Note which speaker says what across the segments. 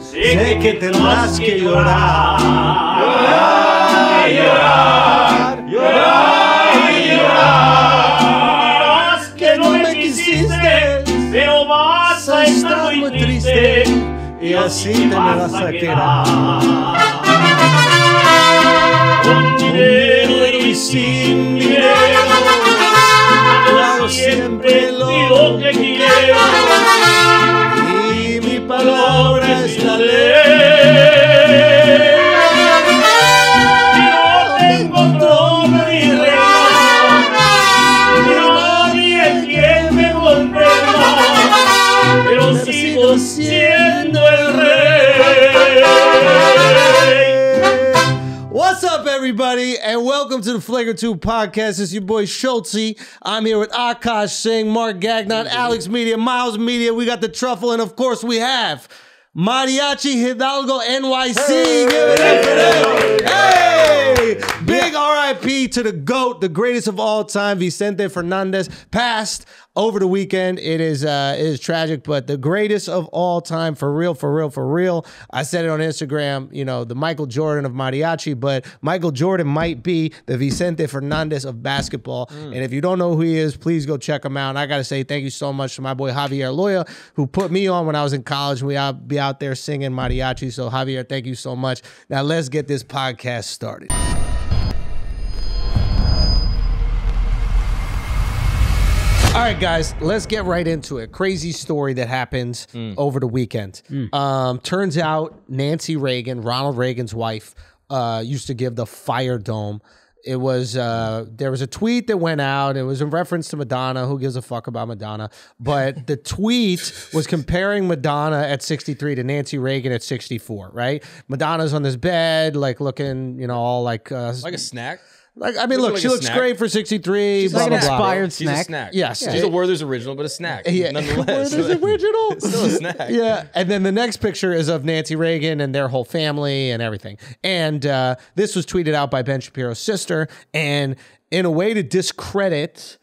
Speaker 1: sé que tendrás que llorar. Llorar, llorar, llorar, llorar. Que no me quisiste, pero vas a estar muy triste y así te me vas a quedar. Con dinero y sin dinero, siempre lo que quiero y mi palabra es la
Speaker 2: the Flagrant 2 podcast. It's your boy Schultze. I'm here with Akaash Singh, Mark Gagnon, Alexx Media, Miles Media. We got the truffle, and of course, we have Mariachi Hidalgo NYC. Give it up for them. Hey! Big RIP to the GOAT, the greatest of all time, Vicente Fernandez, passed over the weekend. It is uh, it is tragic, but the greatest of all time, for real, for real, for real. I said it on Instagram, you know, the Michael Jordan of mariachi, but Michael Jordan might be the Vicente Fernandez of basketball. And if you don't know who he is, please go check him out. And I got to say thank you so much to my boy Javier Loya, who put me on when I was in college. We out be out there singing mariachi. So Javier, thank you so much. Now let's get this podcast started. All right, guys, let's get right into it. Crazy story that happened over the weekend. Um, turns out Nancy Reagan, Ronald Reagan's wife, uh, used to give the fire dome. It was uh, there was a tweet that went out. It was in reference to Madonna. Who gives a fuck about Madonna? But the tweet was comparing Madonna at 63 to Nancy Reagan at 64. Right? Madonna's on this bed, like looking, you know, all like uh,
Speaker 3: Like a snack?
Speaker 2: Like I mean,
Speaker 3: Looking
Speaker 2: look,
Speaker 3: like
Speaker 2: she looks
Speaker 3: snack.
Speaker 2: great for 63.
Speaker 3: She's
Speaker 2: blah,
Speaker 3: like
Speaker 2: blah,
Speaker 3: an
Speaker 2: blah.
Speaker 4: expired
Speaker 3: She's a
Speaker 4: snack.
Speaker 3: snack.
Speaker 2: Yes.
Speaker 3: She's a Werther's original, but a snack.
Speaker 2: Yeah.
Speaker 3: Nonetheless.
Speaker 2: Where's the original?
Speaker 3: It's still a snack.
Speaker 2: Yeah, and then the next picture is of Nancy Reagan and their whole family and everything. And uh, this was tweeted out by Ben Shapiro's sister, and in a way to discredit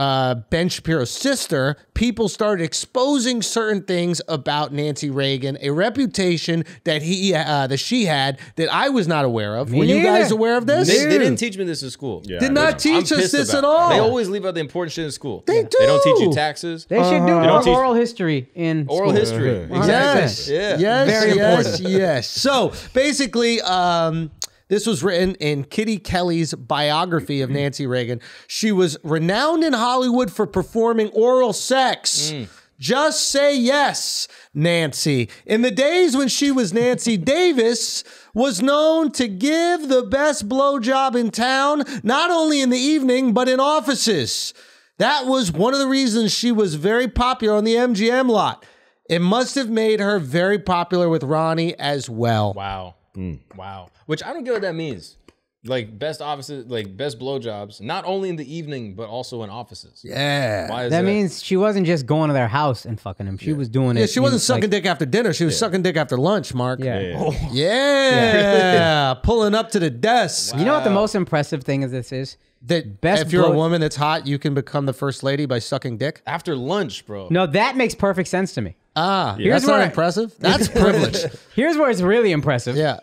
Speaker 2: uh, Ben Shapiro's sister, people started exposing certain things about Nancy Reagan, a reputation that he uh, that she had that I was not aware of. Were you guys aware of this?
Speaker 3: They, they didn't teach me this in school.
Speaker 5: Yeah,
Speaker 2: Did not teach
Speaker 3: I'm
Speaker 2: us this at
Speaker 3: about it.
Speaker 2: all.
Speaker 3: They always leave out the important shit in school.
Speaker 2: They do.
Speaker 3: They don't teach you taxes.
Speaker 4: They should do
Speaker 3: don't
Speaker 4: oral,
Speaker 3: teach-
Speaker 4: oral history in
Speaker 3: Oral
Speaker 4: school.
Speaker 3: history.
Speaker 2: Yes.
Speaker 3: Exactly. Yeah.
Speaker 2: Yes.
Speaker 4: Very
Speaker 2: yes,
Speaker 4: important.
Speaker 2: Yes. So basically, um, this was written in Kitty Kelley's biography of Nancy Reagan. She was renowned in Hollywood for performing oral sex. Just say yes, Nancy. In the days when she was Nancy Davis, was known to give the best blowjob in town, not only in the evening, but in offices. That was one of the reasons she was very popular on the MGM lot. It must have made her very popular with Ronnie as well.
Speaker 3: Wow. Mm. Wow. Which I don't get what that means. Like best offices, like best blowjobs, not only in the evening, but also in offices.
Speaker 2: Yeah.
Speaker 3: Why is
Speaker 4: That
Speaker 3: that?
Speaker 4: means she wasn't just going to their house and fucking him. She was doing it.
Speaker 2: Yeah, she wasn't sucking
Speaker 4: like-
Speaker 2: dick after dinner. She was sucking dick after lunch, Mark.
Speaker 4: Yeah. Oh.
Speaker 5: Yeah.
Speaker 2: Yeah. Pulling up to the desk.
Speaker 4: You know what the most impressive thing of this is?
Speaker 2: That
Speaker 4: Best
Speaker 2: if you're a woman that's hot, you can become the first lady by sucking dick.
Speaker 3: After lunch, bro.
Speaker 4: No, that makes perfect sense to me.
Speaker 2: Ah,
Speaker 4: Here's
Speaker 2: that's not
Speaker 4: where I-
Speaker 2: impressive. That's privilege.
Speaker 4: Here's where it's really impressive.
Speaker 2: Yeah.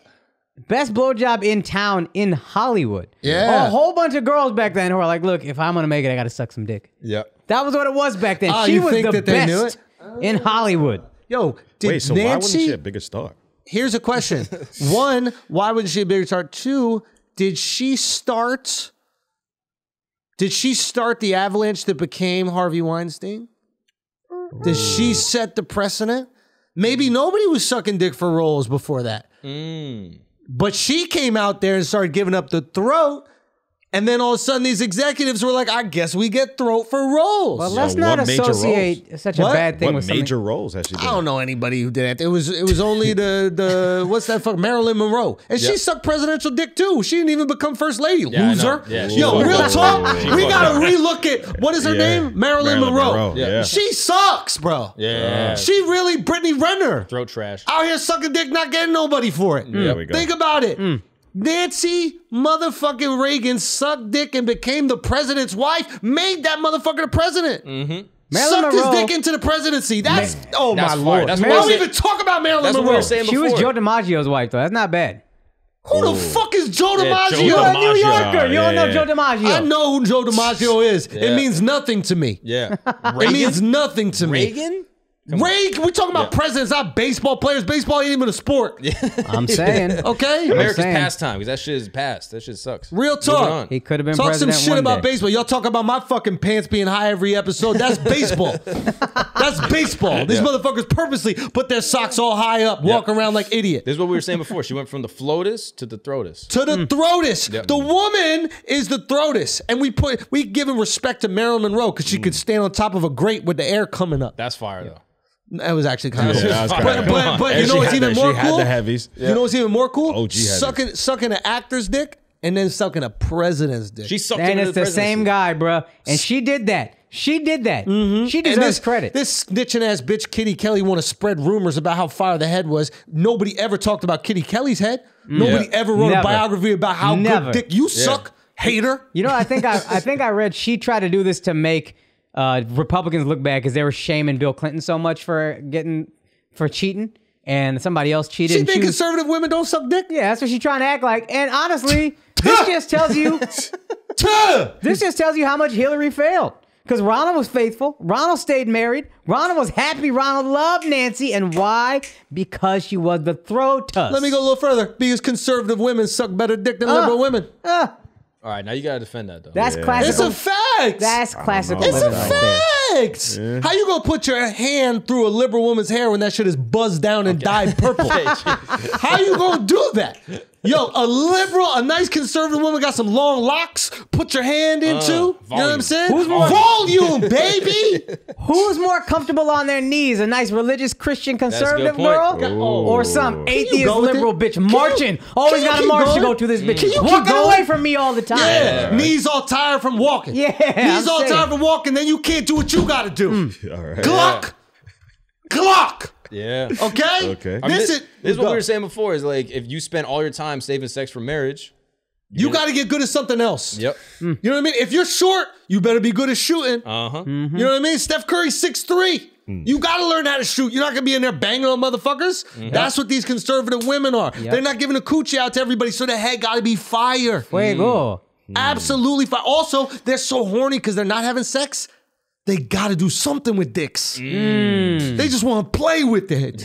Speaker 4: Best blowjob in town in Hollywood.
Speaker 2: Yeah.
Speaker 4: A whole bunch of girls back then who were like, look, if I'm going to make it, I got to suck some dick.
Speaker 3: Yep.
Speaker 4: That was what it was back then.
Speaker 2: Oh,
Speaker 4: she
Speaker 2: you
Speaker 4: was
Speaker 2: think
Speaker 4: the
Speaker 2: that they knew
Speaker 4: best in Hollywood.
Speaker 2: Yo, did
Speaker 5: Wait, so why wasn't
Speaker 2: Nancy?
Speaker 5: she a bigger star?
Speaker 2: here's a question. One, why wasn't she a bigger star? Two, did she start? Did she start the avalanche that became Harvey Weinstein? Did she set the precedent? Maybe mm. nobody was sucking dick for roles before that. Mm. But she came out there and started giving up the throat. And then all of a sudden, these executives were like, I guess we get throat for roles.
Speaker 4: Well, let's
Speaker 5: what
Speaker 4: not associate such a bad thing
Speaker 5: What
Speaker 4: with something.
Speaker 5: major roles has she
Speaker 2: I don't know anybody who did that. It was it was only the the what's that fuck Marilyn Monroe, and she sucked presidential dick too. She didn't even become first lady.
Speaker 3: Yeah,
Speaker 2: Loser.
Speaker 3: Yeah,
Speaker 2: Yo,
Speaker 3: fucked
Speaker 2: real talk.
Speaker 5: She
Speaker 2: we gotta
Speaker 5: up.
Speaker 2: relook at what is her
Speaker 5: Yeah.
Speaker 2: name? Marilyn,
Speaker 5: Marilyn
Speaker 2: Monroe.
Speaker 5: Monroe, yeah.
Speaker 2: She sucks, bro.
Speaker 3: Yeah.
Speaker 2: She really Brittany Renner
Speaker 3: Throat trash.
Speaker 2: out here sucking dick, not getting nobody for it. Mm.
Speaker 5: There we go.
Speaker 2: Think about it. Mm. Nancy motherfucking Reagan sucked dick and became the president's wife, made that motherfucker the president. Mm-hmm.
Speaker 4: Marilyn
Speaker 2: sucked his dick into the presidency. That's oh
Speaker 3: That's
Speaker 2: my
Speaker 3: fire.
Speaker 2: lord.
Speaker 3: That's
Speaker 2: Why
Speaker 3: what
Speaker 2: don't we even talk about Marilyn
Speaker 3: That's what we
Speaker 2: Monroe?
Speaker 3: were saying
Speaker 4: She was
Speaker 3: before.
Speaker 4: Joe DiMaggio's wife, though. That's not bad.
Speaker 2: Who the fuck is Joe
Speaker 3: Yeah, Joe
Speaker 2: DiMaggio?
Speaker 4: You're a New Yorker. You don't know
Speaker 1: Yeah,
Speaker 4: Joe. DiMaggio.
Speaker 2: I know who Joe DiMaggio is. It means nothing to me.
Speaker 3: Yeah.
Speaker 2: It means nothing to me.
Speaker 3: Reagan?
Speaker 2: Reagan, we talking about presidents, not baseball players. Baseball ain't even a sport.
Speaker 4: I'm saying.
Speaker 2: Okay?
Speaker 3: America's
Speaker 4: saying.
Speaker 3: pastime because that shit is past. That shit sucks.
Speaker 2: Real talk.
Speaker 4: He could have been
Speaker 2: Talk some shit
Speaker 4: one
Speaker 2: about
Speaker 4: day.
Speaker 2: baseball. Y'all talk about my fucking pants being high every episode. That's baseball. That's baseball. These motherfuckers purposely put their socks all high up, walk around like idiot.
Speaker 3: This is what we were saying before. She went from the FLOTUS to the throatus.
Speaker 2: To the hmm. throatus.
Speaker 3: Yep.
Speaker 2: The woman is the throatus. And we put we giving respect to Marilyn Monroe because she could stand on top of a grate with the air coming up.
Speaker 3: That's fire though.
Speaker 2: That was actually kind of
Speaker 1: Yeah,
Speaker 2: cool.
Speaker 1: that was
Speaker 2: But,
Speaker 1: kinda
Speaker 2: but,
Speaker 3: cool.
Speaker 2: but
Speaker 1: And
Speaker 2: you know
Speaker 1: she
Speaker 2: what's
Speaker 1: had
Speaker 2: even
Speaker 1: the-
Speaker 2: more
Speaker 1: she had
Speaker 2: cool?
Speaker 1: the heavies.
Speaker 2: You know what's even more cool?
Speaker 1: OG heavies.
Speaker 2: sucking sucking an actor's dick and then sucking a president's dick.
Speaker 3: She sucked
Speaker 4: And it's the same guy, bro. And she did that. She did that. Mm-hmm. She
Speaker 2: And
Speaker 4: deserves
Speaker 2: this,
Speaker 4: credit.
Speaker 2: This snitching ass bitch Kitty Kelley want to spread rumors about how fire the head was. Nobody ever talked about Kitty Kelley's head. Mm. Nobody
Speaker 3: Yeah.
Speaker 2: ever wrote a biography about how
Speaker 4: Never.
Speaker 2: good dick you suck, hater.
Speaker 4: You know, I think I, I think I read she tried to do this to make uh, Republicans look bad because they were shaming Bill Clinton so much for getting for cheating, and somebody else cheated.
Speaker 2: She
Speaker 4: and
Speaker 2: think
Speaker 4: she was-
Speaker 2: conservative women don't suck dick?
Speaker 4: yeah, that's what she's trying to act like. And honestly, this just tells you this just tells you how much Hillary failed. Because Ronald was faithful. Ronald stayed married. Ronald was happy. Ronald loved Nancy. And why? Because she was the throat tuss.
Speaker 2: Let me go a little further. Because conservative women suck better dick than liberal women.
Speaker 4: Uh,
Speaker 3: All right, now you gotta defend that though.
Speaker 4: that's
Speaker 1: Yeah.
Speaker 4: classical.
Speaker 2: It's a fact.
Speaker 4: that's classical
Speaker 2: It's a
Speaker 4: living right there.
Speaker 2: fact. How you gonna put your hand through a liberal woman's hair when that shit is buzzed down and dyed purple? How you gonna do that? Yo, a liberal, a nice conservative woman got some long locks. Put your hand into. you know what I'm saying?
Speaker 4: Who's more-
Speaker 2: volume, baby?
Speaker 4: Who's more comfortable on their knees? A nice religious Christian conservative
Speaker 3: point.
Speaker 4: girl?
Speaker 1: Ooh.
Speaker 4: Or some atheist liberal bitch
Speaker 2: Can you-
Speaker 4: marching? Always got to
Speaker 2: keep
Speaker 4: march to go to this bitch.
Speaker 2: Can you keep
Speaker 4: Walking
Speaker 2: going?
Speaker 4: away from me all the time.
Speaker 2: Yeah. Knees all tired from walking.
Speaker 4: Yeah,
Speaker 2: Knees
Speaker 4: I'm
Speaker 2: all
Speaker 4: saying.
Speaker 2: tired from walking, then you can't do what you gotta do. Mm.
Speaker 1: All right.
Speaker 2: Glock. Glock.
Speaker 3: yeah.
Speaker 2: Okay?
Speaker 1: Okay.
Speaker 3: I mean,
Speaker 2: This
Speaker 3: this,
Speaker 2: is
Speaker 3: this is what
Speaker 2: go.
Speaker 3: we were saying before. Is like if you spend all your time saving sex for marriage.
Speaker 2: You got to get good at something else.
Speaker 3: Yep. Mm.
Speaker 2: You know what I mean? If you're short, you better be good at shooting.
Speaker 3: Uh huh.
Speaker 2: You know what I mean? Steph Curry, 6'3. Mm. You got to learn how to shoot. You're not going to be in there banging on motherfuckers. Mm-hmm. That's what these conservative women are. They're not giving a coochie out to everybody, so the head got to be fire.
Speaker 4: Fuego.
Speaker 2: Absolutely fire. Also, they're so horny because they're not having sex. They got to do something with dicks. Mm. They just want to play with it.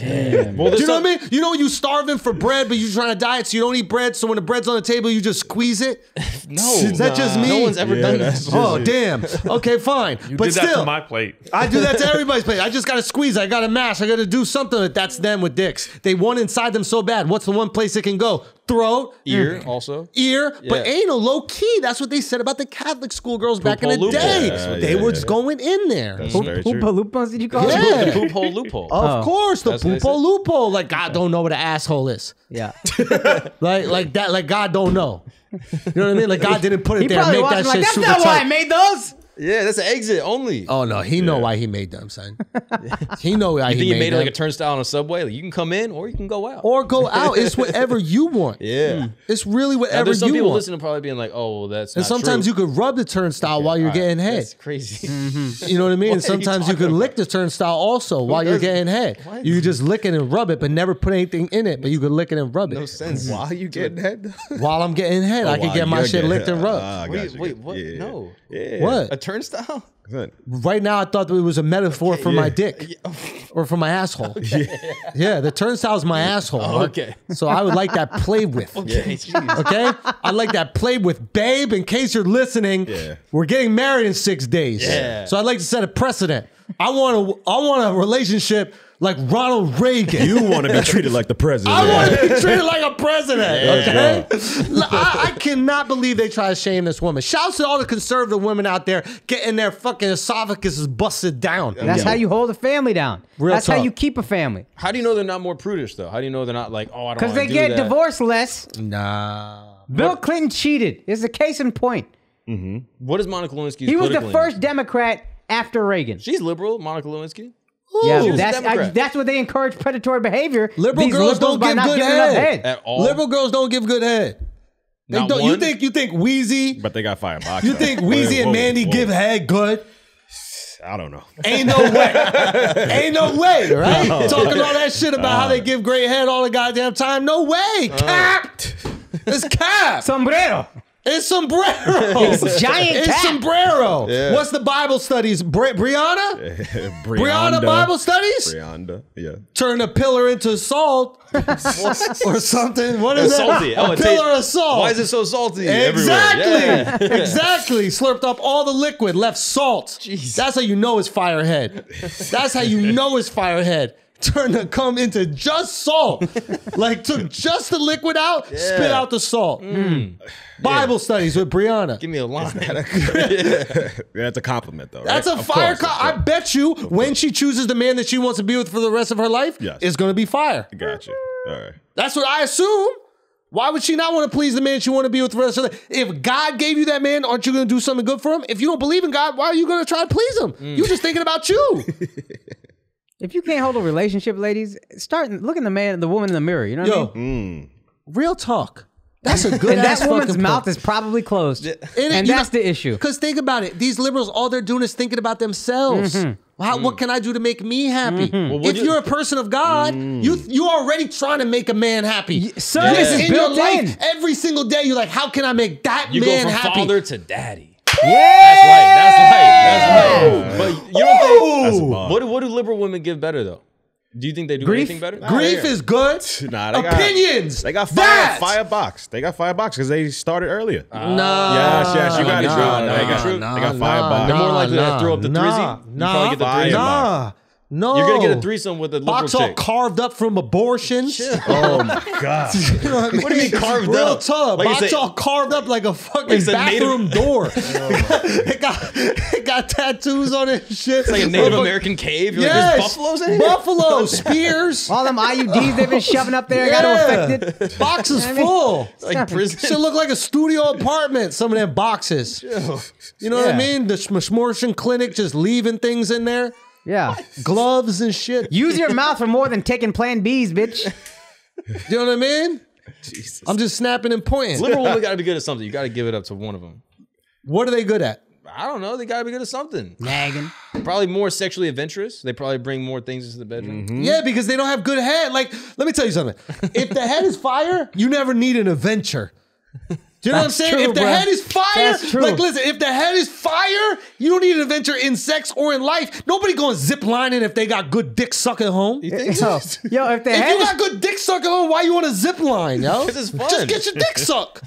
Speaker 3: Well,
Speaker 2: Do you know what I mean? You know when you starving for bread, but you're trying to diet, so you don't eat bread. So when the bread's on the table, you just squeeze it.
Speaker 3: No,
Speaker 2: Is that just me?
Speaker 3: No one's ever
Speaker 1: Yeah,
Speaker 3: done
Speaker 1: that's
Speaker 3: this.
Speaker 1: just-
Speaker 2: Oh damn. Okay, fine.
Speaker 5: You
Speaker 2: but
Speaker 5: did that
Speaker 2: still,
Speaker 5: to my plate.
Speaker 2: I do that to everybody's plate. I just gotta squeeze. I gotta mash. I gotta do something. That that's them with dicks. They want inside them so bad. What's the one place it can go? Throat,
Speaker 3: Ear mm. also.
Speaker 2: ear, but
Speaker 3: Yeah.
Speaker 2: anal. Low key. That's what they said about the Catholic schoolgirls back in the
Speaker 3: loophole.
Speaker 2: day.
Speaker 3: Yeah,
Speaker 2: they
Speaker 1: yeah,
Speaker 2: were
Speaker 1: yeah.
Speaker 2: going in there.
Speaker 1: That's
Speaker 2: Of
Speaker 1: very
Speaker 4: Hoopa
Speaker 1: true.
Speaker 4: did you call
Speaker 2: Yeah.
Speaker 4: it?
Speaker 3: The poop hole loophole. Of oh.
Speaker 2: course, the
Speaker 3: That's what
Speaker 2: poophole loophole. Like God don't know what an asshole is.
Speaker 4: Yeah.
Speaker 2: Like like that. Like God don't know. You know what I mean? Like God didn't put it
Speaker 4: He
Speaker 2: there. Make that
Speaker 4: watching
Speaker 2: shit
Speaker 4: like, that's not why. I made those.
Speaker 3: Yeah, that's an exit only.
Speaker 2: Oh no, he know why he made them, son. he know why
Speaker 3: you
Speaker 2: he
Speaker 3: think you
Speaker 2: made,
Speaker 3: made it
Speaker 2: them.
Speaker 3: like a turnstile on a subway? Like you can come in or you can go out.
Speaker 2: or go out. It's whatever you want.
Speaker 3: yeah.
Speaker 2: It's really
Speaker 3: Now,
Speaker 2: whatever
Speaker 3: there's some
Speaker 2: you
Speaker 3: people
Speaker 2: want.
Speaker 3: listening probably being like, "Oh, well, that's
Speaker 2: and
Speaker 3: not
Speaker 2: sometimes
Speaker 3: true.
Speaker 2: you could rub the turnstile while you're
Speaker 3: All right,
Speaker 2: getting head.
Speaker 3: That's crazy.
Speaker 2: You know what I mean?
Speaker 3: What
Speaker 2: And
Speaker 3: are you
Speaker 2: sometimes you,
Speaker 3: talking
Speaker 2: could lick the turnstile also while you're
Speaker 3: does-
Speaker 2: getting head.
Speaker 3: What?
Speaker 2: You could just lick it and rub it, but never put anything in it. But you could lick it and rub it.
Speaker 3: no sense.
Speaker 1: Why are you getting head?
Speaker 2: While I'm getting head, I could
Speaker 1: Wow,
Speaker 2: get my
Speaker 1: you're
Speaker 2: shit
Speaker 1: getting-
Speaker 2: licked and rubbed.
Speaker 1: Ah, I
Speaker 3: Wait,
Speaker 1: got you.
Speaker 3: wait, what?
Speaker 1: Yeah.
Speaker 3: No.
Speaker 1: Yeah.
Speaker 2: what?
Speaker 3: A turnstile?
Speaker 1: Good.
Speaker 2: Right now, I thought it was a metaphor for my
Speaker 1: yeah.
Speaker 2: dick or for my asshole. Yeah, yeah. the turnstile is my asshole. Oh, Mark.
Speaker 3: okay.
Speaker 2: So I would like that played with.
Speaker 3: Okay.
Speaker 2: Okay, I'd like that played with, babe. In case you're listening, we're getting married in six days.
Speaker 3: Yeah.
Speaker 2: So I'd like to set a precedent. I want a, I want a relationship like Ronald Reagan.
Speaker 1: You want to be treated like the president.
Speaker 2: I want to be treated like a president. Okay, I, I cannot believe they try to shame this woman. Shouts to all the conservative women out there getting their fucking esophaguses busted down.
Speaker 4: That's
Speaker 1: Yeah.
Speaker 4: how you hold a family down.
Speaker 2: Real
Speaker 4: That's how you keep a family.
Speaker 3: How do you know they're not more prudish though? How do you know they're not like, oh, I don't
Speaker 4: Because they
Speaker 3: do
Speaker 4: get
Speaker 3: that.
Speaker 4: divorced less.
Speaker 2: Nah.
Speaker 4: Bill Clinton cheated. It's a case in point. Mm-hmm.
Speaker 3: What is Monica Lewinsky's
Speaker 4: He was the first
Speaker 3: leaning?
Speaker 4: Democrat after Reagan.
Speaker 3: She's liberal, Monica Lewinsky.
Speaker 4: Yeah,
Speaker 3: She was a
Speaker 4: that's I, that's what they encourage predatory behavior.
Speaker 2: Liberal
Speaker 4: These
Speaker 2: girls don't give good head.
Speaker 4: head.
Speaker 3: At all.
Speaker 2: Liberal girls don't give good head. They
Speaker 3: Not
Speaker 2: don't, you think you think Wheezy,
Speaker 1: But they got fire box.
Speaker 2: you think Wheezy and Mandy give head good?
Speaker 1: I don't know.
Speaker 2: Ain't no way. Ain't no way, right? Talking all that shit about how uh. they give great head all the goddamn time. No way. Uh. Cap. It's cap.
Speaker 4: Sombrero.
Speaker 2: It's sombrero.
Speaker 4: It's giant
Speaker 2: It's
Speaker 4: cap.
Speaker 2: sombrero.
Speaker 1: Yeah.
Speaker 2: What's the Bible studies? Bri- Brianna? Brianna Bible studies?
Speaker 1: Brianna. Yeah.
Speaker 2: Turn a pillar into salt or something. What is
Speaker 3: It's
Speaker 2: that?
Speaker 3: salty. Oh,
Speaker 2: a
Speaker 3: it
Speaker 2: pillar
Speaker 3: tastes-
Speaker 2: of salt.
Speaker 3: Why is it so salty?
Speaker 2: Exactly.
Speaker 3: Yeah.
Speaker 2: exactly. Slurped up all the liquid, left salt.
Speaker 3: Jeez.
Speaker 2: That's how you know it's firehead. That's how you know it's firehead. Turn the cum into just salt. like took just the liquid out, spit out the salt. Hmm. Hmm. Bible studies with Brianna.
Speaker 3: Give me a line.
Speaker 1: That's a compliment, though.
Speaker 2: That's a
Speaker 1: Of
Speaker 2: fire.
Speaker 1: course,
Speaker 2: Co- I bet you when she chooses the man that she wants to be with for the rest of her life,
Speaker 1: Yes.
Speaker 2: is going to be fire.
Speaker 1: Got you. All right.
Speaker 2: That's what I assume. Why would she not want to please the man she want to be with for the rest of her life? If God gave you that man, aren't you going to do something good for him? If you don't believe in God, why are you going to try to please him? Hmm. You're just thinking about you.
Speaker 4: If you can't hold a relationship, ladies, start looking the man, the woman in the mirror. You know what I
Speaker 2: Yo,
Speaker 4: mean? Mm.
Speaker 2: real talk. That's a good
Speaker 4: And
Speaker 2: ass
Speaker 4: that woman's mouth is probably closed, and
Speaker 2: you
Speaker 4: that's
Speaker 2: know-
Speaker 4: the issue.
Speaker 2: Because think about it. These liberals, all they're doing is thinking about themselves. Mm-hmm. How, What mm. can I do to make me happy? Mm-hmm.
Speaker 3: would
Speaker 2: if
Speaker 3: you-
Speaker 2: you, are a person of God, mm. you you already trying to make a man happy.
Speaker 4: service
Speaker 2: You're
Speaker 4: is
Speaker 2: in your life
Speaker 4: in.
Speaker 2: every single day. You're like, how can I make that
Speaker 3: You go
Speaker 2: man
Speaker 3: from
Speaker 2: happy?
Speaker 3: father to daddy.
Speaker 4: Yeah,
Speaker 3: That's right. That's right. That's right. But you don't think
Speaker 1: That's
Speaker 3: what do what do liberal women give better though? Do you think they do
Speaker 4: Grief?
Speaker 3: anything better?
Speaker 2: Grief
Speaker 1: yeah.
Speaker 2: is good.
Speaker 1: Nah, they got-
Speaker 2: Opinions.
Speaker 1: They got
Speaker 2: That.
Speaker 1: fire, firebox. They got firebox because they started earlier.
Speaker 2: Nah.
Speaker 1: yes, yes, you got it.
Speaker 3: nah, nah,
Speaker 1: They got,
Speaker 3: nah,
Speaker 1: they got
Speaker 2: nah,
Speaker 1: firebox.
Speaker 3: They're more likely to throw up the
Speaker 2: nah,
Speaker 3: threesome. You
Speaker 2: nah,
Speaker 3: probably get the
Speaker 1: Fire.
Speaker 3: threesome.
Speaker 2: Nah. No.
Speaker 3: You're gonna get a threesome with a liberal
Speaker 2: Box all
Speaker 3: chick.
Speaker 2: carved up from abortions.
Speaker 1: Oh my god.
Speaker 2: You know what, I mean?
Speaker 3: What do you mean carved
Speaker 2: Real
Speaker 3: up?
Speaker 2: talk.
Speaker 3: Like it's
Speaker 2: Box
Speaker 3: a-
Speaker 2: all carved up like a fucking
Speaker 3: it's a
Speaker 2: bathroom
Speaker 3: native-
Speaker 2: door. it, got, it got tattoos on it and shit.
Speaker 3: Like a Native American cave. You're like,
Speaker 2: Yes.
Speaker 3: there's buffaloes in here.
Speaker 2: Buffalo, spears.
Speaker 4: all them IUDs they've been shoving up there got to affect it.
Speaker 2: Box is full.
Speaker 3: like prison.
Speaker 2: Should look like a studio apartment. Some of them boxes. You know what I
Speaker 4: Yeah.
Speaker 2: mean? The Schmortion clinic just leaving things in there,
Speaker 4: Yeah,
Speaker 2: gloves and shit.
Speaker 4: use your mouth for more than taking Plan Bs, bitch.
Speaker 2: You know what I mean?
Speaker 1: Jesus.
Speaker 2: I'm just snapping and pointing.
Speaker 3: Liberal women got to be good at something. You got to give it up to one of them.
Speaker 2: What are they good at?
Speaker 3: I don't know. They got to be good at something.
Speaker 4: Nagging.
Speaker 3: Probably more sexually adventurous. They probably bring more things into the bedroom. Mm-hmm.
Speaker 2: Yeah, because they don't have good head. Like, let me tell you something. If the head is fire, you never need an adventure. Do you know
Speaker 4: That's
Speaker 2: what I'm saying?
Speaker 4: true,
Speaker 2: if the
Speaker 4: bruh.
Speaker 2: head is fire,
Speaker 4: That's true.
Speaker 2: like listen, if the head is fire, you don't need an adventure in sex or in life. Nobody going zip lining if they got good dick sucking home.
Speaker 3: You
Speaker 2: If
Speaker 3: think
Speaker 4: Yo,
Speaker 3: so?
Speaker 4: yo, if the
Speaker 2: you
Speaker 4: head is
Speaker 2: got good dick sucking home, why you want to zip line, yo?
Speaker 3: 'Cause it's fun.
Speaker 2: Just get your dick sucked.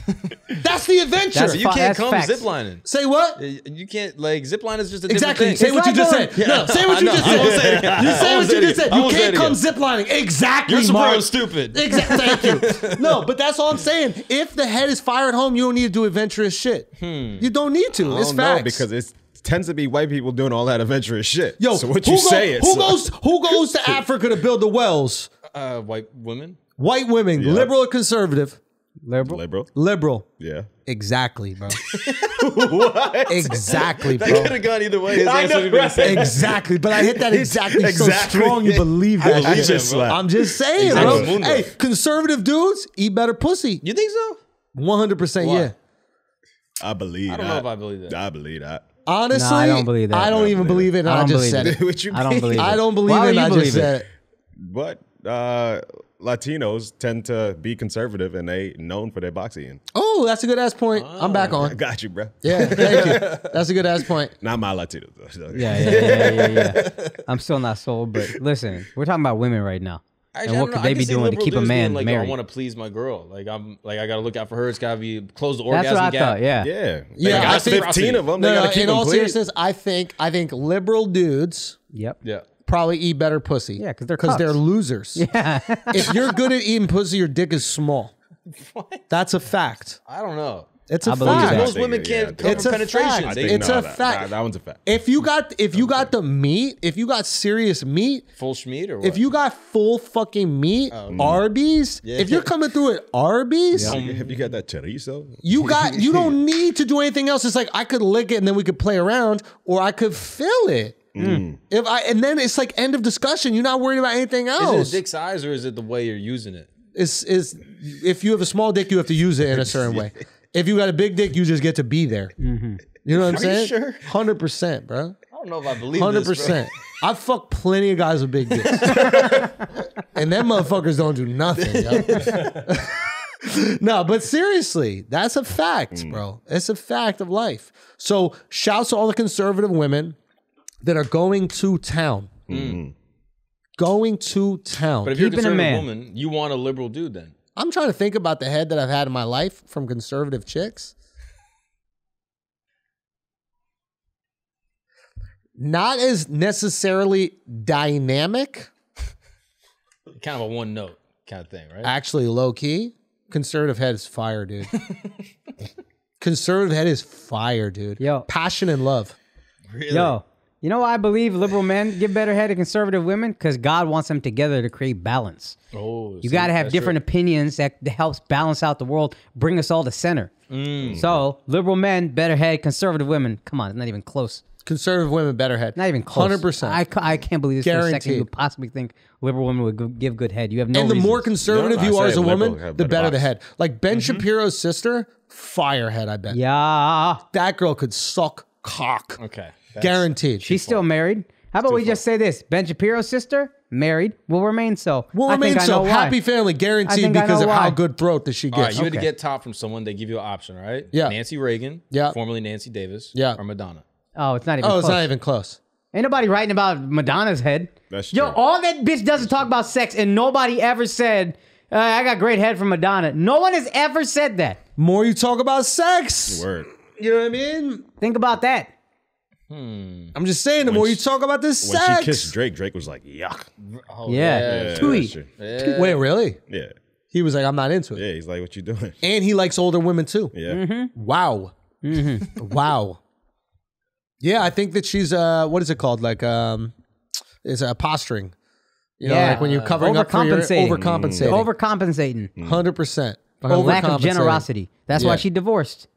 Speaker 2: That's the adventure.
Speaker 4: That's
Speaker 3: You can't
Speaker 4: that's
Speaker 3: come
Speaker 4: facts.
Speaker 3: ziplining.
Speaker 2: Say what?
Speaker 3: You can't like zip zipline is just a
Speaker 2: Exactly.
Speaker 3: different
Speaker 2: Say
Speaker 3: thing.
Speaker 2: what you just
Speaker 4: going-
Speaker 2: said. No, say what you
Speaker 3: know.
Speaker 2: just
Speaker 3: I won't say it
Speaker 2: said. You say what you just said. You can't come
Speaker 3: again.
Speaker 2: ziplining. Exactly,
Speaker 3: You're super
Speaker 2: Mark.
Speaker 3: stupid.
Speaker 2: Exactly. Thank you. No, but that's all I'm saying. If the head is fire at home, you don't need to do adventurous shit. You don't need to.
Speaker 1: I
Speaker 2: It's
Speaker 1: don't
Speaker 2: facts.
Speaker 1: know because it tends to be white people doing all that adventurous shit.
Speaker 2: Yo,
Speaker 1: so what
Speaker 2: who
Speaker 1: you
Speaker 2: go-
Speaker 1: say is
Speaker 2: who goes who goes to Africa to build the wells?
Speaker 3: Uh, white women.
Speaker 2: White women, liberal or conservative?
Speaker 4: liberal.
Speaker 1: liberal.
Speaker 2: Liberal.
Speaker 1: Yeah.
Speaker 2: Exactly, bro. Exactly, bro.
Speaker 3: That could have gone either way. His
Speaker 1: I know,
Speaker 3: would been
Speaker 1: right?
Speaker 2: Exactly, but I hit that exactly, so
Speaker 1: Exactly.
Speaker 2: strong you believe that
Speaker 1: believe
Speaker 2: shit.
Speaker 1: it, slap.
Speaker 2: I'm just saying,
Speaker 3: Exactly.
Speaker 2: bro. Hey, conservative dudes eat better pussy.
Speaker 3: You think so?
Speaker 2: 100%
Speaker 3: Why?
Speaker 2: yeah.
Speaker 1: I believe
Speaker 3: I don't
Speaker 1: that.
Speaker 3: know if I believe that.
Speaker 1: I believe that.
Speaker 2: Honestly,
Speaker 4: Nah, I don't believe that.
Speaker 2: I don't even believe it. And
Speaker 4: I
Speaker 2: I,
Speaker 4: don't
Speaker 2: just
Speaker 4: believe
Speaker 2: said
Speaker 4: it.
Speaker 2: it.
Speaker 1: what you
Speaker 4: I don't
Speaker 1: mean?
Speaker 4: believe it.
Speaker 2: I don't believe
Speaker 4: Why
Speaker 2: it.
Speaker 4: would
Speaker 2: and
Speaker 4: you
Speaker 2: I
Speaker 4: believe
Speaker 2: just
Speaker 4: it?
Speaker 2: said it.
Speaker 1: But uh, Latinos tend to be conservative and they known for their boxing.
Speaker 2: Oh, that's a good ass point. I'm back
Speaker 1: I
Speaker 2: on.
Speaker 1: got you, bro.
Speaker 2: Yeah, thank you. That's a good ass point.
Speaker 1: Not my Latinos. though.
Speaker 4: Yeah, yeah, yeah, yeah, yeah. I'm still not sold, but listen, we're talking about women right now.
Speaker 3: Actually,
Speaker 4: and what
Speaker 3: don't
Speaker 4: could
Speaker 3: know.
Speaker 4: they be doing to keep a
Speaker 3: dudes being
Speaker 4: man
Speaker 3: like,
Speaker 4: married?
Speaker 3: I want to please my girl. Like I'm like I gotta look out for her. It's gotta be close the
Speaker 4: That's
Speaker 3: orgasm
Speaker 4: what I
Speaker 3: gap.
Speaker 4: thought. Yeah.
Speaker 1: Yeah.
Speaker 2: Yeah,
Speaker 1: They
Speaker 2: I
Speaker 1: got
Speaker 2: think-
Speaker 1: 15 of them. They
Speaker 2: No,
Speaker 1: got
Speaker 2: no,
Speaker 1: keep
Speaker 2: in
Speaker 1: them
Speaker 2: all
Speaker 1: clean.
Speaker 2: seriousness, I think I think liberal dudes
Speaker 4: Yep.
Speaker 3: Yeah.
Speaker 2: probably eat better pussy.
Speaker 4: Yeah, 'cause they're
Speaker 2: because they're
Speaker 4: cucks.
Speaker 2: losers. if you're good at eating pussy, your dick is small. What? That's a fact.
Speaker 3: I don't know.
Speaker 2: It's a
Speaker 4: I
Speaker 2: fact.
Speaker 4: that.
Speaker 3: Most women
Speaker 1: think- yeah, I
Speaker 3: can't
Speaker 1: think-
Speaker 3: come
Speaker 2: It's
Speaker 3: from
Speaker 2: a
Speaker 3: penetration.
Speaker 2: fact.
Speaker 1: I
Speaker 3: They-
Speaker 1: think
Speaker 2: It's
Speaker 1: no,
Speaker 2: a
Speaker 1: that,
Speaker 2: fact.
Speaker 1: That, that one's a fact.
Speaker 2: If you got if you got the meat, if you got serious meat,
Speaker 3: full schmeat or what?
Speaker 2: if you got full fucking meat, oh, mm. Arby's, if you're coming through at Arby's,
Speaker 1: If you got that chorizo,
Speaker 2: you got you don't need to do anything else. It's like I could lick it and then we could play around, or I could fill it. Mm. If I and then it's like end of discussion. You're not worried about anything else.
Speaker 3: is
Speaker 2: else.
Speaker 3: it a dick size or is it the way you're using it?
Speaker 2: It's is if you have a small dick, you have to use it in a certain way. If you got a big dick, you just get to be there. Mm-hmm. You know what I'm saying?
Speaker 3: sure?
Speaker 2: Hundred percent, bro.
Speaker 3: I don't know if I believe
Speaker 2: Hundred percent. I fuck plenty of guys with big dicks, and them motherfuckers don't do nothing. yo. no, but seriously, that's a fact, mm. bro. It's a fact of life. So, shouts to all the conservative women that are going to town. Mm-hmm. Going to town.
Speaker 3: But if you're a
Speaker 4: Keeping a
Speaker 3: conservative
Speaker 4: man.
Speaker 3: woman, you want a liberal dude then.
Speaker 2: I'm trying to think about the head that I've had in my life from conservative chicks. Not as necessarily dynamic,
Speaker 3: Kind of a one note kind of thing, right?
Speaker 2: actually low key. Conservative head is fire, dude. conservative head is fire, dude.
Speaker 4: Yo.
Speaker 2: Passion and love.
Speaker 3: really?
Speaker 4: Yo, you know why I believe liberal men give better head to conservative women? Because God wants them together to create balance.
Speaker 3: Oh,
Speaker 4: You got to have different opinions that, that helps balance out the world, bring us all to center.
Speaker 3: Mm.
Speaker 4: So liberal men, better head. Conservative women, come on, it's not even close.
Speaker 2: Conservative women, better head.
Speaker 4: Not even close.
Speaker 2: 100%.
Speaker 4: I, I can't believe this for a second. You would possibly think liberal women would give good head. You have no.
Speaker 2: and the more conservative
Speaker 1: No,
Speaker 2: you are as a woman,
Speaker 1: have
Speaker 2: the
Speaker 1: better
Speaker 2: better the head. Like Ben
Speaker 3: Mm-hmm.
Speaker 2: Shapiro's sister, firehead, I bet.
Speaker 4: yeah,
Speaker 2: That girl could suck cock.
Speaker 3: Okay. That's-
Speaker 2: Guaranteed.
Speaker 4: she's still married. How about we just say this? Ben Shapiro's sister, married, will remain so.
Speaker 2: Will
Speaker 4: I
Speaker 2: remain
Speaker 4: think I
Speaker 2: so.
Speaker 4: know why.
Speaker 2: Happy family, guaranteed,
Speaker 4: think I
Speaker 2: because
Speaker 4: know
Speaker 2: of how good throat that she
Speaker 3: All right,
Speaker 2: gets.
Speaker 3: you had to
Speaker 4: Okay.
Speaker 3: get top from someone. They give you an option, right?
Speaker 2: Yeah.
Speaker 3: Nancy Reagan.
Speaker 2: Yeah.
Speaker 3: Formerly Nancy Davis.
Speaker 2: Yeah.
Speaker 3: Or Madonna.
Speaker 4: Oh, it's not even.
Speaker 2: oh, it's
Speaker 4: close.
Speaker 2: not even close.
Speaker 4: Ain't nobody writing about Madonna's head.
Speaker 1: That's
Speaker 4: Yo,
Speaker 1: true.
Speaker 4: all that bitch does is talk about sex, and nobody ever said, uh, "I got great head from Madonna." No one has ever said that.
Speaker 2: More you talk about sex,
Speaker 1: Word.
Speaker 2: you know what I mean?
Speaker 4: Think about that.
Speaker 2: I'm just saying, the more you
Speaker 1: she-
Speaker 2: talk about this
Speaker 1: When
Speaker 2: sex.
Speaker 1: she kissed Drake, Drake was like, yuck.
Speaker 3: Oh,
Speaker 4: Yeah.
Speaker 1: Yeah,
Speaker 4: Tui.
Speaker 1: that's true.
Speaker 3: Yeah.
Speaker 2: Wait, really?
Speaker 1: Yeah.
Speaker 2: He was like, I'm not into it.
Speaker 1: Yeah, he's like, what you doing?
Speaker 2: And he likes older women too.
Speaker 1: Yeah.
Speaker 4: Mm-hmm.
Speaker 2: Wow. wow. Yeah, I think that she's uh what is it called? Like um it's a posturing. You know,
Speaker 4: Yeah.
Speaker 2: like when you're covering up for your
Speaker 4: Overcompensating.
Speaker 2: overcompensating.
Speaker 4: Overcompensating.
Speaker 2: Hundred percent.
Speaker 4: Her lack of generosity. That's
Speaker 2: Yeah.
Speaker 4: why she divorced.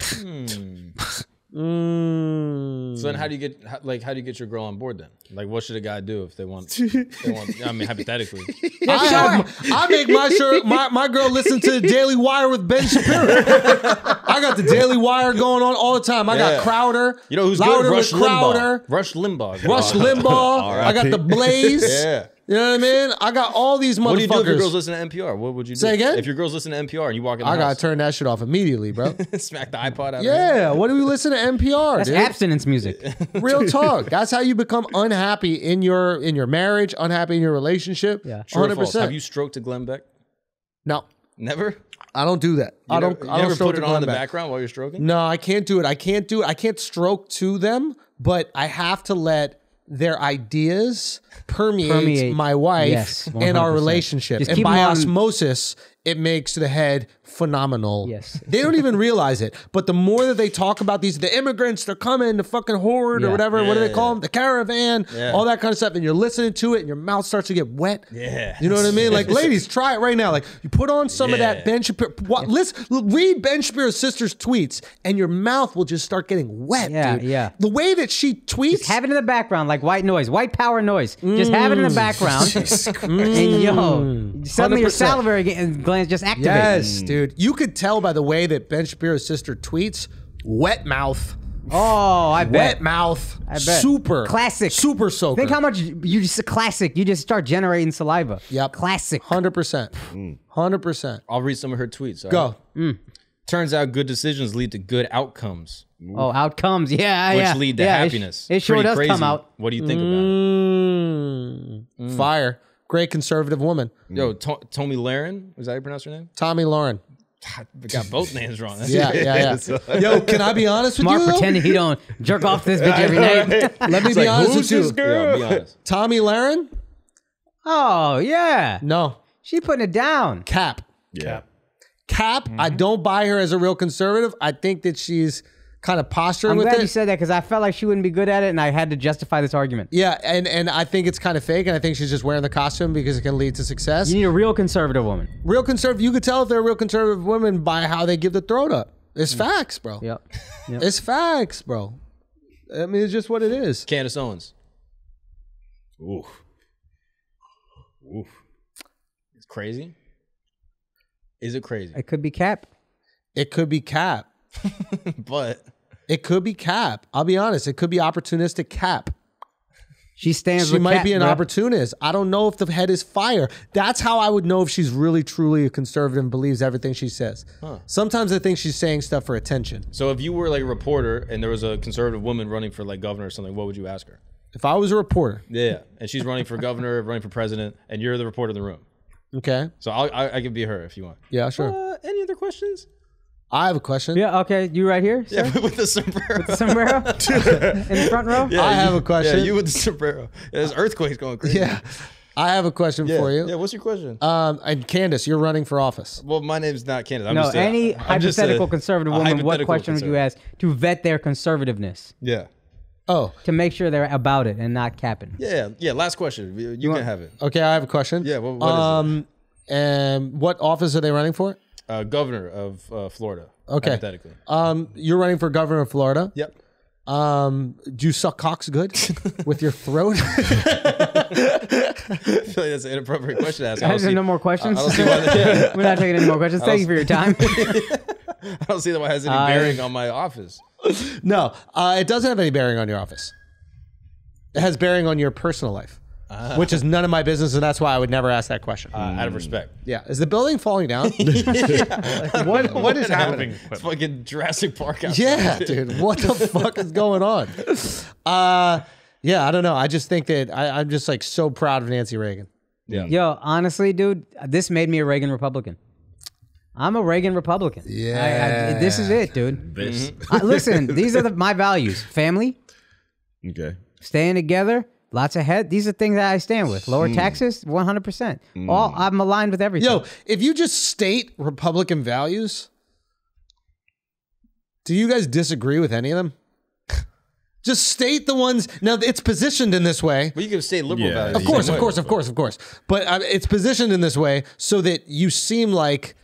Speaker 2: Mm.
Speaker 3: So then, how do you get how, like how do you get your girl on board then? Like, what should a guy do if they want? if they want I mean, hypothetically.
Speaker 2: I, have, I make my sure my, my girl listen to the Daily Wire with Ben Shapiro. I got the Daily Wire going on all the time. I
Speaker 3: Yeah.
Speaker 2: got Crowder.
Speaker 3: You know who's
Speaker 2: Louder
Speaker 3: good?
Speaker 2: with
Speaker 3: Rush
Speaker 2: Crowder.
Speaker 3: Limbaugh. Rush Limbaugh.
Speaker 2: Rush Limbaugh. I got the Blaze.
Speaker 3: Yeah.
Speaker 2: You know what I mean? I got all these motherfuckers.
Speaker 3: What do you do if your girls listen to NPR? What would you do?
Speaker 2: Say again?
Speaker 3: If your girls listen to NPR and you walk in the
Speaker 2: I gotta turn that shit off immediately, bro.
Speaker 3: smack the iPod out.
Speaker 2: Yeah, what do we listen to NPR,
Speaker 4: That's
Speaker 2: dude?
Speaker 4: abstinence music.
Speaker 2: Real talk. That's how you become unhappy in your in your marriage, unhappy in your relationship.
Speaker 4: Yeah.
Speaker 3: True or
Speaker 2: hundred
Speaker 3: false? Have you stroked to Glenn Beck?
Speaker 2: No,
Speaker 3: Never.
Speaker 2: I don't do that. I don't.
Speaker 3: Never,
Speaker 2: I don't
Speaker 3: never
Speaker 2: stroke
Speaker 3: put it on in the
Speaker 2: Glenn Beck.
Speaker 3: background while you're stroking.
Speaker 2: No, I can't do it. I can't do it. I can't stroke to them, but I have to let their ideas permeate,
Speaker 4: Permeate.
Speaker 2: my wife
Speaker 4: Yes,
Speaker 2: and our
Speaker 4: 100%.
Speaker 2: relationship.
Speaker 4: Just
Speaker 2: and
Speaker 4: keep
Speaker 2: by
Speaker 4: on-
Speaker 2: osmosis, it makes the head phenomenal.
Speaker 4: Yes.
Speaker 2: They don't even realize it. But the more that they talk about these, the immigrants, they're coming, the fucking horde or
Speaker 4: Yeah.
Speaker 2: whatever, what do they
Speaker 3: Yeah.
Speaker 2: call them? The caravan,
Speaker 3: Yeah.
Speaker 2: all that kind of stuff. And you're listening to it and your mouth starts to get wet.
Speaker 3: Yeah.
Speaker 2: You know what I mean? Like, ladies, try it right now. Like, you put on some of that Ben Shapiro. What, listen, read Ben Shapiro's sister's tweets, and your mouth will just start getting wet,
Speaker 4: Yeah,
Speaker 2: dude.
Speaker 4: yeah.
Speaker 2: The way that she tweets.
Speaker 4: have it in the background like white noise, white power noise. Just have it in the mm. background. and yo, suddenly your
Speaker 2: 100%.
Speaker 4: salivary glands just activate.
Speaker 2: yes, dude. You could tell by the way that Ben Shapiro's sister tweets. Wet mouth.
Speaker 4: Oh, I bet.
Speaker 2: Wet mouth.
Speaker 4: I bet.
Speaker 2: Super.
Speaker 4: Classic.
Speaker 2: Super soaker.
Speaker 4: Think how much you just classic. You just start generating saliva.
Speaker 2: Yep.
Speaker 4: Classic.
Speaker 2: 100%. 100%. Mm.
Speaker 3: I'll read some of her tweets. all right?
Speaker 2: Go.
Speaker 3: Turns out good decisions lead to good outcomes,
Speaker 4: Oh, outcomes. Yeah,
Speaker 3: which
Speaker 4: yeah.
Speaker 3: lead to
Speaker 4: yeah, it sh-
Speaker 3: happiness.
Speaker 4: It, sure
Speaker 3: Pretty
Speaker 4: does
Speaker 3: crazy.
Speaker 4: come out.
Speaker 3: What do you think
Speaker 2: mm. mm. Fire. Great conservative woman.
Speaker 3: about? Yo, to- Tomi Lahren, is that how you pronounce her name?
Speaker 2: Tommy Lauren.
Speaker 3: We got both names wrong. That's-
Speaker 2: Yeah, yeah, yeah. Yo, can I be honest with
Speaker 4: Mark
Speaker 2: you? though?
Speaker 4: pretending he don't jerk off this bitch every night.
Speaker 2: Let me be honest with you.
Speaker 3: Yo, be honest.
Speaker 2: Tomi Lahren?
Speaker 4: Oh yeah,
Speaker 2: No.
Speaker 4: she putting it down.
Speaker 2: Cap.
Speaker 1: Yeah.
Speaker 2: Cap. I mm-hmm. don't buy her as a real conservative. I think that she's kind of posturing
Speaker 4: I'm
Speaker 2: with
Speaker 4: glad
Speaker 2: it.
Speaker 4: you said that because I felt like she wouldn't be good at it, and I had to justify this argument.
Speaker 2: yeah, and and I think it's kind of fake, and I think she's just wearing the costume because it can lead to success.
Speaker 4: You need a real conservative woman.
Speaker 2: real conservative, you could tell if they're a real conservative women by how they give the throat up. It's mm. facts, bro.
Speaker 4: Yep. yep.
Speaker 2: It's facts, bro. I mean, it's just what it is.
Speaker 3: Candace Owens.
Speaker 1: Oof. Oof.
Speaker 3: It's crazy. Is it crazy?
Speaker 4: It could be Cap.
Speaker 2: It could be Cap.
Speaker 3: but
Speaker 2: It could be Cap. I'll be honest. It could be opportunistic Cap.
Speaker 4: She stands.
Speaker 2: She
Speaker 4: with
Speaker 2: might
Speaker 4: Cat,
Speaker 2: be an
Speaker 4: bro.
Speaker 2: opportunist. I don't know if the head is fire. That's how I would know if she's really truly a conservative and believes everything she says. Sometimes I think she's saying stuff for attention.
Speaker 3: So if you were like a reporter and there was a conservative woman running for like governor or something, what would you ask her?
Speaker 2: If I was a reporter,
Speaker 3: Yeah, and she's running for governor, running for president, and you're the reporter in the room.
Speaker 2: okay,
Speaker 3: So I'll, I, I can be her if you want.
Speaker 2: yeah, sure.
Speaker 3: Uh, any other questions?
Speaker 2: I have a question.
Speaker 4: Yeah. Okay. You right here, sir?
Speaker 3: Yeah, with the sombrero.
Speaker 4: The Sombrero in the front row.
Speaker 3: Yeah,
Speaker 2: I have
Speaker 3: you-
Speaker 2: a question.
Speaker 3: Yeah, you with the sombrero. Yeah, there's earthquakes going crazy.
Speaker 2: Yeah. I have a question
Speaker 3: yeah.
Speaker 2: for you.
Speaker 3: Yeah, what's your question?
Speaker 2: Um, and Candace, you're running for office.
Speaker 3: well, my name's not Candace. I'm
Speaker 4: No,
Speaker 3: just a-
Speaker 4: any
Speaker 3: I'm just a-
Speaker 4: hypothetical conservative
Speaker 3: a
Speaker 4: woman, what
Speaker 3: hypothetical
Speaker 4: question would you ask to vet their conservativeness?
Speaker 3: Yeah.
Speaker 2: Oh,
Speaker 4: To make sure they're about it and not capping.
Speaker 3: Yeah, yeah. Last question. You, you can have it.
Speaker 2: okay. I have a question.
Speaker 3: Yeah, what- what is it?
Speaker 2: um, and what office are they running for?
Speaker 3: Uh, governor of uh, Florida.
Speaker 2: Okay.
Speaker 3: Hypothetically.
Speaker 2: Um, you're running for governor of Florida.
Speaker 3: Yep.
Speaker 2: Um, do you suck cocks good with your throat?
Speaker 3: I feel like that's an inappropriate question to ask. I don't
Speaker 4: Is
Speaker 3: see,
Speaker 4: no more questions?
Speaker 3: I don't see why. yeah,
Speaker 4: We're not taking any more questions. Thank you for your time.
Speaker 3: I don't see why it has any
Speaker 4: Uh,
Speaker 3: bearing on my office.
Speaker 2: no, uh, it doesn't have any bearing on your office. It has bearing on your personal life, which is none of my business, and that's why I would never ask that question.
Speaker 3: Uh, out of respect.
Speaker 2: yeah, is the building falling down? Like, what what is happening?
Speaker 3: It's fucking Jurassic Park out
Speaker 2: Yeah, dude, what the fuck is going on? Uh, yeah, I don't know. I just think that I, I'm just like so proud of Nancy Reagan.
Speaker 3: Yeah.
Speaker 4: Yo, honestly, dude, this made me a Reagan Republican. I'm a Reagan Republican. I, I, this is it, dude.
Speaker 1: This.
Speaker 4: Uh, listen, these are the, my values: family,
Speaker 1: Okay.
Speaker 4: staying together, lots of head. These are things that I stand with. Lower taxes, 100. percent All I'm aligned with everything.
Speaker 2: Yo, if you just state Republican values, do you guys disagree with any of them? Just state the ones. Now it's positioned in this way.
Speaker 3: But you can state liberal
Speaker 1: Yeah,
Speaker 3: values.
Speaker 2: Of course, of course, of course, of course. But uh, it's positioned in this way so that you seem like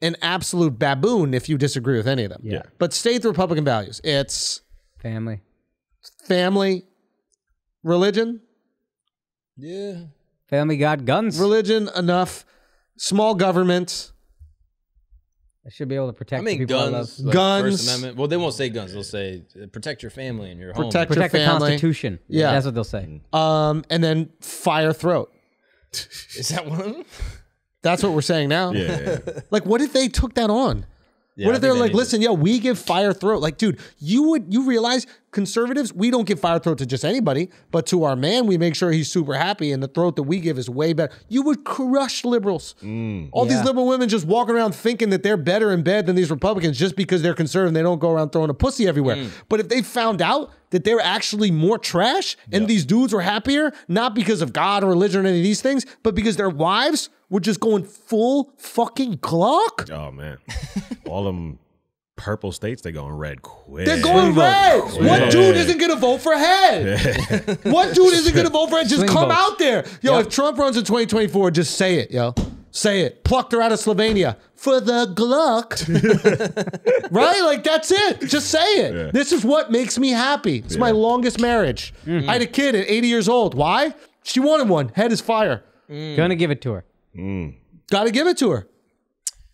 Speaker 2: an absolute baboon if you disagree with any of them.
Speaker 4: Yeah.
Speaker 2: But state the Republican values. It's
Speaker 4: family.
Speaker 2: family, religion,
Speaker 3: Yeah.
Speaker 4: Family got guns.
Speaker 2: religion enough, small government,
Speaker 4: I should be able to protect
Speaker 3: I
Speaker 4: the
Speaker 3: mean,
Speaker 4: people I love.
Speaker 3: guns. Like
Speaker 2: Guns.
Speaker 3: First Amendment. Well, they won't say guns. They'll say uh, protect your family and your home.
Speaker 2: Protect-
Speaker 4: Protect
Speaker 2: your
Speaker 4: the
Speaker 2: family.
Speaker 4: Constitution.
Speaker 2: Yeah.
Speaker 4: that's what they'll say.
Speaker 2: um, and then fire throat.
Speaker 3: Is that one of them?
Speaker 2: That's what we're saying now.
Speaker 1: Yeah.
Speaker 2: Like, what if they took that on?
Speaker 3: Yeah,
Speaker 2: what
Speaker 3: I
Speaker 2: if they're
Speaker 3: think they
Speaker 2: like,
Speaker 3: need to-
Speaker 2: listen, yo, we give fire throat. Like, dude, you would you realize conservatives, we don't give fire throat to just anybody, but to our man, we make sure he's super happy, and the throat that we give is way better. You would crush liberals. All these liberal women just walking around thinking that they're better in bed than these Republicans just because they're conservative and they don't go around throwing a pussy everywhere.
Speaker 3: Mm.
Speaker 2: But if they found out that they're actually more trash and these dudes were happier, not because of God or religion or any of these things, but because their wives were just going full fucking Glock.
Speaker 1: oh man. All of them purple states, they're going red quick.
Speaker 2: They're going red. What
Speaker 1: Yeah.
Speaker 2: dude isn't gonna vote for head? what dude isn't gonna vote for head? Just
Speaker 4: Swing
Speaker 2: come
Speaker 4: votes.
Speaker 2: out there. Yo,
Speaker 4: Yep.
Speaker 2: if Trump runs in 2024, just say it, yo. Say it. Plucked her out of Slovenia for the Gluck. right? Like that's it. Just say it.
Speaker 1: Yeah.
Speaker 2: This is what makes me happy. It's my longest marriage. Mm-hmm. I had a kid at 80 years old. Why? She wanted one. Head is fire.
Speaker 4: Gonna give it to her. Mm.
Speaker 2: Gotta give it to her.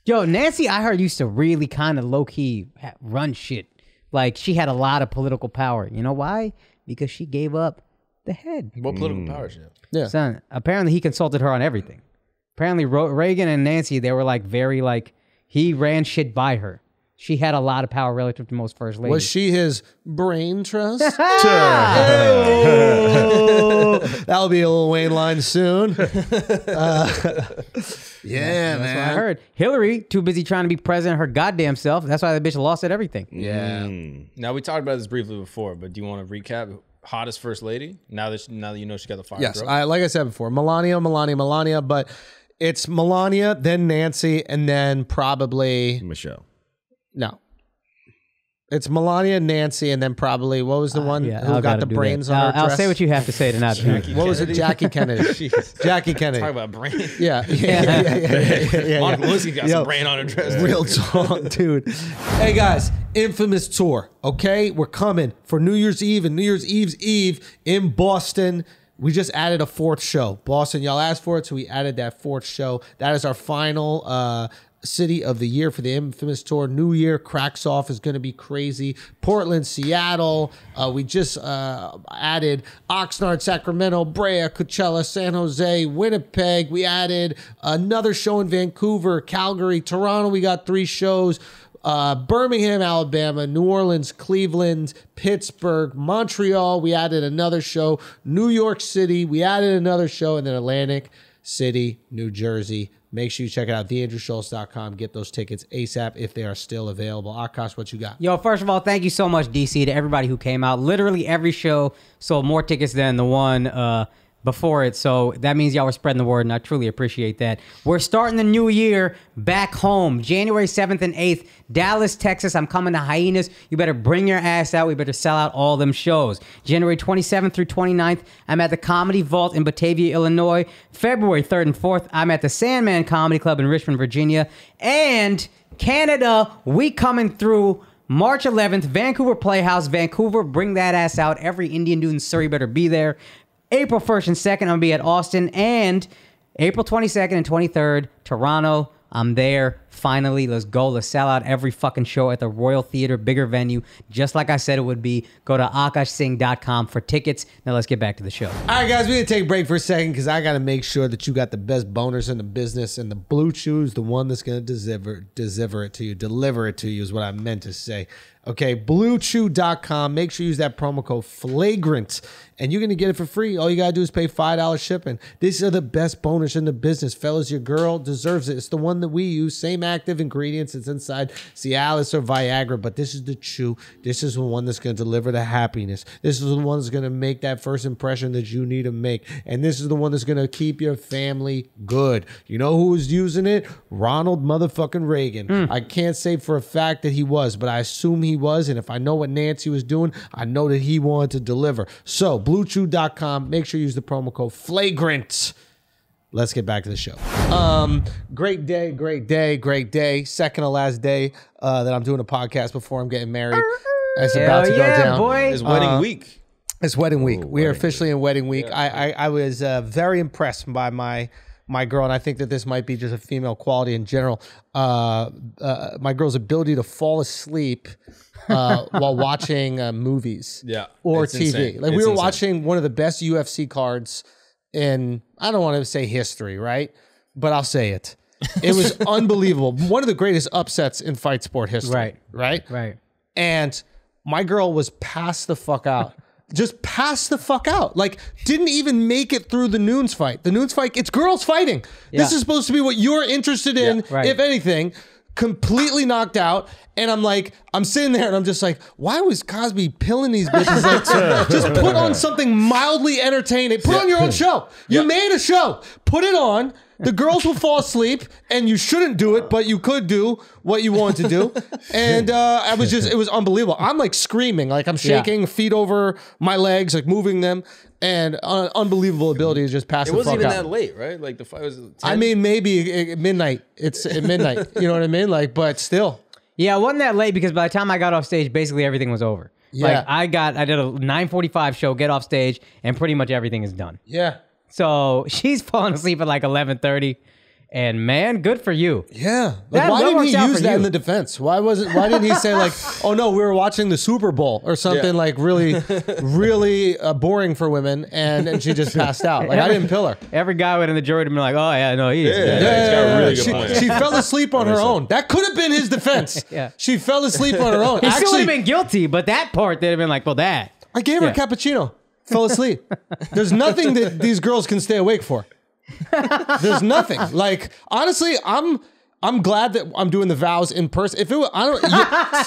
Speaker 4: Yo, Nancy, I heard used to really kind of low key run shit. Like she had a lot of political power. You know why? Because she gave up the head.
Speaker 3: What political hmm. power she have?
Speaker 2: Yeah.
Speaker 4: Son, apparently he consulted her on everything. Apparently Ro- Reagan and Nancy, they were like very like he ran shit by her. She had a lot of power relative to most first ladies.
Speaker 2: Was she his brain trust? That'll be a Lil Wayne line soon. Uh, yeah,
Speaker 4: That's
Speaker 2: man.
Speaker 4: what I heard. Hillary, too busy trying to be president her goddamn self. That's why the bitch lost at everything.
Speaker 2: Yeah.
Speaker 3: Now we talked about this briefly before, but do you want to recap? Hottest first lady. Now that she, now that you know she got the fire.
Speaker 2: Yes. I, like I said before, Melania, Melania, Melania, but it's Melania, then Nancy, and then probably
Speaker 1: Michelle.
Speaker 2: No. It's Melania, and Nancy, and then probably what was the one
Speaker 4: Uh, Yeah,
Speaker 2: who
Speaker 4: I'll
Speaker 2: got
Speaker 4: gotta
Speaker 2: the
Speaker 4: do
Speaker 2: brains
Speaker 4: that.
Speaker 2: on her
Speaker 4: Uh, I'll
Speaker 2: dress?
Speaker 4: say what you have to say to not do it.
Speaker 2: What was it? Jackie Kennedy.
Speaker 3: Jeez.
Speaker 2: Jackie Kennedy.
Speaker 3: Talk about brain.
Speaker 2: Yeah, yeah, yeah, yeah, yeah, yeah, yeah,
Speaker 3: Monica
Speaker 2: yeah.
Speaker 3: Lewinsky got
Speaker 2: Yo,
Speaker 3: some brain on her dress.
Speaker 2: Real talk, dude. Hey guys, infamous tour. Okay, we're coming for New Year's Eve and New Year's Eve's Eve in Boston. We just added a fourth show. Boston, y'all asked for it, so we added that fourth show. That is our final uh, city of the year for the infamous tour. New Year cracks off is going to be crazy. Portland, Seattle. Uh, we just uh, added Oxnard, Sacramento, Brea, Coachella, San Jose, Winnipeg. We added another show in Vancouver, Calgary, Toronto. We got three shows. Uh, Birmingham, Alabama, New Orleans, Cleveland, Pittsburgh, Montreal. We added another show. New York City. We added another show, and then Atlantic City, New Jersey. Make sure you check it out, theandrewschulz.com. Get those tickets ASAP if they are still available. Akaash, what you got?
Speaker 4: Yo, first of all, thank you so much, DC, to everybody who came out. Literally every show sold more tickets than the one uh, before it. So that means y'all were spreading the word, and I truly appreciate that. We're starting the new year back home, January 7th and 8th, Dallas, Texas. I'm coming to Hyenas. You better bring your ass out. We better sell out all them shows. January 27th through 29th, I'm at the Comedy Vault in Batavia, Illinois. February 3rd and 4th, I'm at the Sandman Comedy Club in Richmond, Virginia. And Canada, we coming through. March 11th, Vancouver Playhouse, Vancouver. Bring that ass out. Every Indian dude in Surrey better be there. April 1st and 2nd, I'm going to be at Austin. And April 22nd and 23rd, Toronto. I'm there. Finally, let's go. Let's sell out every fucking show at the Royal Theater, bigger venue, just like I said it would be. Go to akaashsingh.com for tickets. Now let's get back to the show.
Speaker 2: All right, guys, we gonna take a break for a second because I gotta make sure that you got the best boners in the business, and the BlueChew the one that's gonna deliver deliver it to you. Deliver it to you is what I meant to say. Okay, BlueChew.com. Make sure you use that promo code Flagrant, and you're gonna get it for free. All you gotta do is pay five dollars shipping. These are the best boners in the business, fellas. Your girl deserves it. It's the one that we use. Same active ingredients. It's inside Cialis or Viagra, but this is the chew. This is the one that's gonna deliver the happiness. This is the one that's gonna make that first impression that you need to make, and this is the one that's gonna keep your family good. You know who was using it? Ronald motherfucking Reagan. Hmm. I can't say for a fact that he was, but I assume he was. And if I know what Nancy was doing, I know that he wanted to deliver. So, bluechew.com, make sure you use the promo code flagrant. Let's get back to the show. Um, great day, great day, great day. Second to last day uh, that I'm doing a podcast before I'm getting married. It's about to
Speaker 4: Hell yeah,
Speaker 2: go down.
Speaker 4: boy.
Speaker 3: It's wedding
Speaker 2: Uh,
Speaker 3: week.
Speaker 2: It's wedding week. we are
Speaker 3: wedding
Speaker 2: officially in wedding week. I, I I was uh, very impressed by my my girl, and I think that this might be just a female quality in general. Uh, uh, my girl's ability to fall asleep uh, while watching uh, movies,
Speaker 3: Yeah,
Speaker 2: or
Speaker 3: it's
Speaker 2: TV.
Speaker 3: insane.
Speaker 2: Like we
Speaker 3: It's
Speaker 2: were
Speaker 3: insane.
Speaker 2: watching one of the best UFC cards in I don't want to say history, right? But I'll say it. It was unbelievable. One of the greatest upsets in fight sport history.
Speaker 4: Right.
Speaker 2: Right.
Speaker 4: Right.
Speaker 2: And my girl was passed the fuck out. Just passed the fuck out. Like, didn't even make it through the Nunes fight. The Nunes fight, it's girls fighting. This
Speaker 4: Yeah.
Speaker 2: is supposed to be what you're interested in,
Speaker 4: Yeah, right.
Speaker 2: if anything. Completely knocked out. And I'm like, I'm sitting there and I'm just like, why was Cosby pilling these bitches? Like, just put on something mildly entertaining. Put on your own show. You
Speaker 3: Yeah.
Speaker 2: made a show. Put it on. The girls will fall asleep, and you shouldn't do it, but you could do what you want to do. And uh, I was just, it was unbelievable. I'm like screaming, like I'm
Speaker 4: Yeah.
Speaker 2: shaking, feet over my legs, like moving them, and uh, unbelievable ability to just pass
Speaker 3: It
Speaker 2: the
Speaker 3: wasn't
Speaker 2: fuck
Speaker 3: even
Speaker 2: out.
Speaker 3: that late, right? Like the fight was. 10?
Speaker 2: I mean, maybe at midnight. It's at midnight. you know what I mean? Like, but still.
Speaker 4: Yeah, it wasn't that late because by the time I got off stage, basically everything was over.
Speaker 2: Yeah.
Speaker 4: Like I got, I did a 9:45 show, get off stage, and pretty much everything is done.
Speaker 2: Yeah.
Speaker 4: So she's falling asleep at like 11:30, and man, good for you.
Speaker 2: Yeah. Like,
Speaker 4: That-
Speaker 2: why
Speaker 4: that
Speaker 2: didn't he
Speaker 4: works out
Speaker 2: use
Speaker 4: for
Speaker 2: that
Speaker 4: you.
Speaker 2: in the defense? Why wasn't why didn't he say like, "Oh no, we were watching the Super Bowl" or something
Speaker 3: Yeah.
Speaker 2: like really really uh, boring for women and and she just passed out. Like I didn't pill her.
Speaker 4: Every guy within the jury would have been like, "Oh yeah, no, he is."
Speaker 3: Yeah.
Speaker 4: dead."
Speaker 3: he's got a really good
Speaker 2: she, she fell asleep on her own. That could have been his defense.
Speaker 4: Yeah.
Speaker 2: She fell asleep on her own.
Speaker 4: He still would
Speaker 2: Actually,
Speaker 4: have been guilty, but that part they'd have been like, "Well, that."
Speaker 2: I gave her a
Speaker 4: Yeah.
Speaker 2: cappuccino. Fell asleep. There's nothing that these girls can stay awake for. There's nothing. Like honestly, I'm I'm glad that I'm doing the vows in person. If it was, I don't.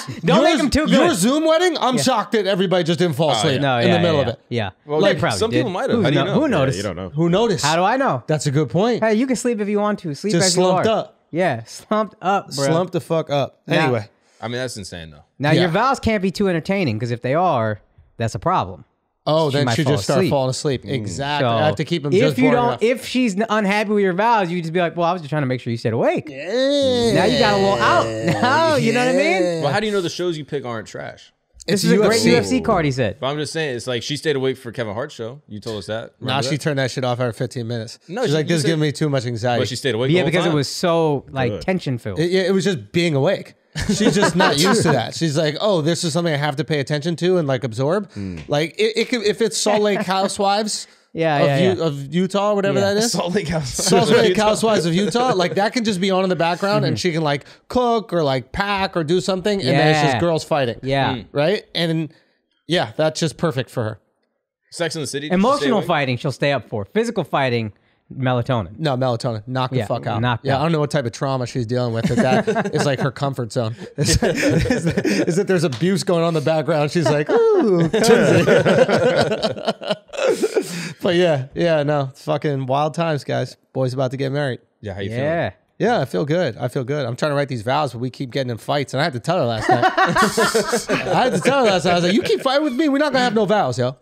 Speaker 2: You,
Speaker 4: Don't make them too good.
Speaker 2: Your Zoom wedding, I'm shocked that everybody just didn't fall oh, asleep
Speaker 4: No,
Speaker 2: in
Speaker 4: yeah,
Speaker 2: the middle
Speaker 4: yeah,
Speaker 2: of it.
Speaker 4: Yeah.
Speaker 3: Well, like,
Speaker 4: probably
Speaker 3: some
Speaker 4: did.
Speaker 3: people might have.
Speaker 4: Who,
Speaker 3: How do you
Speaker 4: know-
Speaker 3: know?
Speaker 4: who
Speaker 3: Yeah,
Speaker 4: noticed?
Speaker 3: you don't know.
Speaker 2: Who noticed?
Speaker 4: How do I know?
Speaker 2: That's a good point.
Speaker 4: Hey, you can sleep if you want to. Sleep
Speaker 2: Just
Speaker 4: as you
Speaker 2: slumped
Speaker 4: are.
Speaker 2: up.
Speaker 4: Yeah, slumped up, bro.
Speaker 2: Slump the fuck up. Anyway,
Speaker 3: I mean, that's insane though.
Speaker 4: Now
Speaker 2: Yeah.
Speaker 4: your vows can't be too entertaining because if they are, that's a problem.
Speaker 2: Oh,
Speaker 4: She
Speaker 2: then she
Speaker 4: fall
Speaker 2: just start
Speaker 4: asleep.
Speaker 2: falling asleep. Mm. Exactly.
Speaker 4: So
Speaker 2: I have to keep them
Speaker 4: if
Speaker 2: just
Speaker 4: you don't,
Speaker 2: enough.
Speaker 4: if she's unhappy with your vows, you just be like, "Well, I was just trying to make sure you stayed awake." Now you got a little out. No, you know what I mean?
Speaker 3: Well, how do you know the shows you pick aren't trash?
Speaker 4: This
Speaker 2: It's
Speaker 4: is a great
Speaker 2: UFC.
Speaker 4: UFC card. He said.
Speaker 3: But I'm just saying, it's like she stayed awake for Kevin Hart's show. You told us that.
Speaker 2: Nah, she turned that shit off after 15 minutes.
Speaker 3: No,
Speaker 2: she's
Speaker 3: she-
Speaker 2: like, this is giving me too much anxiety.
Speaker 3: But she stayed awake.
Speaker 4: Yeah,
Speaker 3: the whole
Speaker 4: because it was so like
Speaker 1: Good.
Speaker 4: tension filled.
Speaker 2: It, yeah, it was just being awake. She's just not used to that. She's like, oh, this is something I have to pay attention to and like absorb. Mm. Like it, it could, if it's Salt Lake Housewives
Speaker 4: Yeah,
Speaker 2: of,
Speaker 4: yeah,
Speaker 2: U-
Speaker 4: yeah.
Speaker 2: of Utah, whatever
Speaker 4: Yeah.
Speaker 2: that is.
Speaker 3: Salt Lake House.
Speaker 2: Salt Lake Housewives of Utah, like that can just be on in the background, and mm-hmm. she can like cook or like pack or do something, and then it's just girls fighting.
Speaker 4: Yeah. Mm.
Speaker 2: right. And yeah, that's just perfect for her.
Speaker 3: Sex in the City. did she stay
Speaker 4: Emotional fighting, she'll stay up for. Physical fighting, melatonin.
Speaker 2: No melatonin, knock the
Speaker 4: Yeah,
Speaker 2: fuck out.
Speaker 4: knocked
Speaker 2: yeah,
Speaker 4: out.
Speaker 2: I don't know what type of trauma she's dealing with. But that is like her comfort zone. Is, is that- is that there's abuse going on in the background? She's like, ooh, cozy. but yeah, yeah, no, it's fucking wild times, guys. Boy's about to get married.
Speaker 3: Yeah, how you feeling?
Speaker 4: Yeah.
Speaker 2: Yeah, I feel good. I feel good. I'm trying to write these vows, but we keep getting in fights, and I had to tell her last night. I had to tell her last night. I was like, "You keep fighting with me, we're not gonna have no vows, yo.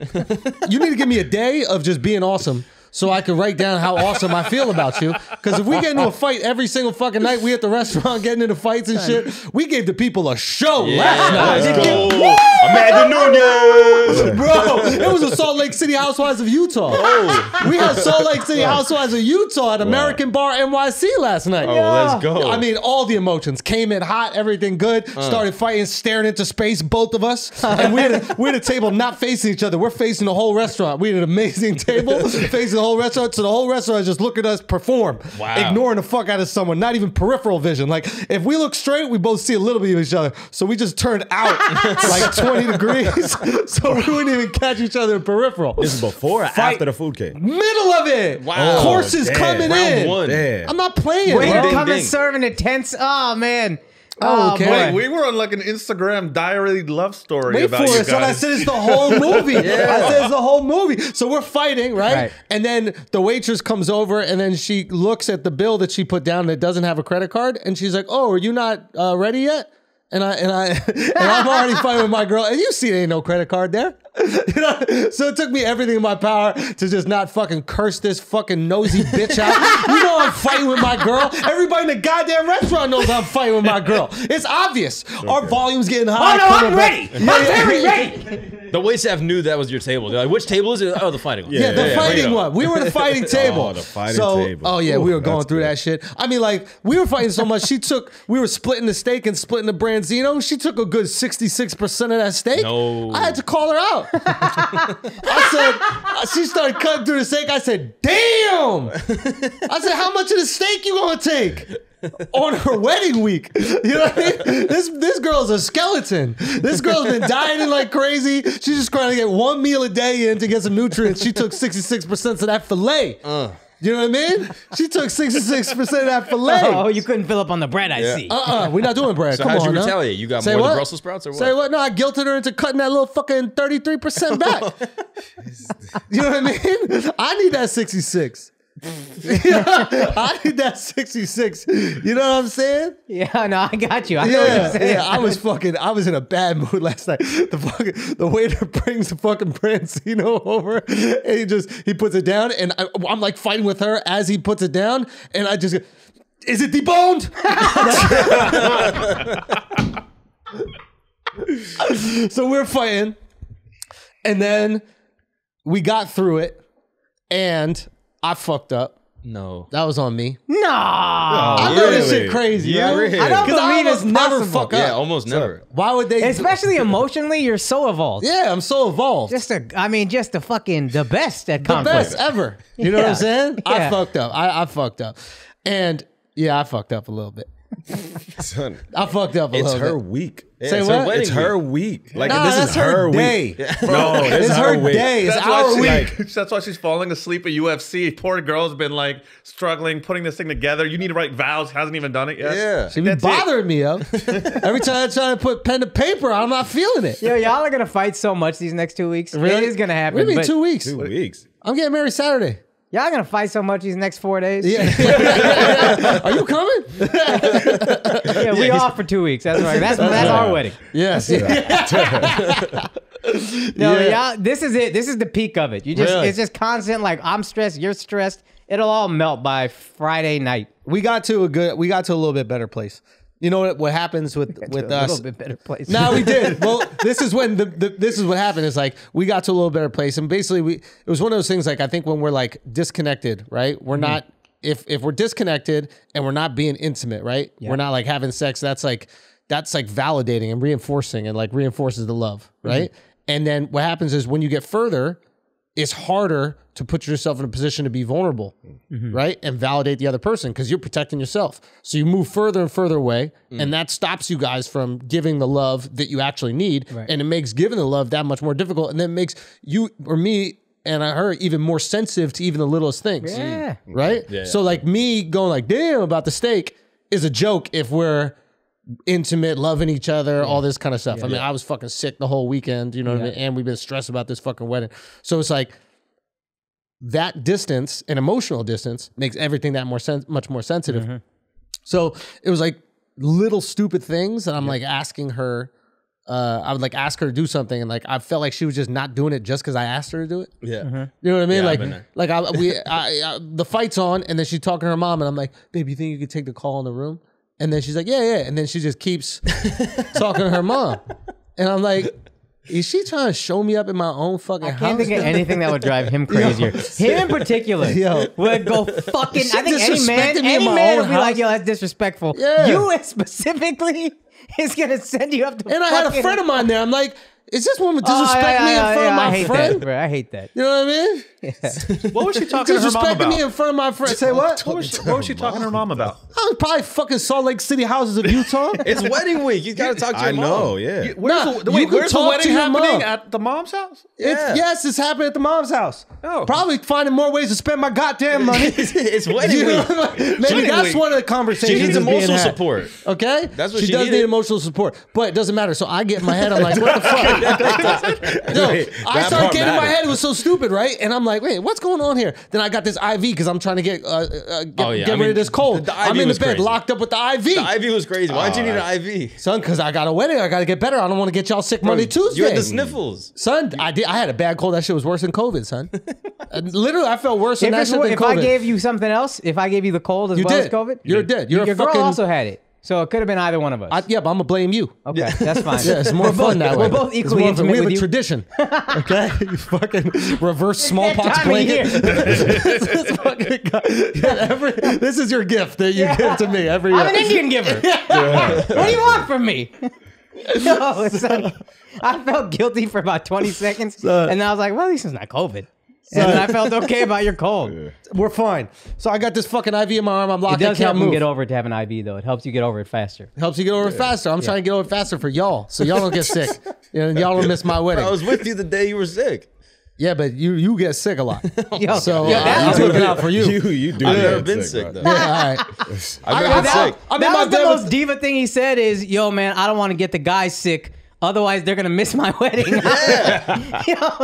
Speaker 2: You need to give me a day of just being awesome." So I could write down how awesome I feel about you. Because if we get into a fight every single fucking night, we at the restaurant getting into fights and shit. We gave the people a show last night.
Speaker 3: let's go. Amanda Nunes.
Speaker 2: Bro, it was a Salt Lake City Housewives of Utah. Oh. We had Salt Lake City Housewives of Utah at American Bar NYC last night.
Speaker 3: Oh, let's go.
Speaker 2: I mean, all the emotions came in hot, everything good. Uh. Started fighting, staring into space, both of us. And we had, a, we had a table not facing each other. We're facing the whole restaurant. We had an amazing table facing the whole restaurant. So the whole restaurant is just looking at us perform,
Speaker 3: Wow.
Speaker 2: ignoring the fuck out of someone, not even peripheral vision. Like if we look straight, we both see a little bit of each other. So we just turned out like 20 degrees. So we wouldn't even catch each other in peripheral.
Speaker 1: This is before or
Speaker 2: Fight.
Speaker 1: after the food came?
Speaker 2: Middle of it.
Speaker 3: Wow.
Speaker 2: Courses oh,
Speaker 1: damn.
Speaker 2: coming
Speaker 3: Round
Speaker 2: in.
Speaker 3: one.
Speaker 1: Damn.
Speaker 2: I'm not playing.
Speaker 4: Waiter
Speaker 2: bro.
Speaker 3: ding,
Speaker 4: coming
Speaker 3: ding.
Speaker 4: serving the tents. Oh man.
Speaker 2: Oh,
Speaker 4: Oh,
Speaker 2: okay.
Speaker 4: boy.
Speaker 2: Wait,
Speaker 5: We were on like an Instagram diary love story
Speaker 2: Wait
Speaker 5: about
Speaker 2: for
Speaker 5: you
Speaker 2: it. So I said it's the whole movie. yeah. I said it's the whole movie. So we're fighting, right?
Speaker 4: Right.
Speaker 2: And then the waitress comes over and then she looks at the bill that she put down that doesn't have a credit card, and she's like, "Oh, are you not uh, ready yet?" And I and I and I'm already fighting with my girl, and you see there ain't no credit card there. You know? So it took me everything in my power to just not fucking curse this fucking nosy bitch out. You know I'm fighting with my girl. Everybody in the goddamn restaurant knows I'm fighting with my girl. It's obvious. Our volume's getting high.
Speaker 4: Oh no, I'm ready. I'm very ready.
Speaker 3: The wait staff knew that was your table. They're like, which table is it? Oh, the fighting one.
Speaker 2: Yeah, the
Speaker 1: Yeah, yeah,
Speaker 2: fighting
Speaker 3: bring it
Speaker 2: one. We were the fighting table.
Speaker 1: Oh, the fighting
Speaker 2: so,
Speaker 1: table.
Speaker 2: Oh yeah, we were going through
Speaker 1: good.
Speaker 2: that shit. I mean, like we were fighting so much. She took. We were splitting the steak and splitting the branzino. She took a good sixty six percent of that steak.
Speaker 3: No.
Speaker 2: I had to call her out. I said. She started cutting through the steak. I said, "Damn!" I said, "How much of the steak you gonna take?" On her wedding week, you know what I mean? This this girl's a skeleton. This girl's been dieting like crazy. She's just trying to get one meal a day in to get some nutrients. She took sixty six percent of that fillet. Uh. You know what I mean? She took sixty six percent of that fillet.
Speaker 4: Oh, you couldn't fill up on the bread. I see.
Speaker 2: Uh-uh, we're not doing bread.
Speaker 3: So
Speaker 2: Come
Speaker 3: how'd you
Speaker 2: on, now.
Speaker 3: retaliate? You got
Speaker 2: Say
Speaker 3: more than? Brussels sprouts or what?
Speaker 2: Say what? No, I guilted her into cutting that little fucking 33% back. you know what I mean? I need that 66. I need that 66. You know what I'm saying?
Speaker 4: Yeah, no, I got you. I know what you're
Speaker 2: Yeah, yeah. I was fucking. I was in a bad mood last night. The fucking the waiter brings the fucking Branzino over, and he just he puts it down, and I, I'm like fighting with her as he puts it down, and I just is it deboned? so we're fighting, and then we got through it, and I fucked up.
Speaker 3: no.
Speaker 2: That was on me.
Speaker 4: No.
Speaker 2: I know this shit crazy.
Speaker 1: Yeah,
Speaker 2: right?
Speaker 1: really?
Speaker 4: I don't
Speaker 2: Because I
Speaker 4: believe it's
Speaker 2: never
Speaker 4: possible.
Speaker 2: fuck up.
Speaker 3: Yeah, almost never.
Speaker 2: Why would they?
Speaker 4: Especially emotionally, you're so evolved.
Speaker 2: yeah, I'm so evolved.
Speaker 4: Just a, I mean, just the fucking the best at
Speaker 2: the
Speaker 4: conflict.
Speaker 2: best ever. You know what I'm saying? I fucked up. I, I fucked up, and yeah, I fucked up a little bit.
Speaker 1: Son,
Speaker 2: I fucked up a
Speaker 1: it's her
Speaker 2: bit.
Speaker 1: week.
Speaker 2: Say
Speaker 3: it's
Speaker 2: what?
Speaker 3: her wedding
Speaker 1: It's her week. Like
Speaker 2: Nah,
Speaker 1: this
Speaker 2: that's
Speaker 1: is
Speaker 2: her
Speaker 1: her,
Speaker 2: day.
Speaker 1: week. No, this is
Speaker 2: her
Speaker 1: her, week.
Speaker 2: day. It's
Speaker 5: That's
Speaker 2: our
Speaker 5: she,
Speaker 2: week.
Speaker 5: that's why she's falling asleep at UFC. Poor girl's been like struggling putting this thing together. You need to write vows. Hasn't even done it yet.
Speaker 1: Yeah.
Speaker 2: She be
Speaker 5: That's it.
Speaker 2: bothering me, yo. Every time I try to put pen to paper, I'm not feeling it.
Speaker 4: Yo, y'all are gonna fight so much these next two weeks.
Speaker 2: Really?
Speaker 4: It is gonna happen.
Speaker 2: What do you mean
Speaker 4: but
Speaker 2: two weeks?
Speaker 1: Two weeks.
Speaker 2: I'm getting married Saturday.
Speaker 4: Y'all gonna fight so much these next four days.
Speaker 2: Yeah. Are you coming?
Speaker 4: Yeah, we off for two weeks. That's right. That's that's our wedding.
Speaker 2: Yes.
Speaker 4: No,
Speaker 2: Yeah.
Speaker 4: y'all. This is it. This is the peak of it. You just
Speaker 2: Really?
Speaker 4: it's just constant. Like I'm stressed. You're stressed. It'll all melt by Friday night.
Speaker 2: we got to a good we got to a little bit better place You know what? What happens with with
Speaker 4: a
Speaker 2: us?
Speaker 4: little bit better place.
Speaker 2: No, we did. Well, this is when the, the this is what happened. Is like we got to a little better place, and basically we it was one of those things. Like I think when we're like disconnected, right? We're mm-hmm. not if if we're disconnected and we're not being intimate, right? We're not like having sex. That's like that's like validating and reinforcing and like reinforces the love, mm-hmm. right? And then what happens is when you get further, it's harder to put yourself in a position to be vulnerable, mm-hmm. right? And validate the other person because you're protecting yourself. So you move further and further away, mm. and that stops you guys from giving the love that you actually need. And it makes giving the love that much more difficult. And then it makes you or me and I her even more sensitive to even the littlest things.
Speaker 4: Yeah. Mm. Mm-hmm.
Speaker 2: Right? So like me going like, damn about the steak is a joke if we're intimate, loving each other, all this kind of stuff. I mean, I was fucking sick the whole weekend, you know what I mean? And we've been stressed about this fucking wedding. So it's like that distance and emotional distance makes everything that more sen- much more sensitive. So it was like little stupid things that I'm like asking her. Uh, I would like ask her to do something, and like I felt like she was just not doing it just because I asked her to do it.
Speaker 3: Yeah.
Speaker 2: You know what I mean?
Speaker 3: Yeah,
Speaker 2: like, like I, we, I, I, the fight's on, and then she's talking to her mom, and I'm like, "Babe, you think you could take the call in the room?" And then she's like, "Yeah, yeah," and then she just keeps talking to her mom, and I'm like, "Is she trying to show me up in my own fucking house?
Speaker 4: I
Speaker 2: house?"
Speaker 4: can't think of anything that would drive him crazier. him in particular
Speaker 2: Yo.
Speaker 4: would go fucking.
Speaker 2: She
Speaker 4: I think any man,
Speaker 2: disrespected me in
Speaker 4: any
Speaker 2: my
Speaker 4: man
Speaker 2: own
Speaker 4: would be like,
Speaker 2: house.
Speaker 4: "Yo, that's disrespectful."
Speaker 2: Yeah.
Speaker 4: You specifically is gonna send you up to.
Speaker 2: and I had a friend of mine there. I'm like, "Is this woman
Speaker 4: Oh,
Speaker 2: disrespect
Speaker 4: yeah,
Speaker 2: me
Speaker 4: yeah,
Speaker 2: in front
Speaker 4: yeah,
Speaker 2: of
Speaker 4: I
Speaker 2: my
Speaker 4: hate
Speaker 2: friend?"
Speaker 4: That, bro. I hate that.
Speaker 2: You know what I mean?
Speaker 5: What was she talking to her mom
Speaker 2: Disrespecting me in front of my friend. Say what?
Speaker 5: What was, she, what was she talking to her mom about?
Speaker 2: I was probably fucking Salt Lake City houses of Utah.
Speaker 3: It's wedding week. You gotta talk to your
Speaker 1: I
Speaker 3: mom.
Speaker 1: know, yeah.
Speaker 5: Where's
Speaker 2: Nah,
Speaker 5: the, wait,
Speaker 2: can
Speaker 5: where's the wedding
Speaker 2: to your
Speaker 5: happening
Speaker 2: mom.
Speaker 5: at the mom's house?
Speaker 2: It's, yes, it's happening at the mom's house.
Speaker 5: Oh.
Speaker 2: Probably finding more ways to spend my goddamn money.
Speaker 3: it's wedding
Speaker 2: You know,
Speaker 3: week.
Speaker 2: Maybe
Speaker 3: Wedding
Speaker 2: that's
Speaker 3: week.
Speaker 2: one of the conversations.
Speaker 3: She needs emotional support.
Speaker 2: Okay,
Speaker 3: That's what
Speaker 2: she,
Speaker 3: she
Speaker 2: does need emotional support, but it doesn't matter. So I get in my head. I'm like, what the fuck? No,
Speaker 1: Wait,
Speaker 2: I started getting in my head. It was so stupid, right? And I'm like, wait, what's going on here? Then I got this IV because I'm trying to get uh, uh, get,
Speaker 3: Oh, yeah.
Speaker 2: get rid
Speaker 3: mean,
Speaker 2: of this cold.
Speaker 3: the- the
Speaker 2: I'm in the bed,
Speaker 3: crazy.
Speaker 2: locked up with the IV.
Speaker 3: The IV was crazy. Why'd you need an IV?
Speaker 2: Son, because I got a wedding, I got to get better. I don't want to get y'all sick Monday, Tuesday.
Speaker 3: You had the sniffles.
Speaker 2: Son, I did. I had a bad cold. That shit was worse than COVID, son. Uh, Literally, I felt worse than
Speaker 4: If,
Speaker 2: that shit
Speaker 4: if I gave you something else, if I gave you the cold as well as COVID,
Speaker 2: You're dead. You're a
Speaker 4: your girl
Speaker 2: fucking-
Speaker 4: also had it, so it could have been either one of us.
Speaker 2: I, yeah, but I'm gonna blame you.
Speaker 4: okay, that's fine.
Speaker 2: Yeah, it's more
Speaker 4: We're
Speaker 2: fun
Speaker 4: both-
Speaker 2: that way.
Speaker 4: We're both equally intimate
Speaker 2: We have a
Speaker 4: you.
Speaker 2: tradition. Okay, you fucking reverse smallpox blanket. this, is fucking, yeah, every, this is your gift that you give to me every year.
Speaker 4: I'm an Indian giver. what do you want from me? no, son, I felt guilty for about 20 seconds,
Speaker 2: Son.
Speaker 4: and then I was like, well, at least it's not COVID. And I felt okay about your cold.
Speaker 2: We're fine. So I got this fucking IV in my arm. I'm
Speaker 4: It
Speaker 2: locked. I
Speaker 4: does
Speaker 2: can't
Speaker 4: help
Speaker 2: move.
Speaker 4: him get over it to have an IV, though. It helps you get over it faster.
Speaker 2: Helps you get over it faster. I'm trying to get over it faster for y'all, so y'all don't get sick. You know, y'all don't miss my wedding.
Speaker 3: I was with you the day you were sick.
Speaker 2: Yeah, but you you get sick a lot.
Speaker 4: Yo,
Speaker 2: So
Speaker 4: yo,
Speaker 2: uh,
Speaker 4: that
Speaker 2: I'm
Speaker 4: was-
Speaker 2: looking out for you.
Speaker 1: You you do.
Speaker 3: I've
Speaker 1: get
Speaker 3: never been
Speaker 1: sick,
Speaker 3: sick
Speaker 1: bro.
Speaker 3: though.
Speaker 2: Yeah, all right.
Speaker 3: I've never been sick.
Speaker 2: I'm in
Speaker 4: that
Speaker 2: my
Speaker 4: was the
Speaker 2: bed with-
Speaker 4: most diva thing he said is, yo, man, I don't want to get the guys sick. Otherwise, they're gonna miss my wedding. Yo,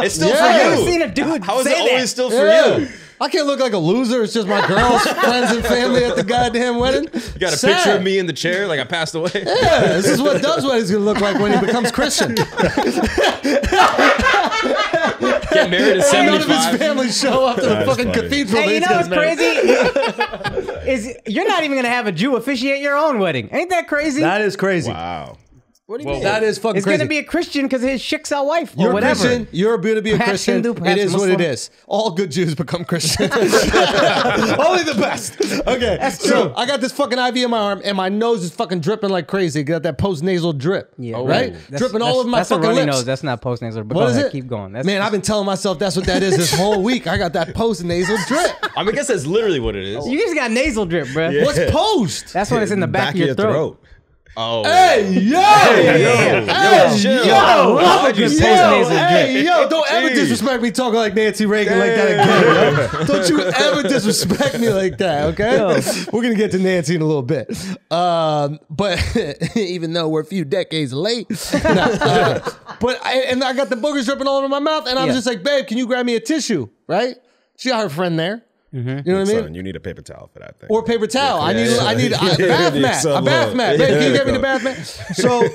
Speaker 3: It's still
Speaker 2: Yeah.
Speaker 3: for
Speaker 4: I've never seen a dude
Speaker 3: How is
Speaker 4: say
Speaker 3: it always
Speaker 4: that.
Speaker 3: still for
Speaker 2: Yeah.
Speaker 3: you?
Speaker 2: I can't look like a loser. It's just my girls, friends, and family at the goddamn wedding.
Speaker 3: You got a picture of me in the chair like I passed away.
Speaker 2: Yeah, this is what Doug's wedding's gonna look like when he becomes Christian.
Speaker 3: Get married at seventy-five.
Speaker 2: None of his family show up to the fucking
Speaker 1: funny.
Speaker 2: cathedral.
Speaker 4: Hey, you know
Speaker 2: he's
Speaker 4: what's crazy? is you're not even gonna have a Jew officiate your own wedding. Ain't that crazy?
Speaker 2: That is crazy.
Speaker 1: Wow.
Speaker 3: What do you mean?
Speaker 2: That is fucking
Speaker 4: it's
Speaker 2: crazy.
Speaker 4: gonna be a Christian because his shiksa wife or
Speaker 2: You're a
Speaker 4: whatever.
Speaker 2: Christian. You're going to be a
Speaker 4: Perhaps
Speaker 2: Christian.
Speaker 4: Hindu,
Speaker 2: it
Speaker 4: perhaps
Speaker 2: is what it
Speaker 4: Muslim.
Speaker 2: is. All good Jews become Christians. Only the best. Okay.
Speaker 4: That's
Speaker 2: So
Speaker 4: true.
Speaker 2: I got this fucking IV in my arm, and my nose is fucking dripping like crazy. Got that post nasal drip.
Speaker 4: Yeah,
Speaker 2: Right? Oh.
Speaker 4: That's-
Speaker 2: dripping all
Speaker 4: that's-
Speaker 2: over my
Speaker 4: that's
Speaker 2: fucking
Speaker 4: a runny
Speaker 2: lips.
Speaker 4: nose. That's not post nasal. But
Speaker 2: What
Speaker 4: go
Speaker 2: is
Speaker 4: ahead,
Speaker 2: it?
Speaker 4: Keep going. That's,
Speaker 2: Man, I've been telling myself that's what that is this whole week. I got that post nasal drip.
Speaker 3: I mean, I guess that's literally what it is.
Speaker 4: you just got nasal drip, bro.
Speaker 2: What's post?
Speaker 4: That's when it's in the back, of your, throat.
Speaker 3: Oh.
Speaker 2: Hey, yo!
Speaker 3: Hey,
Speaker 2: yo!
Speaker 3: Why'd you
Speaker 2: Yo, hey, yo, don't ever
Speaker 3: Jeez.
Speaker 2: disrespect me talking like Nancy Reagan like that again. yo. Don't you ever disrespect me like that, okay? We're gonna get to Nancy in a little bit. Um, but even though we're a few decades late, nah, uh, but I, and I got the boogers dripping all over my mouth, and I was
Speaker 4: Yeah.
Speaker 2: just like, babe, can you grab me a tissue? Right? She got her friend there. Mm-hmm. You know what I mean?
Speaker 1: Son, you need a paper towel for that thing.
Speaker 2: or paper towel. I need,
Speaker 1: yeah.
Speaker 2: I need a bath
Speaker 1: need
Speaker 2: mat, a bath mat. Babe, can you get me the bath mat? So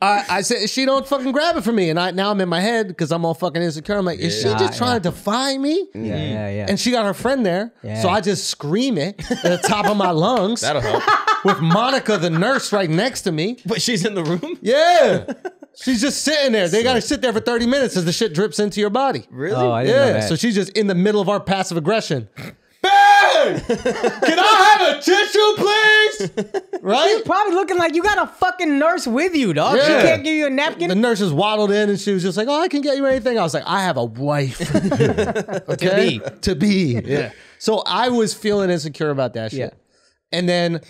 Speaker 2: I, I said she don't fucking grab it for me, and I now I'm in my head because I'm all fucking insecure. I'm like, is she just
Speaker 4: Yeah.
Speaker 2: trying to defy me? Mm-hmm.
Speaker 4: Yeah, yeah, yeah.
Speaker 2: And she got her friend there,
Speaker 4: Yeah.
Speaker 2: so I just scream it at the top of my lungs.
Speaker 3: That'll help.
Speaker 2: with Monica, the nurse, right next to me.
Speaker 3: But she's in the room.
Speaker 2: Yeah. She's just sitting there. They got to sit there for 30 minutes as the shit drips into your body.
Speaker 3: Really?
Speaker 4: Oh, I didn't know
Speaker 2: Yeah.
Speaker 4: that.
Speaker 2: So she's just in the middle of our passive aggression. Babe! Can I have a tissue, please? Right?
Speaker 4: She's probably looking like you got a fucking nurse with you, dog. She
Speaker 2: Yeah.
Speaker 4: can't give you a napkin.
Speaker 2: The nurses waddled in and she was just like, Oh, I can get you anything. I was like, I have a wife. okay?
Speaker 4: be.
Speaker 2: To be. Yeah. So I was feeling insecure about that shit.
Speaker 4: Yeah.
Speaker 2: And then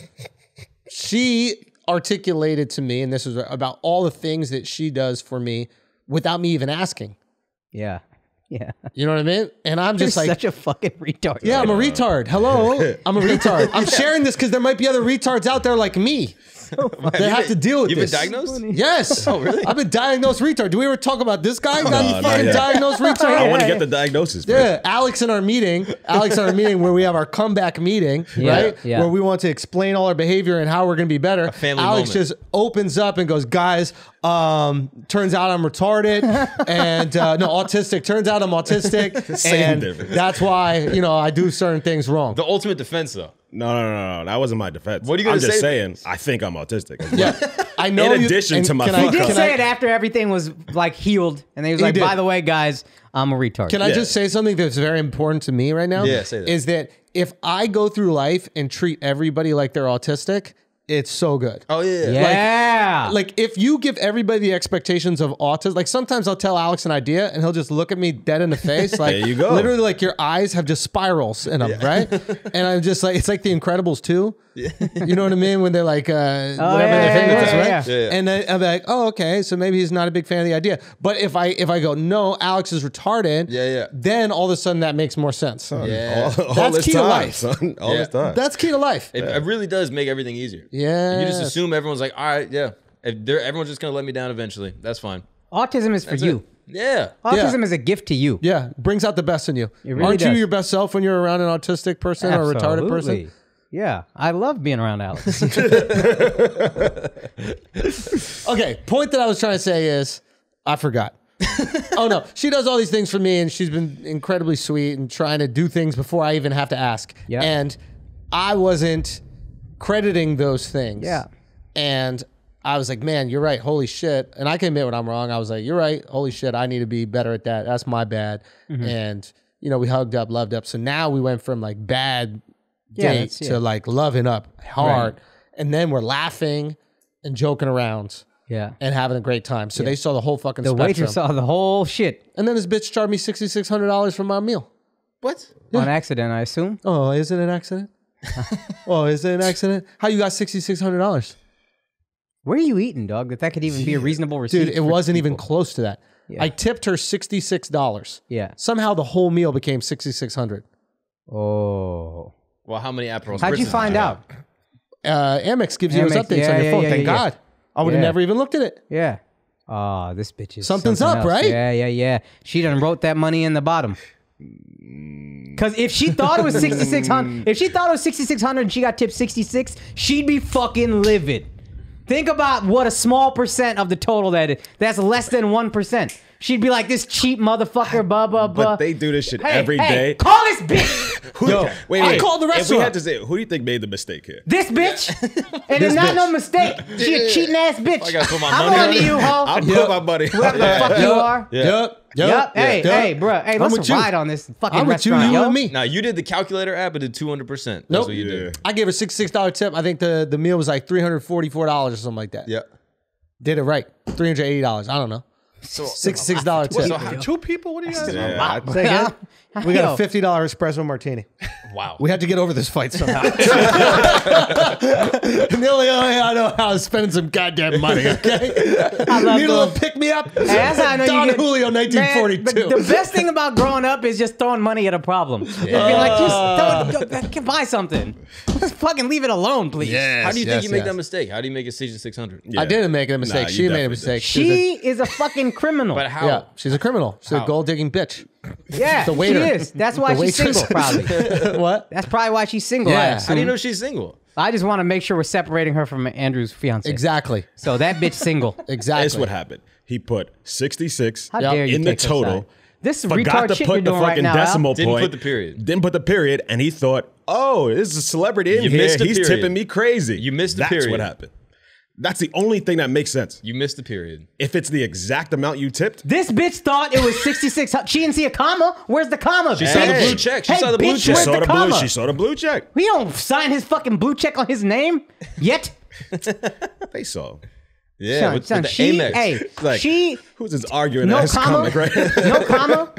Speaker 2: she articulated to me, and this was about all the things that she does for me without me even asking.
Speaker 4: yeah. Yeah.
Speaker 2: You know what I mean? And I'm
Speaker 4: You're
Speaker 2: just like,
Speaker 4: such a fucking retard.
Speaker 2: yeah, I'm a retard. Hello, I'm a retard. I'm sharing this because there might be other retards out there like me. They have to deal with this.
Speaker 3: You've been diagnosed?
Speaker 2: Yes. Oh, really? I've been diagnosed retard. Do we ever talk about this guy? Got
Speaker 1: not
Speaker 2: fucking
Speaker 1: yet.
Speaker 2: diagnosed
Speaker 1: I want to get the diagnosis. man.
Speaker 2: Yeah, Alex in our meeting, Alex in our meeting where we have our comeback meeting,
Speaker 4: Yeah,
Speaker 2: right?
Speaker 4: yeah.
Speaker 2: Where we want to explain all our behavior and how we're going to be better.
Speaker 3: family
Speaker 2: Alex
Speaker 3: moment.
Speaker 2: just opens up and goes, "Guys, um, turns out I'm retarded and uh, no autistic. Turns out I'm autistic,
Speaker 1: Same
Speaker 2: and
Speaker 1: difference.
Speaker 2: that's why you know I do certain things wrong."
Speaker 3: The ultimate defense, though.
Speaker 1: No, no, no, no. That wasn't my defense.
Speaker 3: What are you gonna
Speaker 1: I'm
Speaker 3: gonna
Speaker 1: just
Speaker 3: say?
Speaker 1: saying. I think I'm autistic.
Speaker 2: Yeah, I know.
Speaker 1: In
Speaker 2: you-
Speaker 1: addition
Speaker 2: and
Speaker 1: to my
Speaker 2: can I-
Speaker 1: fuck
Speaker 4: He did
Speaker 2: can
Speaker 4: say
Speaker 2: I-
Speaker 4: it after everything was like healed, and he was
Speaker 2: He
Speaker 4: like,
Speaker 2: did.
Speaker 4: "By the way, guys, I'm a retard."
Speaker 2: Can I
Speaker 1: Yeah.
Speaker 2: just say something that's very important to me right now?
Speaker 3: Yeah, say that.
Speaker 2: Is that if I go through life and treat everybody like they're autistic, it's so good.
Speaker 3: Oh yeah.
Speaker 4: yeah.
Speaker 2: Like if you give everybody the expectations of autism, like sometimes I'll tell Alex an idea and he'll just look at me dead in the face, like
Speaker 1: There you go.
Speaker 2: literally like your eyes have just spirals in them, right? and I'm just like, it's like The Incredibles too. You know what I mean? When they're like, uh, whatever
Speaker 4: yeah,
Speaker 2: their
Speaker 4: yeah,
Speaker 2: thing
Speaker 4: yeah,
Speaker 2: was,
Speaker 4: yeah,
Speaker 2: right?
Speaker 4: yeah.
Speaker 3: Yeah, yeah.
Speaker 2: And then I'm like, oh, okay, so maybe he's not a big fan of the idea. But if I if I go, no, Alex is retarded,
Speaker 3: Yeah, yeah.
Speaker 2: then all of a sudden that makes more sense.
Speaker 3: Yeah.
Speaker 1: all, all
Speaker 2: That's
Speaker 1: this
Speaker 2: key to life.
Speaker 1: son. All
Speaker 3: Yeah.
Speaker 1: this time.
Speaker 2: That's key to life.
Speaker 3: It, it really does make everything easier.
Speaker 2: Yeah.
Speaker 3: You just assume everyone's like, all right, yeah. If they're, everyone's just gonna let me down eventually. That's fine.
Speaker 4: Autism is for
Speaker 3: That's
Speaker 4: you.
Speaker 3: it. Yeah.
Speaker 4: Autism is a gift to you.
Speaker 2: Yeah, brings out the best in you.
Speaker 4: really
Speaker 2: Aren't you your best self when you're around an autistic person or a retarded person?
Speaker 4: Yeah, I love being around Alex.
Speaker 2: Okay, point that I was trying to say is I forgot. oh no, she does all these things for me, and she's been incredibly sweet and trying to do things before I even have to ask.
Speaker 4: Yeah.
Speaker 2: and I wasn't crediting those things.
Speaker 4: Yeah.
Speaker 2: and I was like, man, you're right. Holy shit. And I can admit when I'm wrong. I was like, you're right. Holy shit. I need to be better at that. That's my bad.
Speaker 4: Mm-hmm.
Speaker 2: And you know, we hugged up, loved up. So now we went from like bad
Speaker 4: Yeah,
Speaker 2: date to
Speaker 4: yeah.
Speaker 2: like loving up hard, and then we're laughing and joking around
Speaker 4: yeah.
Speaker 2: and having a great time. So they saw the whole fucking
Speaker 4: The
Speaker 2: spectrum.
Speaker 4: waitress saw the whole shit
Speaker 2: and then this bitch charged me sixty six hundred dollars for my meal.
Speaker 3: What?
Speaker 4: on accident, I assume.
Speaker 2: Oh, is it an accident? oh, is it an accident? How you got sixty six hundred dollars,
Speaker 4: Where are you eating, dog? That that could even be a reasonable receipt.
Speaker 2: dude? It wasn't even close to that.
Speaker 4: Yeah.
Speaker 2: I tipped her sixty six dollars.
Speaker 4: Yeah.
Speaker 2: Somehow the whole meal became sixty six hundred.
Speaker 4: Oh.
Speaker 3: Well, how many Aperol
Speaker 4: How'd you find out?
Speaker 2: Uh, Amex gives you those updates
Speaker 4: yeah,
Speaker 2: on your
Speaker 4: yeah,
Speaker 2: phone.
Speaker 4: yeah,
Speaker 2: Thank
Speaker 4: yeah.
Speaker 2: God. I would have
Speaker 4: Yeah.
Speaker 2: never even looked at it.
Speaker 4: Yeah. Oh, this bitch is
Speaker 2: Something's
Speaker 4: something
Speaker 2: up,
Speaker 4: else.
Speaker 2: right?
Speaker 4: Yeah, yeah, yeah. She done wrote that money in the bottom. Mm. Cause if she thought it was sixty six hundred, if she thought it was sixty six hundred and she got tipped sixty six, she'd be fucking livid. Think about what a small percent of the total that is. That's less than one percent. She'd be like, "This cheap motherfucker, blah blah blah."
Speaker 1: But they do this shit
Speaker 4: hey,
Speaker 1: every
Speaker 4: hey,
Speaker 1: day.
Speaker 4: Call this bitch.
Speaker 1: Who,
Speaker 2: Yo,
Speaker 1: wait,
Speaker 2: I
Speaker 1: wait.
Speaker 2: called the
Speaker 1: If we
Speaker 2: restaurant.
Speaker 1: had to say, who do you think made the mistake here?
Speaker 4: This bitch, and it's not no mistake. She a cheating ass bitch.
Speaker 3: I gotta put my
Speaker 4: I'm
Speaker 3: money
Speaker 4: on
Speaker 3: on
Speaker 4: to
Speaker 3: it.
Speaker 4: you, ho.
Speaker 1: I'll
Speaker 2: Yep.
Speaker 1: put my money.
Speaker 4: Whoever the fuck you are.
Speaker 1: Yeah.
Speaker 2: Yep. Yep.
Speaker 4: Yep. Hey,
Speaker 2: Yep.
Speaker 4: hey, bro. Hey,
Speaker 2: I'm
Speaker 4: let's
Speaker 2: with you.
Speaker 4: ride on this fucking
Speaker 2: I'm with you.
Speaker 4: restaurant,
Speaker 2: You
Speaker 4: yo.
Speaker 2: and me.
Speaker 3: Now you did the calculator app, but did two hundred percent. That's
Speaker 2: Nope.
Speaker 3: what you
Speaker 1: Yeah.
Speaker 3: did.
Speaker 2: I gave her sixty six dollar tip. I think the the meal was like three hundred forty four dollars or something like that.
Speaker 3: Yeah.
Speaker 2: Did it right. Three hundred eighty dollars. I don't know.
Speaker 3: So
Speaker 2: Sixty six dollar tip.
Speaker 3: So how-
Speaker 5: Two people? What do you guys?
Speaker 1: Yeah, I-
Speaker 2: Say again? We got a fifty dollar espresso martini.
Speaker 3: wow.
Speaker 2: We had to get over this fight somehow. the only way I know how is spending some goddamn money. Okay,
Speaker 4: I love
Speaker 2: need a
Speaker 4: the-
Speaker 2: little pick me up.
Speaker 4: Hey, that's how I know
Speaker 2: Don
Speaker 4: you get,
Speaker 2: Julio, nineteen forty
Speaker 4: Man,
Speaker 2: two.
Speaker 4: The, the best thing about growing up is just throwing money at a problem. Just being like, just throw, go- go- buy something. Just fucking leave it alone, please.
Speaker 3: How do you think
Speaker 2: yes,
Speaker 3: you make
Speaker 2: yes.
Speaker 3: that mistake? How do you make it sixty six hundred?
Speaker 2: I didn't make a mistake.
Speaker 1: Nah, you
Speaker 2: she made a
Speaker 1: definitely
Speaker 2: mistake.
Speaker 1: did.
Speaker 2: She, was
Speaker 4: She is a fucking criminal.
Speaker 3: But how?
Speaker 2: yeah, she's a criminal. She's a
Speaker 3: How?
Speaker 2: gold digging bitch.
Speaker 4: Yeah,
Speaker 2: the waiter.
Speaker 4: she is. That's why
Speaker 2: The
Speaker 4: she's single, probably.
Speaker 2: what?
Speaker 4: That's probably why she's single. I
Speaker 2: Yeah.
Speaker 3: How
Speaker 4: assume.
Speaker 3: do you know she's single?
Speaker 4: I just want to make sure we're separating her from Andrew's fiance.
Speaker 2: Exactly.
Speaker 4: So that bitch single.
Speaker 2: Exactly.
Speaker 1: That's what happened. He put 66
Speaker 4: How
Speaker 2: Yep.
Speaker 4: dare you
Speaker 1: in the
Speaker 4: take her
Speaker 1: total.
Speaker 4: side. This
Speaker 1: Forgot
Speaker 4: retard
Speaker 1: to
Speaker 4: shit
Speaker 1: put
Speaker 4: you're
Speaker 1: the
Speaker 4: doing right
Speaker 1: fucking
Speaker 4: now. Al.
Speaker 1: decimal
Speaker 3: Didn't
Speaker 1: point.
Speaker 3: put the period.
Speaker 1: Didn't put the period, and he thought
Speaker 6: oh, this is a celebrity in
Speaker 3: You
Speaker 6: here.
Speaker 3: missed a
Speaker 6: He's
Speaker 3: period.
Speaker 6: tipping me crazy.
Speaker 3: You missed a
Speaker 6: That's
Speaker 3: period.
Speaker 6: what happened. That's the only thing that makes sense.
Speaker 3: You missed the period.
Speaker 6: If it's the exact amount you tipped,
Speaker 4: This bitch thought it was 66. She didn't see a comma. Where's the comma?
Speaker 3: She saw the blue check. She
Speaker 4: Hey,
Speaker 3: saw the blue
Speaker 4: bitch,
Speaker 3: check.
Speaker 4: where's
Speaker 6: saw
Speaker 4: the
Speaker 6: the blue.
Speaker 4: comma?
Speaker 6: She saw the blue check.
Speaker 4: He don't sign his fucking blue check on his name yet.
Speaker 6: They saw.
Speaker 3: Yeah,
Speaker 4: Son,
Speaker 3: with,
Speaker 4: son,
Speaker 3: with the
Speaker 4: she,
Speaker 3: Amex.
Speaker 4: hey,
Speaker 6: Like,
Speaker 4: she,
Speaker 6: Who's this arguing
Speaker 4: no
Speaker 6: ass
Speaker 4: comma,
Speaker 6: comic right
Speaker 4: no comma,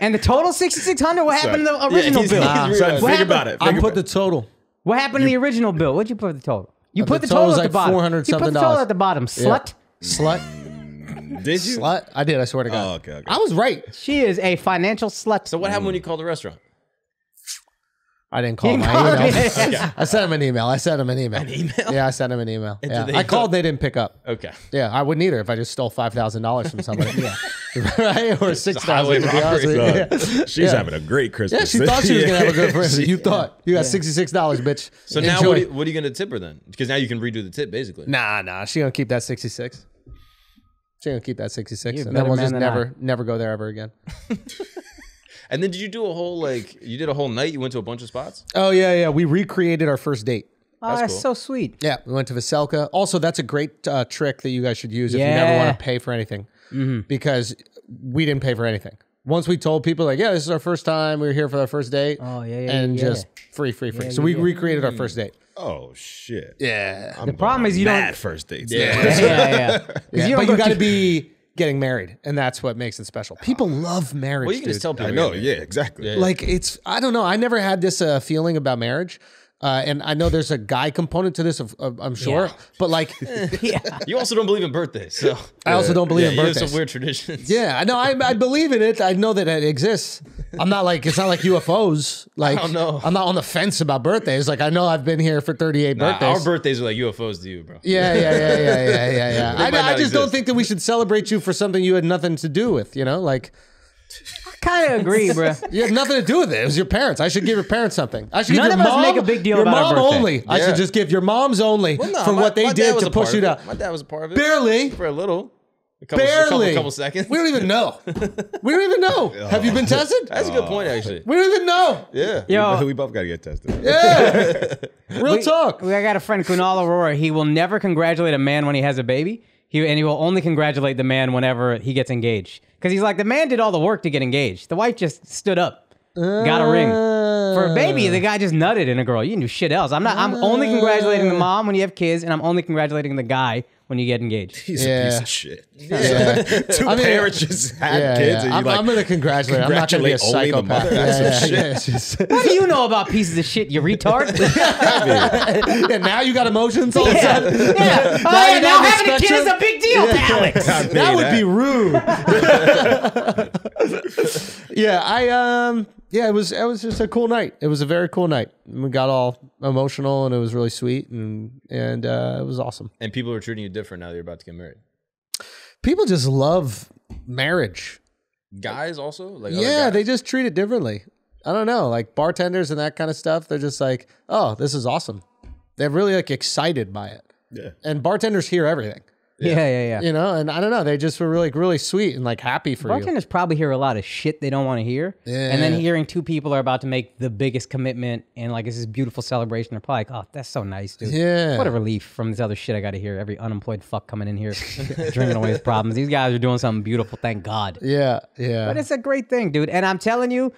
Speaker 4: and the total 6,600. What happened to the
Speaker 3: Yeah,
Speaker 4: original
Speaker 3: he's-
Speaker 4: bill?
Speaker 3: he's
Speaker 6: Son,
Speaker 3: realized-
Speaker 6: think
Speaker 4: What
Speaker 6: about
Speaker 4: happened?
Speaker 6: it.
Speaker 2: I put
Speaker 6: about
Speaker 2: the total.
Speaker 4: What happened to the original bill? What'd you put the total? You uh, put
Speaker 2: the
Speaker 4: the,
Speaker 2: total
Speaker 4: total
Speaker 2: was
Speaker 4: at the bottom.
Speaker 2: 400
Speaker 4: You put the
Speaker 2: something
Speaker 4: total
Speaker 2: dollars.
Speaker 4: at the bottom. Slut.
Speaker 2: Slut.
Speaker 6: Did you?
Speaker 2: Slut. I did. I swear to God.
Speaker 6: Oh, okay, okay.
Speaker 2: I was right.
Speaker 4: She is a financial slut.
Speaker 3: So what happened when you called the restaurant?
Speaker 2: I didn't call
Speaker 4: He
Speaker 2: my
Speaker 4: called
Speaker 2: email.
Speaker 4: me.
Speaker 2: I sent him an email. I sent him an email.
Speaker 3: An email?
Speaker 2: Yeah, I sent him an email.
Speaker 3: And
Speaker 2: Yeah.
Speaker 3: they-
Speaker 2: I called. They didn't pick up.
Speaker 3: Okay.
Speaker 2: Yeah, I wouldn't either if I just stole five thousand dollars from somebody. yeah, right or six
Speaker 3: highway
Speaker 2: thousand. to be honest with you.
Speaker 3: robbery.
Speaker 2: Yeah.
Speaker 6: She's
Speaker 2: Yeah.
Speaker 6: having a great Christmas.
Speaker 2: Yeah, she thought she was gonna have a good Christmas. You thought you got sixty six dollars, bitch.
Speaker 3: So now what are, you, what are you going to tip her then? Because now you can redo the tip basically.
Speaker 2: Nah, nah. She gonna keep that sixty six. She gonna keep that sixty six,
Speaker 4: You're
Speaker 2: and then we'll just
Speaker 4: than
Speaker 2: never, never go there ever again.
Speaker 3: And then did you do a whole like you did a whole night? You went to a bunch of spots.
Speaker 2: Oh yeah, yeah. We recreated our first date.
Speaker 4: Oh, that's
Speaker 3: cool.
Speaker 4: so sweet.
Speaker 2: Yeah, we went to Veselka. Also, that's a great uh, trick that you guys should use if you never want to pay for anything, because we didn't pay for anything. Once we told people like, yeah, this is our first time. We were here for our first date.
Speaker 4: Oh, yeah, yeah,
Speaker 2: and
Speaker 4: yeah.
Speaker 2: just free, free, free.
Speaker 4: Yeah,
Speaker 2: so
Speaker 4: yeah,
Speaker 2: we
Speaker 4: yeah.
Speaker 2: recreated our first date.
Speaker 6: Oh shit.
Speaker 2: Yeah,
Speaker 6: I'm
Speaker 4: The problem is you don't.
Speaker 6: first dates.
Speaker 4: Yeah, yeah, yeah. 'Cause
Speaker 2: yeah.
Speaker 4: you
Speaker 2: but
Speaker 4: don't
Speaker 2: you got to
Speaker 4: to-
Speaker 2: be getting married, and that's what makes it special. People love marriage.
Speaker 3: Well, you can
Speaker 2: dude.
Speaker 3: just tell people.
Speaker 6: I know.
Speaker 3: you're
Speaker 6: Yeah, exactly.
Speaker 3: Yeah.
Speaker 2: like it's I don't know. I never had this uh, feeling about marriage. Uh, and I know there's a guy component to this, of, of- I'm sure,
Speaker 4: Yeah.
Speaker 2: but like,
Speaker 4: yeah.
Speaker 3: You also don't believe in birthdays, so
Speaker 2: I also don't believe
Speaker 3: yeah,
Speaker 2: in birthdays.
Speaker 3: some weird traditions.
Speaker 2: Yeah, I know. I, I believe in it. I know that it exists. I'm not like it's not like UFOs. Like
Speaker 3: don't know.
Speaker 2: I'm not on the fence about birthdays. Like I know I've been here for 38
Speaker 3: Nah,
Speaker 2: birthdays.
Speaker 3: our birthdays are like UFOs to you, bro.
Speaker 2: yeah, yeah, yeah, yeah, yeah, yeah, yeah. I, I
Speaker 3: not
Speaker 2: just don't think that we should celebrate you for something you had nothing to do with. You know, like
Speaker 4: kind of agree, bro.
Speaker 2: you had nothing to do with it. It was your parents. I should give your parents something. I should
Speaker 4: None
Speaker 2: give
Speaker 4: of
Speaker 2: your
Speaker 4: us
Speaker 2: mom
Speaker 4: make a big deal
Speaker 2: your
Speaker 4: about our
Speaker 2: mom
Speaker 4: birthday.
Speaker 2: only. I
Speaker 3: Yeah.
Speaker 2: should just give your mom's only
Speaker 3: Well, no,
Speaker 2: for
Speaker 3: my-
Speaker 2: what they
Speaker 3: my dad
Speaker 2: did
Speaker 3: was
Speaker 2: to
Speaker 3: a part
Speaker 2: push you
Speaker 3: of it.
Speaker 2: down.
Speaker 3: My dad was a part of it.
Speaker 2: Barely.
Speaker 3: for a little. A couple,
Speaker 2: Barely.
Speaker 3: A couple, couple seconds.
Speaker 2: We don't even know. We don't even know. Have you been tested?
Speaker 3: That's a good point, actually.
Speaker 2: We don't even know.
Speaker 3: Yeah.
Speaker 4: Yo,
Speaker 6: we both got to get tested.
Speaker 2: Yeah. Real talk.
Speaker 4: I got a friend, Kunal Arora. He will never congratulate a man when he has a baby. He and he will only congratulate the man whenever he gets engaged. Because he's like, the man did all the work to get engaged. The wife just stood up, got a ring. For a baby, the guy just nutted in a girl. You can do shit else. I'm not. I'm only congratulating the uh. mom when you have kids, and I'm only congratulating the guy when you get engaged.
Speaker 6: He's
Speaker 2: Yeah.
Speaker 6: a piece of shit.
Speaker 2: Yeah.
Speaker 6: Two
Speaker 2: I mean,
Speaker 6: parents just had
Speaker 2: Yeah,
Speaker 6: kids,
Speaker 2: yeah.
Speaker 6: and you
Speaker 2: I'm,
Speaker 6: like
Speaker 2: I'm gonna congratulate. I'm not gonna be a
Speaker 6: only the
Speaker 2: psychopath.
Speaker 6: mother?
Speaker 2: Yeah, yeah, yeah,
Speaker 6: shit.
Speaker 2: it's just-
Speaker 4: What do you know about pieces of shit, you retard?
Speaker 2: yeah, now you got emotions all of a
Speaker 4: yeah.
Speaker 2: sudden.
Speaker 4: yeah. Oh, yeah.
Speaker 2: you
Speaker 4: Now
Speaker 2: got the
Speaker 4: having a kid is a big deal to Alex.
Speaker 2: That would be rude. yeah, I um yeah, it was it was just a cool night. It was a very cool night. We got all emotional and it was really sweet and and uh, it was awesome.
Speaker 3: And people are treating you different now that you're about to get married.
Speaker 2: People just love marriage.
Speaker 3: Guys also? Like
Speaker 2: Yeah,
Speaker 3: guys?
Speaker 2: they just treat it differently. I don't know, like bartenders and that kind of stuff. They're just like, oh, this is awesome. They're really like excited by it.
Speaker 6: Yeah.
Speaker 2: And bartenders hear everything,
Speaker 4: Yeah, yeah, yeah.
Speaker 2: you know. And I don't know, they just were really, really sweet and like happy for you.
Speaker 4: Bartenders probably hear a lot of shit they don't want to hear. And then hearing two people are about to make the biggest commitment and like it's this beautiful celebration. They're probably like, oh, that's so nice, dude.
Speaker 2: Yeah.
Speaker 4: What a relief from this other shit I got to hear. Every unemployed fuck coming in here drinking away his problems. These guys are doing something beautiful. Thank God.
Speaker 2: Yeah, yeah.
Speaker 4: But it's a great thing, dude. And I'm telling you,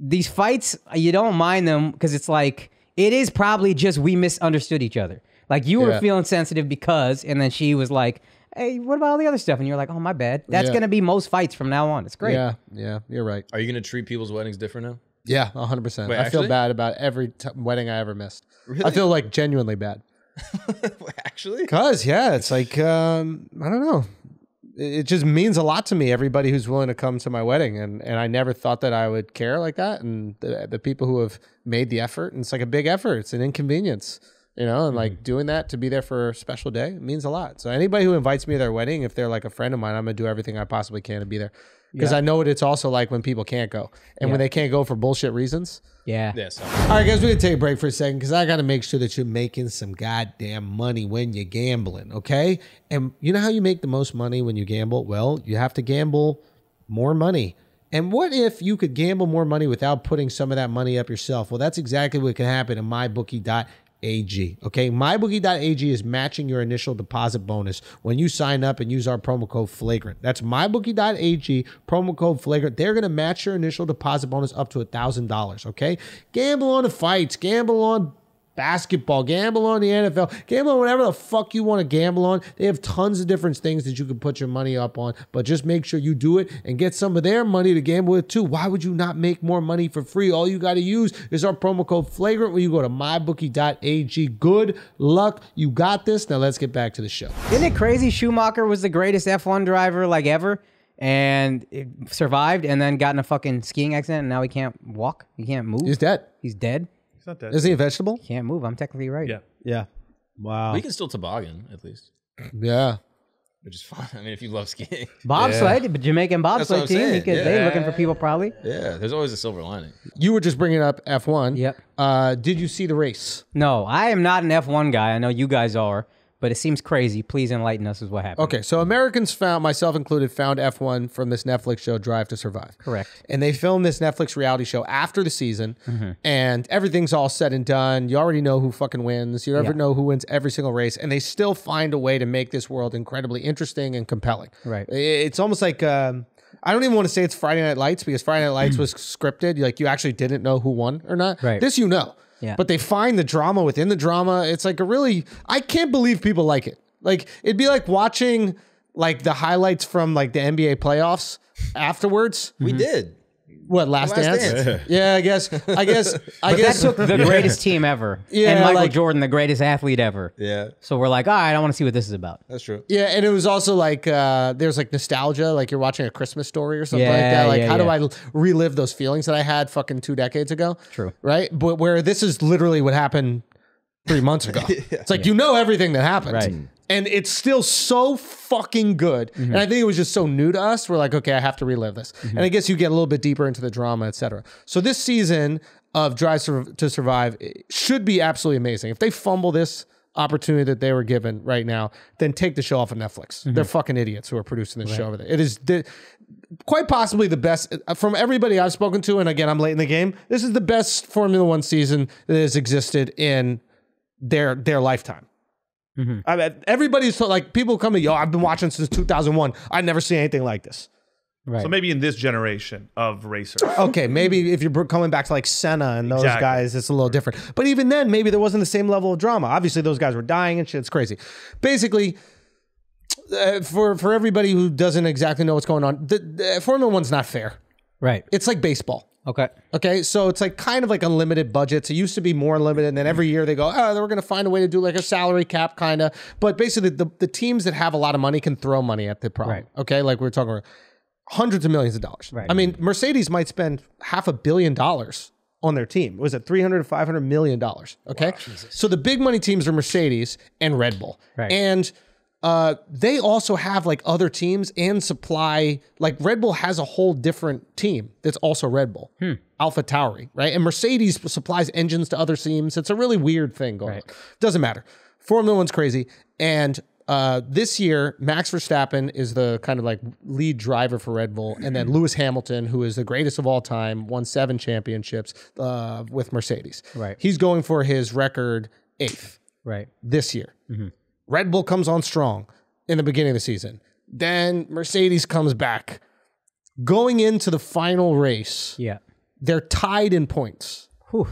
Speaker 4: these fights, you don't mind them because it's like, it is probably just we misunderstood each other. Like you were
Speaker 2: Yeah.
Speaker 4: feeling sensitive because, and then she was like, hey, what about all the other stuff? And you're like, oh, my bad. That's
Speaker 2: Yeah.
Speaker 4: going to be most fights from now on. It's great.
Speaker 2: Yeah, yeah, you're right.
Speaker 3: Are you gonna treat people's weddings different now?
Speaker 2: Yeah, 100%.
Speaker 3: Wait,
Speaker 2: I feel bad about every t- wedding I ever missed. Really? I feel like genuinely bad.
Speaker 3: Actually?
Speaker 2: Cuz yeah, it's like um I don't know. It it just means a lot to me everybody who's willing to come to my wedding and and I never thought that I would care like that and the, the people who have made the effort and it's like a big effort. It's an inconvenience. You know, and like mm. doing that to be there for a special day means a lot. So anybody who invites me to their wedding, if they're like a friend of mine, I'm gonna do everything I possibly can to be there. Because I know what it's also like when people can't go. And when they can't go for bullshit reasons,
Speaker 4: Yeah.
Speaker 3: Yes.
Speaker 2: all right, guys, we're gonna take a break for a second because I gotta make sure that you're making some goddamn money when you're gambling, okay? And you know how you make the most money when you gamble? Well, you have to gamble more money. And what if you could gamble more money without putting some of that money up yourself? Well, that's exactly what can happen in mybookie.ag. AG okay, mybookie.ag is matching your initial deposit bonus when you sign up and use our promo code flagrant. That's mybookie.ag promo code flagrant. They're going to match your initial deposit bonus up to a thousand dollars. Okay, gamble on the fights, gamble on basketball, gamble on the NFL, gamble on whatever the fuck you want to gamble on. They have tons of different things that you can put your money up on, but just make sure you do it and get some of their money to gamble with too. Why would you not make more money for free? All you got to use is our promo code flagrant when you go to mybookie.ag. Good luck. You got this. Now let's get back to the show.
Speaker 4: Isn't it crazy? Schumacher was the greatest F1 driver like ever, and survived, and then got in a fucking skiing accident, and now he can't walk. He can't move.
Speaker 2: He's dead.
Speaker 4: He's dead.
Speaker 5: It's not that.
Speaker 2: Isn't he a vegetable?
Speaker 4: Can't move. I'm technically right.
Speaker 5: Yeah.
Speaker 2: Yeah. Wow.
Speaker 3: We can still toboggan at least,
Speaker 2: Yeah.
Speaker 3: which is fun. I mean, if you love skiing.
Speaker 4: Bobsled, but Jamaican
Speaker 3: That's what
Speaker 4: bobsled
Speaker 3: I'm
Speaker 4: team. He
Speaker 3: saying,
Speaker 4: could, They
Speaker 3: yeah.
Speaker 4: looking for people probably.
Speaker 3: Yeah, there's always a silver lining.
Speaker 2: You were just bringing up F1.
Speaker 4: Yep.
Speaker 2: Uh, did you see the race?
Speaker 4: No, I am not an F1 guy. I know you guys are, but it seems crazy. Please enlighten us. Is what happened?
Speaker 2: Okay, so Americans found, myself included, found F1 from this Netflix show, Drive to Survive.
Speaker 4: Correct.
Speaker 2: And they filmed this Netflix reality show after the season,
Speaker 4: Mm-hmm.
Speaker 2: and everything's all said and done. You already know who fucking wins. You never
Speaker 4: Yeah.
Speaker 2: know who wins every single race, and they still find a way to make this world incredibly interesting and compelling.
Speaker 4: Right.
Speaker 2: It's almost like um, I don't even want to say it's Friday Night Lights because Friday Night Lights was scripted. Like you actually didn't know who won or not.
Speaker 4: Right.
Speaker 2: This you know.
Speaker 4: Yeah.
Speaker 2: But they find the drama within the drama. It's like a really I can't believe people like it. Like it'd be like watching like the highlights from like the NBA playoffs afterwards.
Speaker 3: We mm-hmm. did.
Speaker 2: What last,
Speaker 3: Last
Speaker 2: dance?
Speaker 3: Dance.
Speaker 2: Yeah, I guess. I guess. I
Speaker 4: But
Speaker 2: guess.
Speaker 4: that took the greatest team ever,
Speaker 2: Yeah,
Speaker 4: and Michael
Speaker 2: like-
Speaker 4: Jordan, the greatest athlete ever.
Speaker 3: Yeah,
Speaker 4: So we're like, all right, I want to see what this is about.
Speaker 3: that's true.
Speaker 2: yeah, and it was also like uh, there's like nostalgia, like you're watching a Christmas story or something like that. Like,
Speaker 4: yeah,
Speaker 2: how do I relive those feelings that I had fucking two decades ago?
Speaker 4: True.
Speaker 2: right? But where this is literally what happened three months ago. It's like you know everything that happened,
Speaker 4: Right.
Speaker 2: And it's still so fucking good. And I think it was just so new to us. We're like, okay, I have to relive this. And I guess you get a little bit deeper into the drama, et cetera. So this season of Drive to Survive should be absolutely amazing. If they fumble this opportunity that they were given right now, then take the show off of Netflix. They're fucking idiots who are producing this show over there. It is the, quite possibly the best uh, from everybody I've spoken to. And again, I'm late in the game. This is the best Formula One season that has existed in their their lifetime. I mean, everybody's so, like people come to yo. I've been watching since 2001. I've never seen anything like this.
Speaker 4: Right.
Speaker 5: So maybe in this generation of racers.
Speaker 2: Okay, maybe if you're coming back to like Senna and those
Speaker 5: Exactly.
Speaker 2: guys, it's a little different. But even then, maybe there wasn't the same level of drama. Obviously, those guys were dying and shit. It's crazy. Basically, uh, for for everybody who doesn't exactly know what's going on, the, the Formula One's not fair.
Speaker 4: right.
Speaker 2: It's like baseball.
Speaker 4: Okay.
Speaker 2: Okay, so it's like kind of like unlimited budgets. It used to be more limited, and then every year they go, oh, we're going to find a way to do like a salary cap kind of. But basically, the, the teams that have a lot of money can throw money at the problem.
Speaker 4: Right.
Speaker 2: Okay, like we are talking about hundreds of millions of dollars.
Speaker 4: Right.
Speaker 2: I mean, Mercedes might spend half a billion dollars on their team. Was it 300 to 500 million dollars? Okay, so the big money teams are Mercedes and Red Bull,
Speaker 4: Right.
Speaker 2: and uh, they also have like other teams and supply. Like Red Bull has a whole different team that's also Red Bull, Alpha Tauri, right? And Mercedes supplies engines to other teams. It's a really weird thing going on. Doesn't matter. Formula One's crazy, and uh, this year Max Verstappen is the kind of like lead driver for Red Bull, and then Lewis Hamilton, who is the greatest of all time, won seven championships uh, with Mercedes.
Speaker 4: Right.
Speaker 2: He's going for his record eighth
Speaker 4: Right.
Speaker 2: this year. Red Bull comes on strong in the beginning of the season. Then Mercedes comes back. Going into the final race,
Speaker 4: Yeah.
Speaker 2: they're tied in points.
Speaker 4: Whew.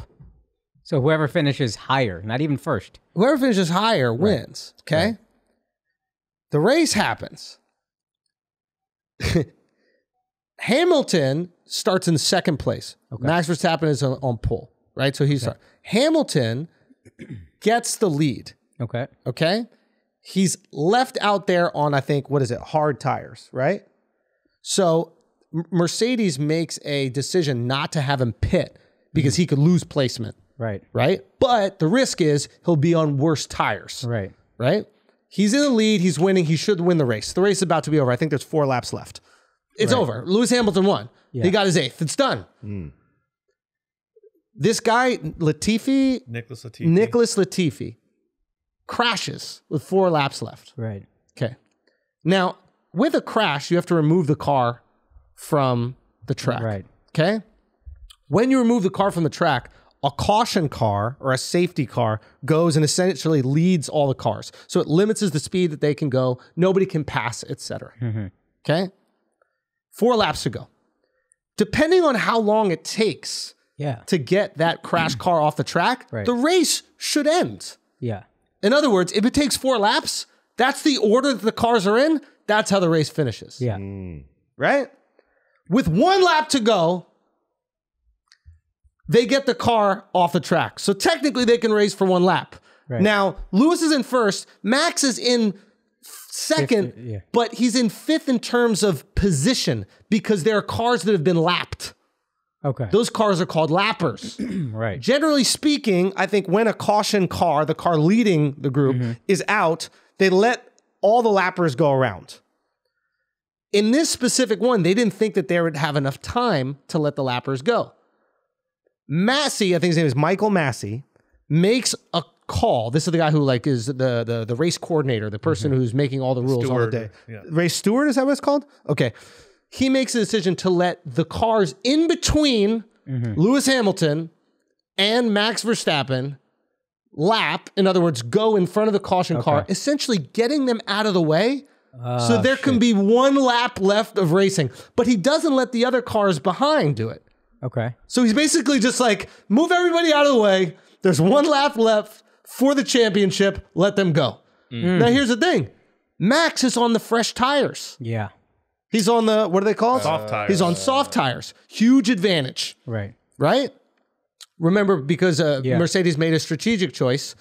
Speaker 4: So whoever finishes higher, not even first.
Speaker 2: Whoever finishes higher wins. Okay. The race happens. Hamilton starts in second place. Max Verstappen is on, on pole, right? So he's Hamilton gets the lead.
Speaker 4: Okay.
Speaker 2: Okay. He's left out there on, I think, what is it? Hard tires, right? So Mercedes makes a decision not to have him pit because he could lose placement,
Speaker 4: Right.
Speaker 2: right? But the risk is he'll be on worse tires,
Speaker 4: Right.
Speaker 2: right? He's in the lead. He's winning. He should win the race. The race is about to be over. I think there's four laps left. It's over. Lewis Hamilton won. He got his eighth. It's done. Hmm. This guy, Latifi,
Speaker 5: Nicholas Latifi.
Speaker 2: Nicholas Latifi, crashes with four laps left.
Speaker 4: Right.
Speaker 2: Okay. Now, with a crash, you have to remove the car from the track.
Speaker 4: Right.
Speaker 2: Okay. When you remove the car from the track, a caution car or a safety car goes and essentially leads all the cars. So it limits the speed that they can go. Nobody can pass, etc. Mm-hmm. Okay. Four laps to go. Depending on how long it takes
Speaker 4: Yeah.
Speaker 2: to get that crash car off the track,
Speaker 4: Right.
Speaker 2: the race should end.
Speaker 4: Yeah.
Speaker 2: In other words, if it takes four laps, that's the order that the cars are in. That's how the race finishes.
Speaker 4: Yeah. Hmm.
Speaker 2: Right? With one lap to go, they get the car off the track. So technically, they can race for one lap.
Speaker 4: Right.
Speaker 2: Now, Lewis is in first, Max is in second,
Speaker 4: Fifth, yeah.
Speaker 2: but he's in fifth in terms of position because there are cars that have been lapped.
Speaker 4: Okay.
Speaker 2: Those cars are called lappers.
Speaker 4: right.
Speaker 2: Generally speaking, I think when a caution car, the car leading the group, mm-hmm. is out, they let all the lappers go around. In this specific one, they didn't think that they would have enough time to let the lappers go. Masi, I think his name is Michael Masi, makes a call. This is the guy who like is the the, the race coordinator, the person mm-hmm. who's making all the rules
Speaker 5: Steward,
Speaker 2: all the day.
Speaker 5: yeah.
Speaker 2: Race steward, is that what it's called? Okay. He makes a decision to let the cars in between mm-hmm. Lewis Hamilton and Max Verstappen lap, in other words, go in front of the caution car, essentially getting them out of the way. so ah, there can be one lap left of racing, but he doesn't let the other cars behind do it.
Speaker 4: Okay.
Speaker 2: So he's basically just like, move everybody out of the way. There's one lap left for the championship. Let them go. Mm. Now, here's the thing Max is on the fresh tires.
Speaker 4: Yeah.
Speaker 2: He's on the, what are they called?
Speaker 5: Soft tires.
Speaker 2: He's on soft tires. Huge advantage
Speaker 4: Right.
Speaker 2: right? Remember, because uh,
Speaker 4: Yeah.
Speaker 2: Mercedes made a strategic choice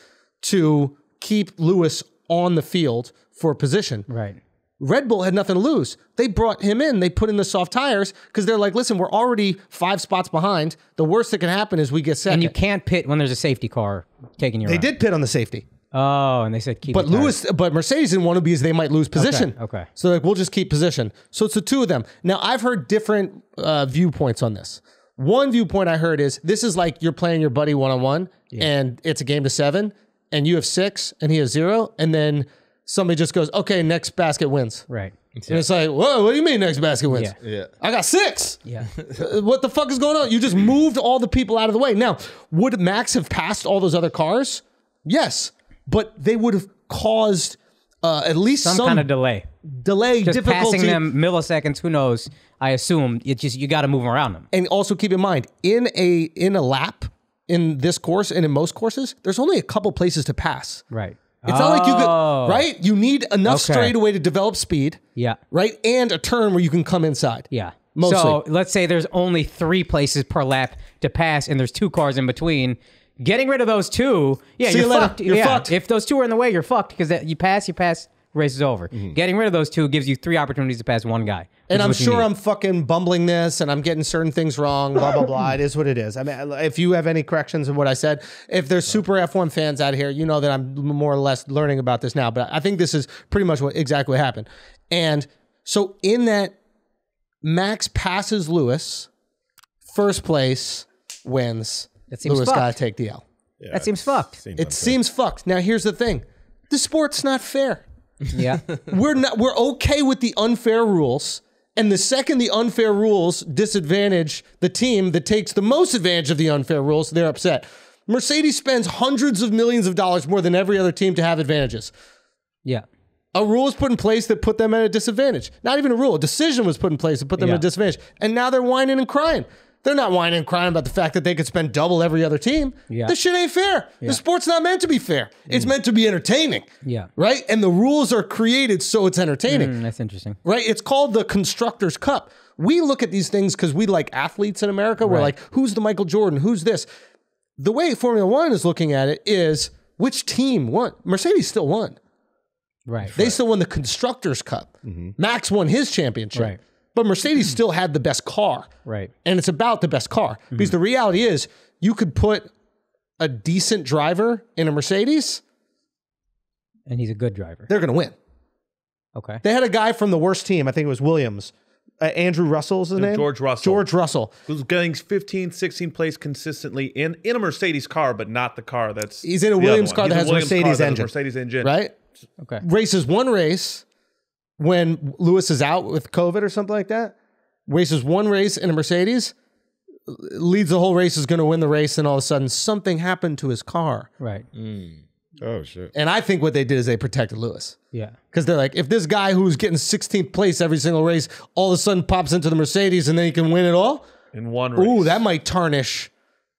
Speaker 2: to keep Lewis on the field for position.
Speaker 4: Right.
Speaker 2: Red Bull had nothing to lose. They brought him in. They put in the soft tires because they're like, listen, we're already five spots behind. The worst that can happen is we get second.
Speaker 4: And you can't pit when there's a safety car taking you
Speaker 2: they
Speaker 4: around.
Speaker 2: did pit on the safety.
Speaker 4: Oh, and they said keep
Speaker 2: But. Lewis, but Mercedes didn't want to because they might lose position.
Speaker 4: okay.
Speaker 2: So like, we'll just keep position. So it's the two of them. Now I've heard different uh, viewpoints on this. One viewpoint I heard is this is like you're playing your buddy one on one, and it's a game to seven, and you have six, and he has zero, and then somebody just goes, "Okay, next basket wins,"
Speaker 4: Right.
Speaker 2: and it's like, "Whoa, what do you mean next basket wins?"
Speaker 4: Yeah.
Speaker 6: Yeah.
Speaker 2: I got six.
Speaker 4: Yeah.
Speaker 2: What the fuck is going on? You just moved all the people out of the way. Now, would Max have passed all those other cars? Yes, but they would have caused uh, at least
Speaker 4: Some,
Speaker 2: some,
Speaker 4: kind of delay.
Speaker 2: delay,
Speaker 4: Just
Speaker 2: difficulty.
Speaker 4: passing them milliseconds. Who knows? I assume it's just you got to move around them.
Speaker 2: And also keep in mind, in a in a lap in this course and in most courses, there's only a couple places to pass.
Speaker 4: Right.
Speaker 2: It's not like you
Speaker 4: Oh.
Speaker 2: could right. You need enough
Speaker 4: Okay.
Speaker 2: straightaway to develop speed,
Speaker 4: Yeah.
Speaker 2: right, and a turn where you can come inside.
Speaker 4: Yeah.
Speaker 2: Mostly.
Speaker 4: So let's say there's only three places per lap to pass, and there's two cars in between. Getting rid of those two, yeah,
Speaker 2: See
Speaker 4: you're
Speaker 2: you later.
Speaker 4: fucked.
Speaker 2: You're
Speaker 4: yeah.
Speaker 2: fucked.
Speaker 4: If those two are in the way, you're fucked because you pass, you pass, race is over. Mm-hmm. Getting rid of those two gives you three opportunities to pass one guy.
Speaker 2: And I'm sure. I'm fucking bumbling this and I'm getting certain things wrong, blah, blah, blah. It is what it is. I mean, if you have any corrections in what I said, if there's super F1 fans out here, you know that I'm more or less learning about this now. But I think this is pretty much what exactly what happened. And so in that, Max passes Lewis, first place wins.
Speaker 4: That seems
Speaker 2: Lewis got to take the L.
Speaker 4: that seems fucked.
Speaker 2: It seems fucked. Now, here's the thing the sport's not fair
Speaker 4: Yeah.
Speaker 2: we're not we're okay with the unfair rules and the second the unfair rules disadvantage the team that takes the most advantage of the unfair rules they're upset mercedes spends hundreds of millions of dollars more than every other team to have advantages
Speaker 4: yeah.
Speaker 2: a rule was put in place that put them at a disadvantage not even a rule a decision was put in place to put them at a disadvantage and now they're whining and crying they're not whining and crying about the fact that they could spend double every other team.
Speaker 4: Yeah.
Speaker 2: This shit ain't fair. The sport's not meant to be fair. It's meant to be entertaining.
Speaker 4: Yeah.
Speaker 2: Right? And the rules are created so it's entertaining
Speaker 4: Mm, that's interesting.
Speaker 2: right? It's called the Constructors Cup. We look at these things because we like athletes in America. We're like, who's the Michael Jordan? Who's this? The way Formula One is looking at it is which team won? Mercedes still won.
Speaker 4: Right.
Speaker 2: They still won the Constructors Cup. Max won his championship.
Speaker 4: Right.
Speaker 2: But Mercedes still had the best car.
Speaker 4: Right.
Speaker 2: And it's about the best car. Because the reality is, you could put a decent driver in a Mercedes,
Speaker 4: And he's a good driver.
Speaker 2: they're going to win.
Speaker 4: Okay.
Speaker 2: They had a guy from the worst team. I think it was Williams. Uh, Andrew Russell's his name?
Speaker 5: George Russell.
Speaker 2: George Russell.
Speaker 5: Who's getting 15, 16 place consistently in, in a Mercedes car, but not the car that's.
Speaker 2: He's in a Williams car
Speaker 5: He's
Speaker 2: that
Speaker 5: in a
Speaker 2: has
Speaker 5: Williams car
Speaker 2: Mercedes
Speaker 5: that has
Speaker 2: engine.
Speaker 5: Mercedes engine.
Speaker 2: Right?
Speaker 4: Okay.
Speaker 2: Races one race when Lewis is out with COVID or something like that. races one race in a Mercedes, leads the whole race, is going to win the race, and all of a sudden something happened to his car.
Speaker 4: Right. Mm.
Speaker 6: Oh shit.
Speaker 2: And I think what they did is they protected Lewis.
Speaker 4: Yeah.
Speaker 2: Because they're like, if this guy who's getting 16th place every single race all of a sudden pops into the Mercedes and then he can win it all,
Speaker 5: in one race.
Speaker 2: ooh, that might tarnish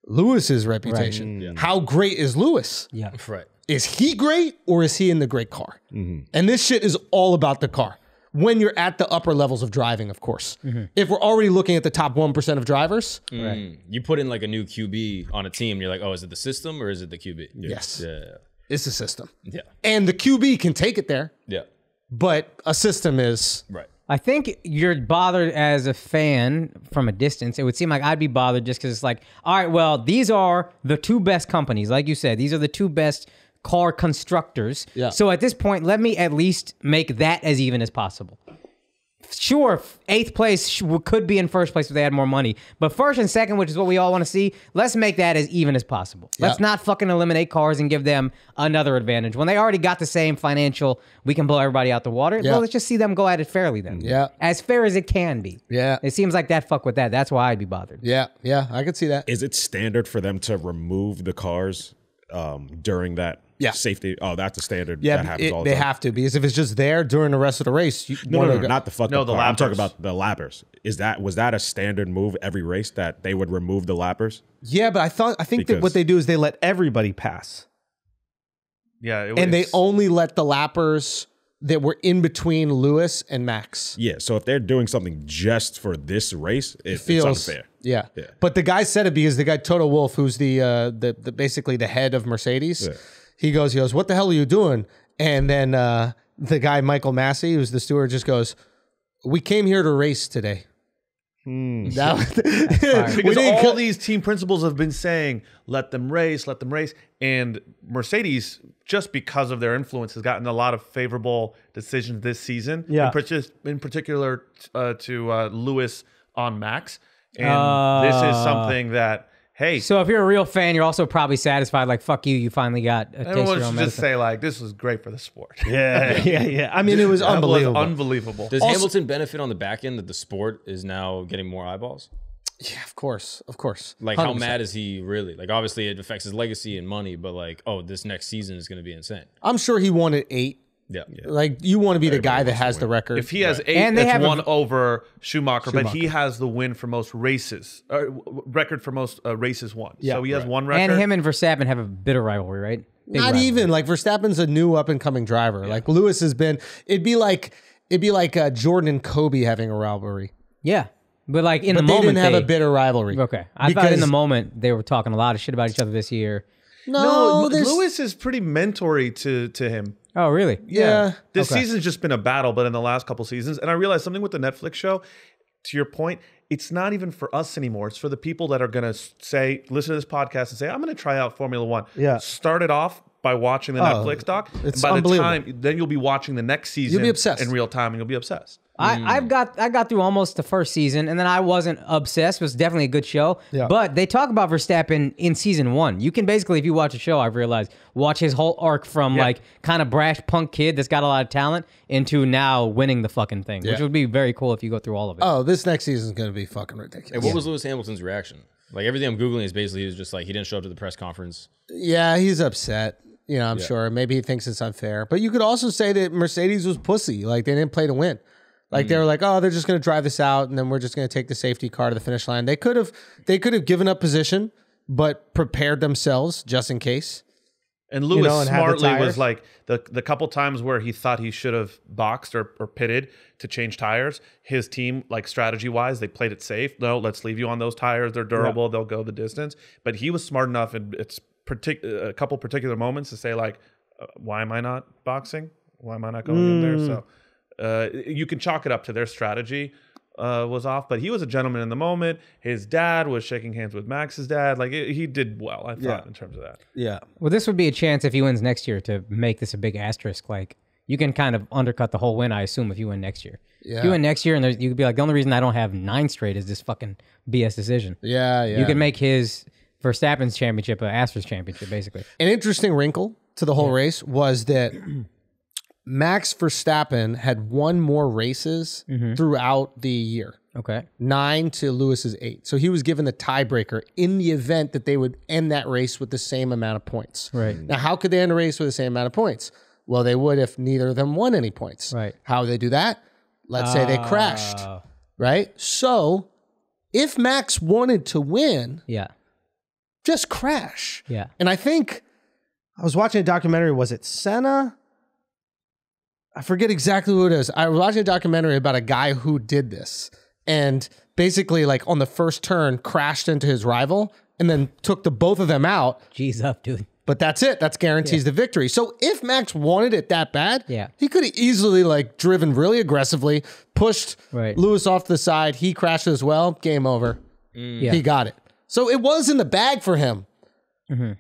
Speaker 2: Lewis's reputation. Mm. How great is Lewis?
Speaker 4: Yeah.
Speaker 3: Right.
Speaker 2: Is he great or is he in the great car? And this shit is all about the car. When you're at the upper levels of driving, of course. If we're already looking at the top 1% of drivers,
Speaker 3: Mm. You put in like a new QB on a team, you're like, oh, is it the system or is it the QB?
Speaker 2: yes,
Speaker 3: Yeah.
Speaker 2: it's the system.
Speaker 3: Yeah.
Speaker 2: And the QB can take it there,
Speaker 3: Yeah.
Speaker 2: but a system is
Speaker 3: Right.
Speaker 4: I think you're bothered as a fan from a distance. It would seem like I'd be bothered just because it's like, all right, well, these are the two best companies. Like you said, these are the two best car constructors.
Speaker 2: Yeah.
Speaker 4: So at this point, let me at least make that as even as possible. Sure, eighth place could be in first place if they had more money, but first and second, which is what we all want to see, let's make that as even as possible. Let's not fucking eliminate cars and give them another advantage when they already got the same financial. We can blow everybody out the water.
Speaker 2: Yeah.
Speaker 4: Well, let's just see them go at it fairly then.
Speaker 2: Yeah.
Speaker 4: as fair as it can be.
Speaker 2: Yeah.
Speaker 4: it seems like that fuck with that. That's why I'd be bothered.
Speaker 2: Yeah, yeah, I could see that.
Speaker 6: Is it standard for them to remove the cars um, during that
Speaker 2: Yeah.
Speaker 6: safety? Oh, that's a standard.
Speaker 2: Yeah,
Speaker 6: that happens
Speaker 2: it-
Speaker 6: all the time.
Speaker 2: they
Speaker 6: time.
Speaker 2: have to because if it's just there during the rest of the race, you,
Speaker 6: No,
Speaker 2: one
Speaker 6: no, no, not the fucked
Speaker 5: No, the
Speaker 6: car. I'm talking about the lappers. Is that was that a standard move every race that they would remove the lappers?
Speaker 2: yeah. But I thought I think that what they do is they let everybody pass,
Speaker 5: Yeah, it,
Speaker 2: and they only let the lappers that were in between Lewis and Max.
Speaker 6: Yeah. So if they're doing something just for this race, it,
Speaker 2: Feels
Speaker 6: it's unfair.
Speaker 2: Yeah.
Speaker 6: Yeah.
Speaker 2: But the guy said it because the guy Toto Wolff, who's the uh, the, the basically the head of Mercedes, he goes, he goes, what the hell are you doing? And then uh, the guy Michael Masi, who's the steward, just goes, we came here to race today. That was-
Speaker 5: because
Speaker 2: didn't
Speaker 5: all
Speaker 2: co-
Speaker 5: these team principals have been saying, let them race, let them race. And Mercedes, just because of their influence, has gotten a lot of favorable decisions this season.
Speaker 2: Yeah.
Speaker 5: In, in particular uh, to uh, Lewis on Max. And this is uh, something that, hey,
Speaker 4: So if you're a real fan, you're also probably satisfied. Like fuck you, you finally got a taste of
Speaker 5: everyone
Speaker 4: your
Speaker 5: should just
Speaker 4: medicine.
Speaker 5: say, like, this was great for the sport.
Speaker 2: yeah, yeah, yeah. I mean, it was
Speaker 5: That was
Speaker 2: unbelievable.
Speaker 5: unbelievable.
Speaker 3: Does Hamilton benefit on the back end that the sport is now getting more eyeballs?
Speaker 2: yeah, of course, of course.
Speaker 3: Like, how
Speaker 2: 100%.
Speaker 3: mad is he really? Like, obviously, it affects his legacy and money, but like, oh, this next season is going to be insane.
Speaker 2: I'm sure he wanted eight.
Speaker 3: Yeah.
Speaker 2: Like you want to be the guy that has the record.
Speaker 5: If he has eight,
Speaker 4: And they
Speaker 5: that's
Speaker 4: have a-
Speaker 5: one over Schumacher, but he has the win for most races, uh, record for most uh, races won.
Speaker 2: Yeah.
Speaker 5: so he has one record.
Speaker 4: and him and Verstappen have a bitter rivalry, right? Big
Speaker 2: Not
Speaker 4: rivalry.
Speaker 2: even like Verstappen's a new up and coming driver. Like Lewis has been. It'd be like it'd be like uh, Jordan and Kobe having a rivalry,
Speaker 4: Yeah, but like in
Speaker 2: but
Speaker 4: the
Speaker 2: they
Speaker 4: moment,
Speaker 2: didn't have
Speaker 4: they,
Speaker 2: a bitter rivalry.
Speaker 4: Okay, I thought in the moment they were talking a lot of shit about each other this year.
Speaker 2: No,
Speaker 5: no, Lewis is pretty mentory to to him.
Speaker 4: Oh, really?
Speaker 2: Yeah.
Speaker 5: This
Speaker 4: Okay.
Speaker 5: season's just been a battle, but in the last couple seasons, and I realized something with the Netflix show. To your point, it's not even for us anymore. It's for the people that are going to say, listen to this podcast and say, "I'm going to try out Formula One."
Speaker 2: Yeah.
Speaker 5: Start it off by watching the
Speaker 2: Oh,
Speaker 5: Netflix doc.
Speaker 2: it's
Speaker 5: and by the
Speaker 2: unbelievable.
Speaker 5: time, then you'll be watching the next season.
Speaker 2: you'll be obsessed.
Speaker 5: in real time, and you'll be obsessed.
Speaker 4: I, mm. I've got I got through almost the first season, and then I wasn't obsessed. It was definitely a good show.
Speaker 2: Yeah.
Speaker 4: But they talk about Verstappen in season one. You can basically, if you watch a show, I've realized, watch his whole arc from like kind of brash punk kid that's got a lot of talent into now winning the fucking thing, which would be very cool if you go through all of it.
Speaker 2: Oh, this next season is going to be fucking ridiculous.
Speaker 3: And what was Lewis Hamilton's reaction? Like everything I'm googling is basically he was just like he didn't show up to the press conference.
Speaker 2: Yeah, he's upset. You know, I'm sure. Maybe he thinks it's unfair. But you could also say that Mercedes was pussy. Like they didn't play to win. Like they were like, oh, they're just going to drive this out, and then we're just going to take the safety car to the finish line. They could have, they could have given up position, but prepared themselves just in case.
Speaker 5: And Lewis
Speaker 2: know, and
Speaker 5: smartly was like the the couple times where he thought he should have boxed or, or pitted to change tires. His team, like strategy wise, they played it safe. No, let's leave you on those tires. They're durable. They'll go the distance. But he was smart enough in it's partic- a couple particular moments to say like, uh, why am I not boxing? Why am I not going in there?
Speaker 2: Mm.
Speaker 5: So uh, you can chalk it up to their strategy. Uh, was off, but he was a gentleman in the moment. His dad was shaking hands with Max's dad. Like it, he did well, I thought, in terms of that.
Speaker 2: Yeah.
Speaker 4: Well, this would be a chance if he wins next year to make this a big asterisk. Like you can kind of undercut the whole win, I assume, if you win next year. If
Speaker 2: Yeah.
Speaker 4: you win next year, and there's, you could be like, the only reason I don't have nine straight is this fucking BS decision.
Speaker 2: Yeah, yeah.
Speaker 4: You can make his Verstappen's championship a asterisk championship, basically.
Speaker 2: an interesting wrinkle to the whole race was that Max Verstappen had won more races throughout the year.
Speaker 4: Okay.
Speaker 2: Nine to Lewis's eight. So he was given the tiebreaker in the event that they would end that race with the same amount of points.
Speaker 4: Right.
Speaker 2: Now, how could they end a race with the same amount of points? Well, they would if neither of them won any points.
Speaker 4: Right.
Speaker 2: How would they do that? Let's say they crashed.
Speaker 4: Uh,
Speaker 2: Right. So if Max wanted to win,
Speaker 4: yeah.
Speaker 2: just crash.
Speaker 4: Yeah.
Speaker 2: And I think I was watching a documentary. Was it Senna? I forget exactly who it is. I was watching a documentary about a guy who did this and basically, like on the first turn, crashed into his rival and then took the both of them out.
Speaker 4: Jeez up, dude.
Speaker 2: But that's it. That's guarantees the victory. So if Max wanted it that bad,
Speaker 4: Yeah.
Speaker 2: he could have easily like driven really aggressively, pushed
Speaker 4: Right.
Speaker 2: Lewis off the side. He crashed as well. Game over. Mm.
Speaker 4: Yeah.
Speaker 2: He got it. So it was in the bag for him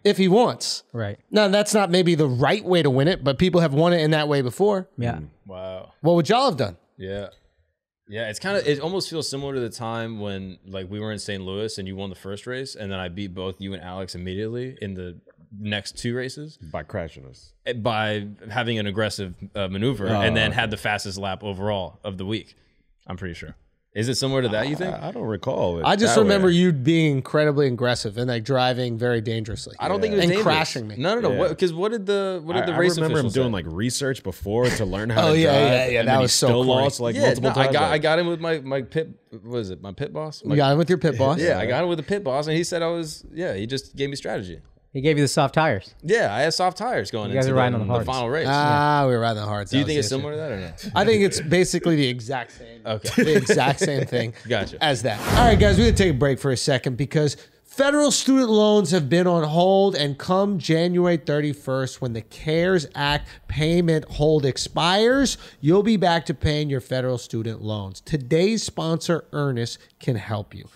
Speaker 2: if he wants.
Speaker 4: Right.
Speaker 2: Now that's not maybe the right way to win it, but people have won it in that way before.
Speaker 4: Yeah.
Speaker 3: Wow.
Speaker 2: What would y'all have done?
Speaker 3: Yeah. Yeah, it's kind of it almost feels similar to the time when like we were in St. Louis and you won the first race and then I beat both you and Alex immediately in the next two races
Speaker 6: by crashing us.
Speaker 3: eh, by having an aggressive uh, maneuver and then had the fastest lap overall of the week. I'm pretty sure. Is it similar to that you think?
Speaker 6: I, I don't recall. It
Speaker 2: I just
Speaker 6: that
Speaker 2: remember
Speaker 6: way.
Speaker 2: you being incredibly aggressive and like driving very dangerously.
Speaker 3: I don't think it was
Speaker 2: and
Speaker 3: dangerous.
Speaker 2: crashing me.
Speaker 3: No, no, no.
Speaker 6: Yeah.
Speaker 3: Because what, did the what did
Speaker 6: I,
Speaker 3: the
Speaker 6: I
Speaker 3: race
Speaker 6: remember him
Speaker 3: officials
Speaker 6: doing
Speaker 3: say?
Speaker 6: like research before to learn how
Speaker 2: Oh,
Speaker 6: to
Speaker 2: yeah,
Speaker 6: drive.
Speaker 2: yeah, yeah,
Speaker 6: and
Speaker 2: that was so
Speaker 6: still
Speaker 2: corny.
Speaker 6: lost like
Speaker 3: yeah,
Speaker 6: multiple
Speaker 3: no, I got
Speaker 6: like-
Speaker 3: I got him with my my pit. Was it? My pit boss. My-
Speaker 2: You got him with your pit boss.
Speaker 3: yeah, I got him with the pit boss, and he said I was. Yeah, he just gave me strategy.
Speaker 4: He gave you the soft tires.
Speaker 3: Yeah, I had soft tires going
Speaker 4: You guys
Speaker 3: into
Speaker 4: are riding
Speaker 3: the,
Speaker 4: on the
Speaker 3: the
Speaker 4: hards.
Speaker 3: final race.
Speaker 2: Ah, we were riding the hard.
Speaker 3: Do you think it's similar to that or not?
Speaker 2: I think it's basically the exact same.
Speaker 3: Okay.
Speaker 2: The exact same thing.
Speaker 3: Gotcha.
Speaker 2: As that. All right, guys, we're gonna take a break for a second because federal student loans have been on hold, and come January 31st, when the CARES Act payment hold expires, you'll be back to paying your federal student loans. Today's sponsor, Earnest, can help you.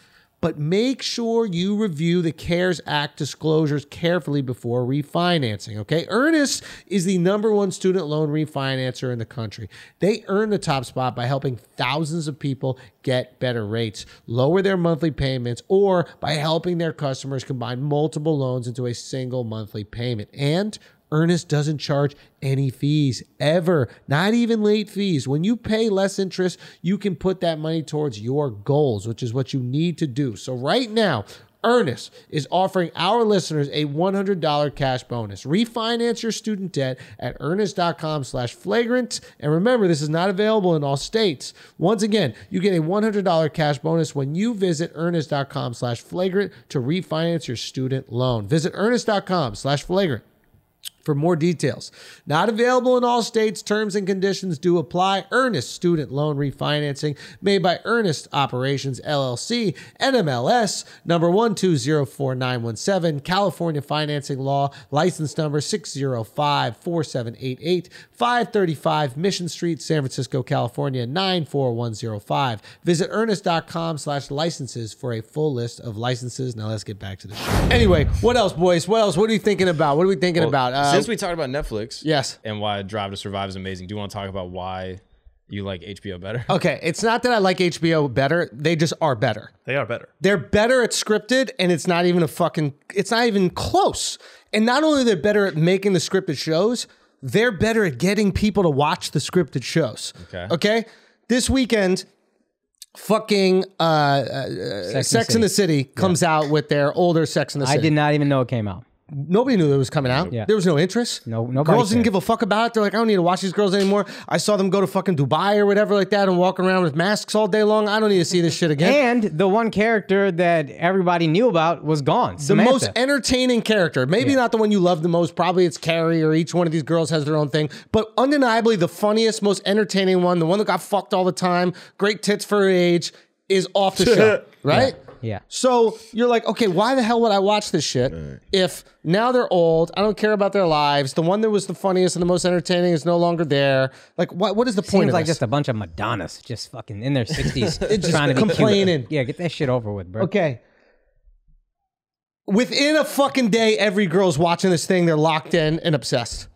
Speaker 2: But make sure you review the CARES Act disclosures carefully before refinancing, okay? Earnest is the number one student loan refinancer in the country. They earn the top spot by helping thousands of people get better rates, lower their monthly payments, or by helping their customers combine multiple loans into a single monthly payment. And Earnest doesn't charge any fees ever, not even late fees. When you pay less interest, you can put that money towards your goals, which is what you need to do. So, right now, Earnest is offering our listeners a $100 cash bonus. Refinance your student debt at earnest.com slash flagrant. And remember, this is not available in all states. Once again, you get a $100 cash bonus when you visit earnest.com slash flagrant to refinance your student loan. Visit earnest.com slash flagrant for more details. Not available in all states. Terms and conditions do apply. Earnest Student Loan Refinancing made by Earnest Operations LLC, NMLS number 1204917, California Financing Law, license number 6054788, 535 Mission Street, San Francisco, California 94105. Visit earnest.com slash licenses for a full list of licenses. Now let's get back to the show. Anyway, what else, boys? What else? What are we thinking about? What are we thinking
Speaker 3: Well,
Speaker 2: about? Uh,
Speaker 3: Since we talked about Netflix,
Speaker 2: Yes.
Speaker 3: and why Drive to Survive is amazing, do you want to talk about why you like HBO better?
Speaker 2: Okay, it's not that I like HBO better. They just are better.
Speaker 5: They are better.
Speaker 2: They're better at scripted, and it's not even a fucking. It's not even close. And not only they're better at making the scripted shows, they're better at getting people to watch the scripted shows.
Speaker 3: Okay.
Speaker 2: Okay. This weekend, fucking uh, uh, Sex, in the City comes out with their older Sex in the
Speaker 4: I did not even know it came out.
Speaker 2: Nobody knew it was coming out.
Speaker 4: Yeah.
Speaker 2: There was no interest.
Speaker 4: No- nobody
Speaker 2: Girls didn't
Speaker 4: cared.
Speaker 2: give a fuck about it. They're like, I don't need to watch these girls anymore. I saw them go to fucking Dubai or whatever like that and walk around with masks all day long. I don't need to see this shit again.
Speaker 4: And the one character that everybody knew about was gone.
Speaker 2: the most entertaining character, maybe not the one you love the most. Probably it's Carrie or each one of these girls has their own thing, but undeniably the funniest, most entertaining one, the one that got fucked all the time, great tits for her age, is off the show, right?
Speaker 4: Yeah.
Speaker 2: So you're like, okay, why the hell would I watch this shit if now they're old? I don't care about their lives. The one that was the funniest and the most entertaining is no longer there. Like, what? What is the point
Speaker 4: Seems
Speaker 2: of
Speaker 4: like
Speaker 2: this?
Speaker 4: just a bunch of Madonnas just fucking in their 60s
Speaker 2: just
Speaker 4: trying to be
Speaker 2: complaining.
Speaker 4: Cute. Yeah, get that shit over with, bro.
Speaker 2: Okay. Within a fucking day, every girl's watching this thing. They're locked in and obsessed.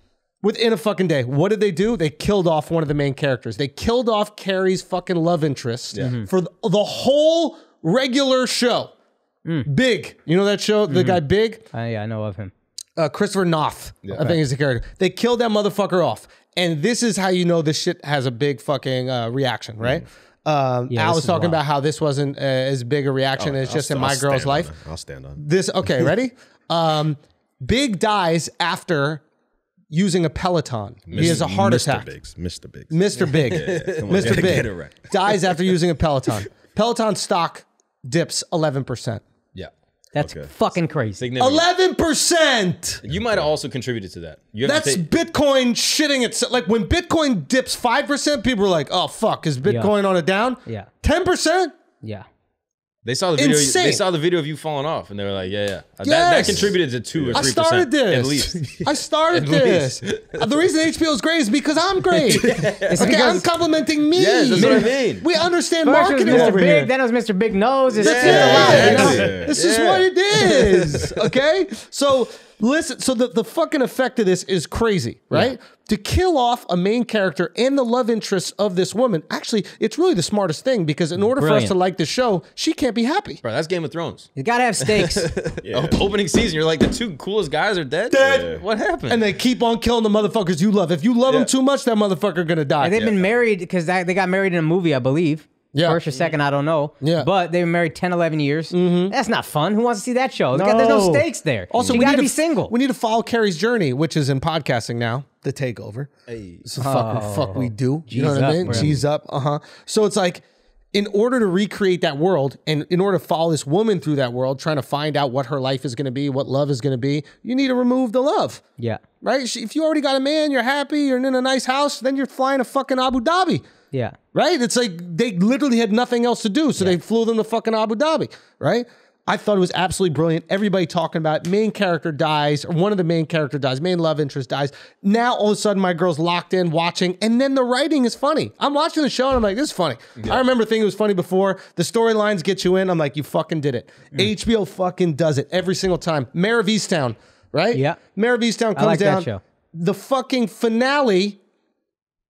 Speaker 2: Within a fucking day. What did they do? They killed off one of the main characters. They killed off Carrie's fucking love interest mm-hmm. for the, the whole regular show. Big. You know that show? The guy Big?
Speaker 4: I, yeah, I know of him.
Speaker 2: uh, Christopher Noth, yeah. I think is the character. They killed that motherfucker off. and this is how you know this shit has a big fucking uh, reaction, right? Um,
Speaker 4: Yeah,
Speaker 2: Al was talking about how this wasn't uh, as big a reaction as
Speaker 6: I'll
Speaker 2: just in my
Speaker 6: I'll
Speaker 2: girl's
Speaker 6: stand on
Speaker 2: life.
Speaker 6: I'll stand on.
Speaker 2: This okay, ready? um, Big dies after using a Peloton. he has a heart
Speaker 6: Mr.
Speaker 2: attack.
Speaker 6: Biggs, Mr. Biggs.
Speaker 2: Mr. Big,
Speaker 6: Come on,
Speaker 2: Mr. Big
Speaker 6: right.
Speaker 2: dies after using a Peloton. Peloton stock dips eleven percent.
Speaker 3: Yeah.
Speaker 4: That's
Speaker 6: Okay.
Speaker 4: fucking crazy.
Speaker 2: Eleven percent.
Speaker 3: You might have also contributed to that. You
Speaker 2: That's
Speaker 3: to
Speaker 2: Bitcoin shitting itself. Like when Bitcoin dips five percent, people are like, "Oh fuck, is Bitcoin on a down?"
Speaker 4: Yeah.
Speaker 2: ten percent.
Speaker 4: Yeah.
Speaker 3: They saw the video.
Speaker 2: Insane.
Speaker 3: They saw the video of you falling off, and they were like, "Yeah, yeah." That, that contributed to two or
Speaker 2: I
Speaker 3: three
Speaker 2: started
Speaker 3: percent
Speaker 2: this.
Speaker 3: at least.
Speaker 2: I started
Speaker 3: At
Speaker 2: this.
Speaker 3: least.
Speaker 2: Uh, the reason HBO is great is because I'm great. okay, I'm complimenting me.
Speaker 3: Yes, that's what I mean.
Speaker 2: We understand
Speaker 4: First it was
Speaker 2: marketing
Speaker 4: Mr.
Speaker 2: over
Speaker 4: Big,
Speaker 2: here.
Speaker 4: then it was Mr. Big Nose. It's
Speaker 2: That's
Speaker 4: it's a lot,
Speaker 2: it.
Speaker 4: you know?
Speaker 6: Yeah.
Speaker 2: This is
Speaker 3: Yeah.
Speaker 2: what it is. Okay. So listen. So the, the fucking effect of this is crazy, right? To kill off a main character and the love interest of this woman. Actually, it's really the smartest thing because in order for us to like the show, she can't be happy.
Speaker 3: Bro, that's Game of Thrones.
Speaker 4: You gotta have stakes.
Speaker 6: Yeah.
Speaker 3: Opening season, you're like the two coolest guys are dead.
Speaker 2: Dead.
Speaker 3: What happened?
Speaker 2: And they keep on killing the motherfuckers you love. If you love them too much, that motherfucker gonna die.
Speaker 4: And they've been married because they got married in a movie, I believe.
Speaker 2: Yeah.
Speaker 4: First or second, I don't know.
Speaker 2: Yeah. Mm-hmm.
Speaker 4: But they've been married 10, 11 years. That's not fun. Who wants to see that show? There's no,
Speaker 2: No.
Speaker 4: stakes there.
Speaker 2: Also,
Speaker 4: you
Speaker 2: we
Speaker 4: gotta be single.
Speaker 2: We need to follow Carrie's journey, which is in podcasting now. The takeover.
Speaker 3: Hey.
Speaker 2: It's the fucking fuck we do. You know
Speaker 4: G's
Speaker 2: what I mean?
Speaker 4: bro.
Speaker 2: G's up. Uh huh. So it's like, in order to recreate that world, and in order to follow this woman through that world, trying to find out what her life is going to be, what love is going to be, you need to remove the love.
Speaker 4: yeah.
Speaker 2: Right? If you already got a man, you're happy, you're in a nice house, then you're flying to fucking Abu Dhabi.
Speaker 4: Yeah.
Speaker 2: Right? It's like they literally had nothing else to do, so they flew them to fucking Abu Dhabi. Right? I thought it was absolutely brilliant. Everybody talking about it. main character dies, or one of the main character dies, main love interest dies. Now all of a sudden my girl's locked in watching, and then the writing is funny. I'm watching the show and I'm like, this is funny. I remember thinking it was funny before. The storylines get you in. I'm like, you fucking did it.
Speaker 4: Mm.
Speaker 2: HBO fucking does it every single time. Mayor of Easttown, right?
Speaker 4: Yeah.
Speaker 2: Mayor of Easttown comes
Speaker 4: like
Speaker 2: down. The fucking finale,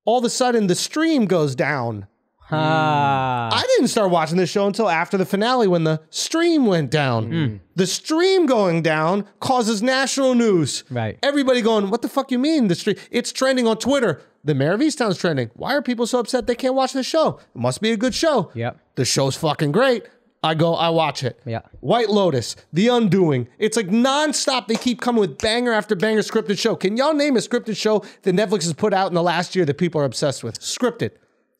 Speaker 2: all of a sudden the stream goes down.
Speaker 4: Ah.
Speaker 2: I didn't start watching this show until after the finale when the stream went down.
Speaker 4: Hmm.
Speaker 2: The stream going down causes national news.
Speaker 4: Right.
Speaker 2: Everybody going, what the fuck you mean? The stream it's trending on Twitter. The mayor of Easttown's trending. Why are people so upset they can't watch the show? It must be a good show.
Speaker 4: Yep.
Speaker 2: The show's fucking great. I go, I watch it.
Speaker 4: Yeah.
Speaker 2: White Lotus, The Undoing. It's like nonstop. They keep coming with banger after banger scripted show. Can y'all name a scripted show that Netflix has put out in the last year that people are obsessed with? Scripted.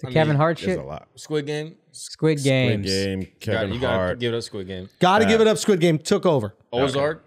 Speaker 4: the Kevin Hart
Speaker 6: There's
Speaker 4: shit.
Speaker 6: a lot.
Speaker 3: Squid Game.
Speaker 4: Squid Game.
Speaker 6: Squid
Speaker 4: Games.
Speaker 6: Game,
Speaker 3: You got,
Speaker 6: Kevin
Speaker 3: you got to
Speaker 6: Hart.
Speaker 3: give it up. Squid Game.
Speaker 2: Gotta give it up. Squid Game took over.
Speaker 3: Ozark.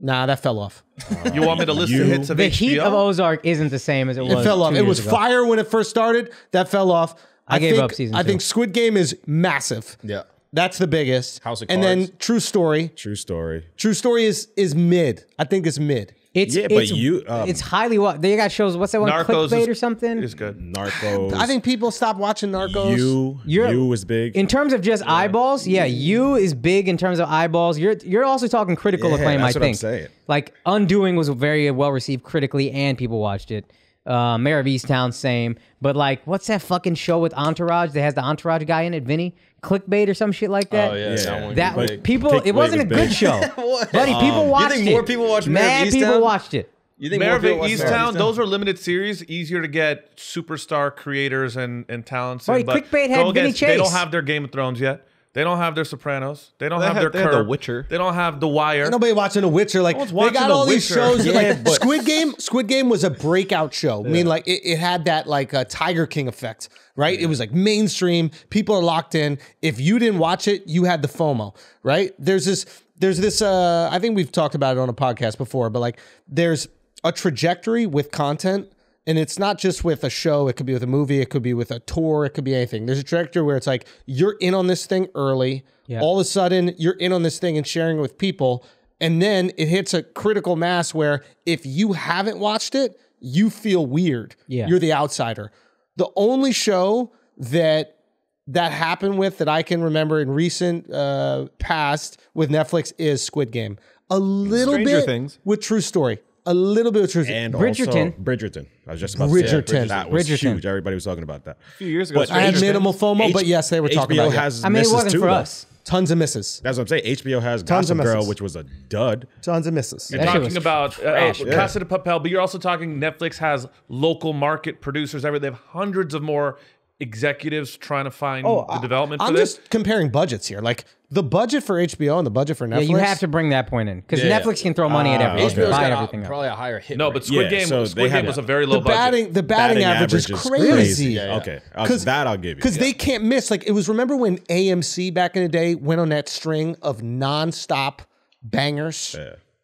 Speaker 2: Nah, that fell off.
Speaker 5: Uh, you want me to list the
Speaker 6: You-
Speaker 5: hits of
Speaker 4: The
Speaker 5: HBO?
Speaker 4: heat of Ozark isn't the same as it was.
Speaker 2: It fell off.
Speaker 4: two
Speaker 2: It was
Speaker 4: ago.
Speaker 2: fire when it first started. That fell off.
Speaker 4: I gave
Speaker 2: think,
Speaker 4: up season
Speaker 2: I
Speaker 4: two.
Speaker 2: think Squid Game is massive.
Speaker 3: Yeah.
Speaker 2: That's the biggest.
Speaker 3: House of
Speaker 2: and then True Story.
Speaker 6: True story.
Speaker 2: True Story is is mid. I think it's mid.
Speaker 4: It's,
Speaker 6: Yeah, but
Speaker 4: it's,
Speaker 6: you, um,
Speaker 4: it's highly what they got shows. What's that one?
Speaker 5: Narcos
Speaker 4: Clickbait
Speaker 5: is-
Speaker 4: or something?
Speaker 5: It's good.
Speaker 6: Narcos.
Speaker 2: I think people stop watching Narcos.
Speaker 6: you,
Speaker 4: You're-
Speaker 6: you was big.
Speaker 4: In terms of just eyeballs, yeah, you is big in terms of eyeballs. You're you're also talking critical
Speaker 6: Yeah,
Speaker 4: acclaim.
Speaker 6: that's
Speaker 4: I
Speaker 6: what I'm
Speaker 4: think.
Speaker 6: saying.
Speaker 4: Like Undoing was very well received critically, and people watched it. Uh, Mayor of Easttown, same. But like, what's that fucking show with Entourage that has the Entourage guy in it, Vinny? Clickbait or some shit like that.
Speaker 3: Oh yeah,
Speaker 6: Yeah.
Speaker 3: that one.
Speaker 4: That
Speaker 3: was
Speaker 4: was
Speaker 3: big.
Speaker 4: people.
Speaker 6: Clickbait
Speaker 4: It wasn't a
Speaker 6: was
Speaker 4: good
Speaker 6: big.
Speaker 4: show, buddy. People watched
Speaker 3: think
Speaker 4: it.
Speaker 3: more people watched Mayor of
Speaker 4: Mad people watched it.
Speaker 3: You think
Speaker 5: Mayor of
Speaker 3: people watch Mayor
Speaker 5: Easttown,
Speaker 3: Easttown?
Speaker 5: those are limited series, easier to get superstar creators and, and talents.
Speaker 4: Right,
Speaker 5: in, but
Speaker 4: Clickbait had
Speaker 5: go
Speaker 4: Vinny
Speaker 5: against- They don't have their Game of Thrones yet. They don't have their Sopranos. They don't
Speaker 1: They
Speaker 5: have,
Speaker 1: have-
Speaker 5: their
Speaker 1: they have The Witcher.
Speaker 5: They don't have The Wire.
Speaker 2: Ain't nobody watching The Witcher. Like
Speaker 5: one's
Speaker 2: they got
Speaker 5: The
Speaker 2: all these shows.
Speaker 6: Yeah,
Speaker 2: like
Speaker 6: but-
Speaker 2: Squid Game. Squid Game was a breakout show. I mean, like it, it had that like uh, Tiger King effect, right? It was like mainstream. People are locked in. If you didn't watch it, you had the FOMO, right? There's this. There's this. Uh, I think we've talked about it on a podcast before, but like there's a trajectory with content. And it's not just with a show, it could be with a movie, it could be with a tour, it could be anything. There's a trajectory where it's like you're in on this thing early.
Speaker 4: Yeah.
Speaker 2: All of a sudden, you're in on this thing and sharing it with people. And then it hits a critical mass where if you haven't watched it, you feel weird.
Speaker 4: Yeah.
Speaker 2: You're the outsider. The only show that that happened with that I can remember in recent uh, past with Netflix is Squid Game. A little
Speaker 1: Stranger
Speaker 2: bit
Speaker 1: Things.
Speaker 2: with True Story. A little bit of True Story.
Speaker 6: and
Speaker 4: Bridgerton.
Speaker 6: also Bridgerton. I was just about to say
Speaker 2: Bridgerton.
Speaker 6: that was
Speaker 4: Bridgerton.
Speaker 6: huge. Everybody was talking about that.
Speaker 1: A few years ago,
Speaker 6: But
Speaker 2: I had minimal
Speaker 1: Things.
Speaker 2: FOMO, but yes, they were talking
Speaker 6: HBO
Speaker 2: about it.
Speaker 6: has
Speaker 4: I mean, it
Speaker 6: misses
Speaker 4: wasn't
Speaker 6: too,
Speaker 4: for
Speaker 6: though.
Speaker 4: us.
Speaker 2: Tons of misses.
Speaker 6: That's what I'm saying. HBO has
Speaker 2: Tons of
Speaker 6: Girl,
Speaker 2: misses.
Speaker 6: which was a dud.
Speaker 2: Tons of misses.
Speaker 5: You're
Speaker 4: That shit
Speaker 5: talking
Speaker 4: was
Speaker 5: about uh,
Speaker 4: trash.
Speaker 5: uh, Casa de Papel, but you're also talking Netflix has local market producers. Every they have hundreds of more executives trying to find the development for
Speaker 2: Oh, I'm
Speaker 5: this.
Speaker 2: just comparing budgets here. Like the budget for HBO and the budget for Netflix.
Speaker 4: Yeah, you have to bring that point in because
Speaker 3: Yeah,
Speaker 4: Netflix can throw money at
Speaker 6: Ah,
Speaker 4: everything,
Speaker 6: okay.
Speaker 3: HBO's
Speaker 4: buy
Speaker 3: got
Speaker 4: everything.
Speaker 3: a,
Speaker 4: up.
Speaker 3: probably a higher hit.
Speaker 5: no,
Speaker 3: rate.
Speaker 5: but Squid
Speaker 6: Yeah,
Speaker 5: Game,
Speaker 6: so
Speaker 5: Squid
Speaker 6: have
Speaker 5: Game
Speaker 6: a-
Speaker 5: was a very
Speaker 2: the
Speaker 5: low budget.
Speaker 2: batting. The batting, average, is crazy.
Speaker 3: Yeah, yeah.
Speaker 6: Okay, because that I'll give you.
Speaker 2: Because they can't miss. Like it was. Remember when AMC back in the day went on that string of nonstop bangers?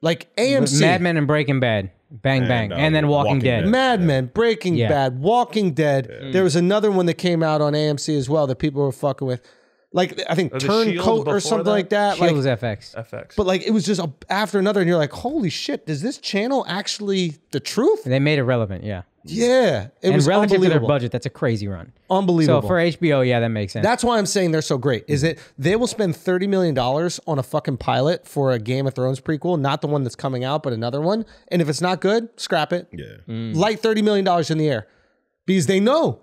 Speaker 2: Like AMC,
Speaker 4: Mad Men and Breaking Bad, Bang Bang,
Speaker 6: uh,
Speaker 4: and then Walking,
Speaker 6: Walking
Speaker 4: Dead.
Speaker 6: Dead.
Speaker 2: Mad Men, Breaking
Speaker 4: Yeah.
Speaker 2: Bad, Walking Dead. There was another one that came out on AMC as well that people were fucking with. Like I think
Speaker 5: the Shield
Speaker 2: Turncoat or
Speaker 5: before
Speaker 2: something
Speaker 5: that?
Speaker 2: like that.
Speaker 4: Shield
Speaker 2: Like,
Speaker 4: was FX.
Speaker 5: FX.
Speaker 2: but like it was just a, after another, and you're like, holy shit, does this channel actually the truth?
Speaker 4: They made it relevant, yeah.
Speaker 2: Yeah, it
Speaker 4: and
Speaker 2: was
Speaker 4: relative to their budget, that's a crazy run.
Speaker 2: Unbelievable.
Speaker 4: So for HBO, yeah, that makes sense.
Speaker 2: That's why I'm saying they're so great. Is that they will spend thirty million dollars on a fucking pilot for a Game of Thrones prequel, not the one that's coming out, but another one. And if it's not good, scrap it.
Speaker 6: Yeah. Mm.
Speaker 2: Light thirty million dollars in the air because they know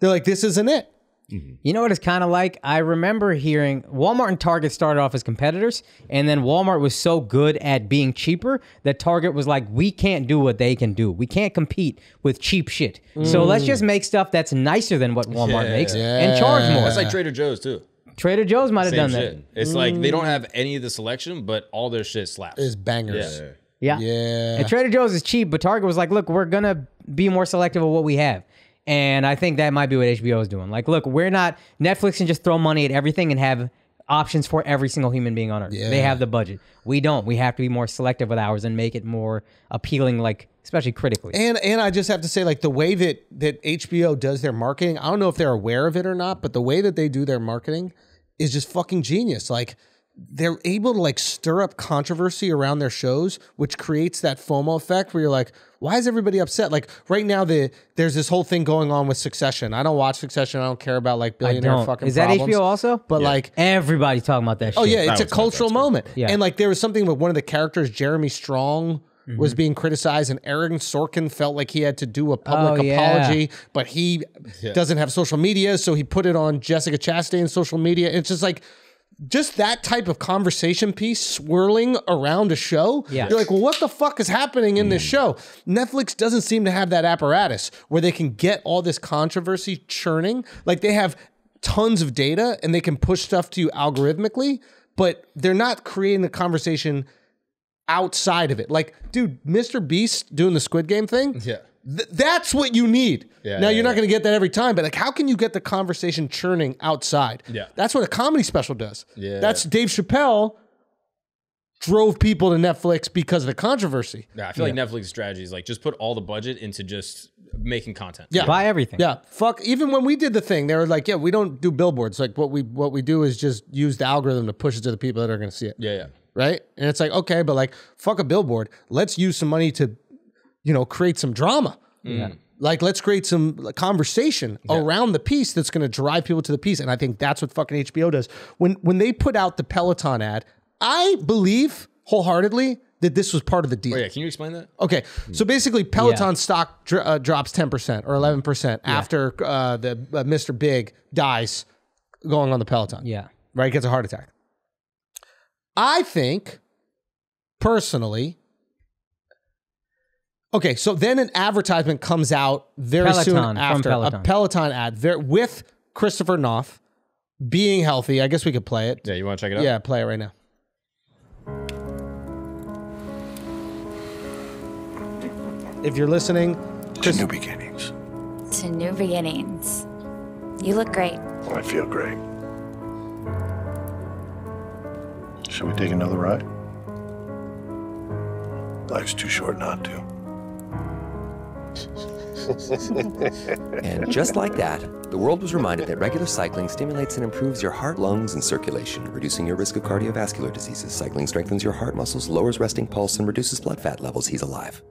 Speaker 2: they're like this isn't it. Mm-hmm.
Speaker 4: You know what it's kind of like? I remember hearing Walmart and Target started off as competitors, and then Walmart was so good at being cheaper that Target was like, we can't do what they can do. We can't compete with cheap shit. So let's mm. just make stuff that's nicer than what Walmart
Speaker 3: Yeah.
Speaker 4: makes and charge more.
Speaker 3: That's like Trader Joe's too.
Speaker 4: Trader Joe's might have done
Speaker 3: shit.
Speaker 4: that.
Speaker 3: It's like they don't mm. have any of the selection, but all their shit slaps.
Speaker 2: Is bangers.
Speaker 3: Yeah.
Speaker 4: Yeah.
Speaker 2: Yeah.
Speaker 4: And Trader Joe's is cheap, but Target was like, look, we're going to be more selective of what we have. And I think that might be what HBO is doing. Like, look, we're not, Netflix and just throw money at everything and have options for every single human being on earth. They have the budget. We don't. We have to be more selective with ours and make it more appealing, like, especially critically.
Speaker 2: And and I just have to say, like the way that that HBO does their marketing, I don't know if they're aware of it or not, but the way that they do their marketing is just fucking genius. Like they're able to like stir up controversy around their shows, which creates that FOMO effect where you're like, why is everybody upset? Like right now, the there's this whole thing going on with Succession. I don't watch Succession. I don't care about like billionaire fucking.
Speaker 4: Is that
Speaker 2: problems.
Speaker 4: HBO also?
Speaker 2: But like,
Speaker 4: Everybody's talking about that shit.
Speaker 2: Oh yeah, it's a cultural
Speaker 6: good.
Speaker 2: moment.
Speaker 4: Yeah.
Speaker 2: And like there was something with one of the characters, Jeremy Strong, was
Speaker 4: Mm-hmm.
Speaker 2: being criticized, and Aaron Sorkin felt like he had to do a public
Speaker 4: Oh, yeah.
Speaker 2: apology, but he doesn't have social media, so he put it on Jessica Chastain's social media. It's just like just that type of conversation piece swirling around a show.
Speaker 4: Yeah.
Speaker 2: You're like, well, what the fuck is happening in this hmm. show? Netflix doesn't seem to have that apparatus where they can get all this controversy churning. Like they have tons of data and they can push stuff to you algorithmically, but they're not creating the conversation outside of it. Like, dude, Mr. Beast doing the Squid Game thing.
Speaker 3: Yeah.
Speaker 2: Th- that's what you need.
Speaker 3: Yeah,
Speaker 2: now
Speaker 3: yeah,
Speaker 2: you're not
Speaker 3: yeah.
Speaker 2: going to get that every time, but like, how can you get the conversation churning outside?
Speaker 3: Yeah.
Speaker 2: that's what a comedy special does.
Speaker 3: Yeah.
Speaker 2: that's Dave Chappelle drove people to Netflix because of the controversy.
Speaker 3: Yeah, I feel like Netflix strategy is like just put all the budget into just making content.
Speaker 2: Yeah.
Speaker 4: Buy everything.
Speaker 2: Yeah, fuck. Even when we did the thing, they were like, "Yeah, we don't do billboards. Like, what we what we do is just use the algorithm to push it to the people that are going to see it."
Speaker 3: Yeah, yeah.
Speaker 2: right? And it's like, okay, but like, fuck a billboard. Let's use some money to, you know, create some drama. Yeah. Like, let's create some conversation around the piece that's going to drive people to the piece. And I think that's what fucking HBO does. When when they put out the Peloton ad, I believe wholeheartedly that this was part of the deal.
Speaker 3: Oh yeah, can you explain that?
Speaker 2: Okay, so basically, Peloton
Speaker 4: Yeah.
Speaker 2: stock dr- uh, drops ten percent or eleven percent after uh, the uh, Mr. Big dies going on the Peloton
Speaker 4: Yeah.
Speaker 2: right? Gets a heart attack. I think, personally, okay. So then an advertisement comes out very soon
Speaker 4: Peloton, from
Speaker 2: after
Speaker 4: Peloton.
Speaker 2: a Peloton ad there with Christopher Noth being healthy. I guess we could play it.
Speaker 3: Yeah, you want to check it out?
Speaker 2: Yeah, play it right now. If you're listening, Chris,
Speaker 7: New beginnings.
Speaker 8: to new beginnings. You look great.
Speaker 7: Oh, I feel great. Should we take another ride? Life's too short not to.
Speaker 9: And just like that, the world was reminded that regular cycling stimulates and improves your heart, lungs, and circulation, reducing your risk of cardiovascular diseases. Cycling strengthens your heart muscles, lowers resting pulse, and reduces blood fat levels. He's alive.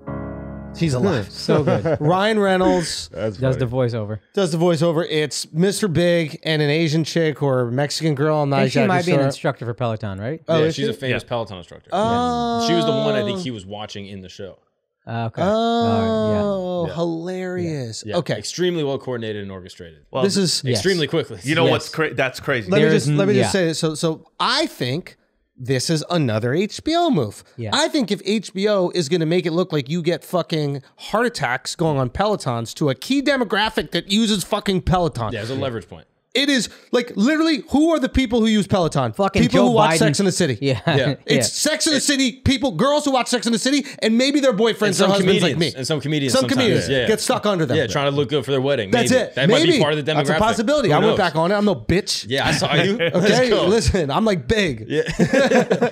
Speaker 2: he's alive.
Speaker 4: So good.
Speaker 2: Ryan Reynolds
Speaker 6: That's
Speaker 4: Does
Speaker 6: funny.
Speaker 4: the voiceover.
Speaker 2: does the voiceover. It's Mr. Big and an Asian chick or Mexican girl. I'm not
Speaker 4: I think she
Speaker 2: exactly
Speaker 4: might be an
Speaker 2: sure.
Speaker 4: instructor for Peloton, right?
Speaker 2: Oh,
Speaker 3: yeah,
Speaker 2: is
Speaker 3: she's
Speaker 2: she?
Speaker 3: a famous Peloton instructor.
Speaker 2: Oh.
Speaker 3: She was the one I think he was watching in the show.
Speaker 4: Uh, okay. All right,
Speaker 2: Oh,
Speaker 3: Yeah.
Speaker 2: hilarious.
Speaker 3: Yeah,
Speaker 2: Okay.
Speaker 3: extremely well coordinated and orchestrated.
Speaker 5: Well,
Speaker 2: this is
Speaker 4: Yes.
Speaker 3: extremely quickly.
Speaker 5: You know
Speaker 4: Yes.
Speaker 5: what's cra- that's crazy.
Speaker 2: let me just let me
Speaker 4: n-
Speaker 2: just say this. So so I think this is another HBO move.
Speaker 4: Yeah.
Speaker 2: I think if HBO is going to make it look like you get fucking heart attacks going on Pelotons to a key demographic that uses fucking Peloton.
Speaker 3: Yeah, it's a leverage point.
Speaker 2: It is like literally who are the people who use Peloton?
Speaker 4: Fucking
Speaker 2: people
Speaker 4: Joe
Speaker 2: who watch
Speaker 4: Biden.
Speaker 2: Sex in the City.
Speaker 4: Yeah.
Speaker 3: Yeah.
Speaker 2: It's Sex in the City people, girls who watch Sex in the City, and maybe their boyfriends
Speaker 3: And
Speaker 2: or
Speaker 3: some
Speaker 2: husbands
Speaker 3: comedians,
Speaker 2: like me.
Speaker 3: and some comedians
Speaker 2: Some
Speaker 3: sometimes.
Speaker 2: comedians
Speaker 3: Yeah, yeah.
Speaker 2: get stuck under them.
Speaker 3: Yeah, trying to look good for their wedding.
Speaker 2: That's
Speaker 3: Maybe.
Speaker 2: it.
Speaker 3: That
Speaker 2: maybe.
Speaker 3: might be part of the demographic.
Speaker 2: That's a possibility.
Speaker 3: Who
Speaker 2: I went back on it. I'm no bitch.
Speaker 3: Yeah, I saw you.
Speaker 2: Okay,
Speaker 3: go.
Speaker 2: listen, I'm like big.
Speaker 3: Yeah.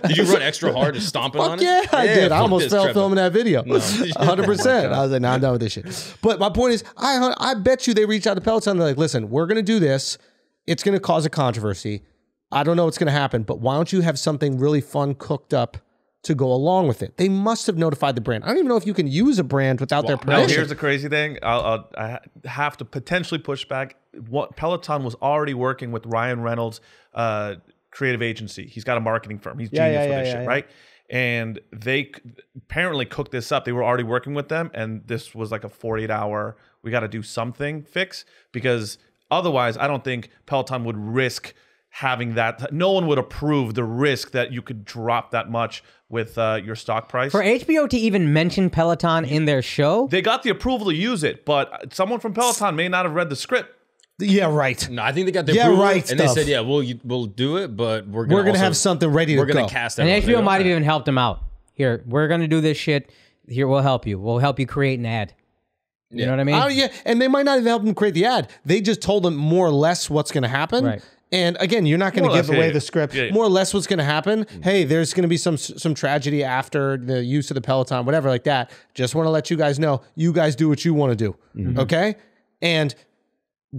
Speaker 3: Did you run extra hard to stomping on
Speaker 2: Fuck
Speaker 3: it?
Speaker 2: yeah, I did. I almost fell filming that video.
Speaker 3: No.
Speaker 2: 100%. I was like, nah, I'm done with this shit. But my point is, I I bet you they reach out to Peloton. They're like, listen, we're going to do this. It's going to cause a controversy. I don't know what's going to happen, but why don't you have something really fun cooked up to go along with it? They must have notified the brand. I don't even know if you can use a brand without their permission.
Speaker 5: No, here's the crazy thing. I'll, I'll, I have to potentially push back. What Peloton was already working with Ryan Reynolds' uh, creative agency. He's got a marketing firm. He's
Speaker 1: Yeah,
Speaker 5: genius
Speaker 1: yeah,
Speaker 5: for this
Speaker 1: yeah,
Speaker 5: shit,
Speaker 1: yeah,
Speaker 5: right? And they apparently cooked this up. They were already working with them, and this was like a 48 hour. We got to do something fix because otherwise, I don't think Peloton would risk having that. No one would approve the risk that you could drop that much with uh, your stock price.
Speaker 4: For HBO to even mention Peloton in their show,
Speaker 5: They got the approval to use it, but someone from Peloton may not have read the script.
Speaker 2: yeah, right.
Speaker 3: No, I think they got the
Speaker 2: Yeah,
Speaker 3: approval,
Speaker 2: right
Speaker 3: And they said, yeah, we'll we'll do it, but we're gonna
Speaker 2: We're going to
Speaker 3: also-
Speaker 2: have something ready to
Speaker 3: We're gonna
Speaker 2: go.
Speaker 3: cast
Speaker 4: and. HBO might have even helped them out. Here, we're gonna do this shit. Here, we'll help you. We'll help you create an ad. You know what I mean?
Speaker 2: Oh yeah, and they might not even help them create the ad. They just told them more or less what's going to happen.
Speaker 4: Right.
Speaker 2: And again, you're not going to give
Speaker 5: less,
Speaker 2: away
Speaker 5: yeah,
Speaker 2: the script.
Speaker 5: Yeah, yeah.
Speaker 2: More or less, what's going to happen? Hey, there's going to be some some tragedy after the use of the Peloton, whatever like that. Just want to let you guys know. You guys do what you want to do.
Speaker 5: Mm-hmm.
Speaker 2: Okay. And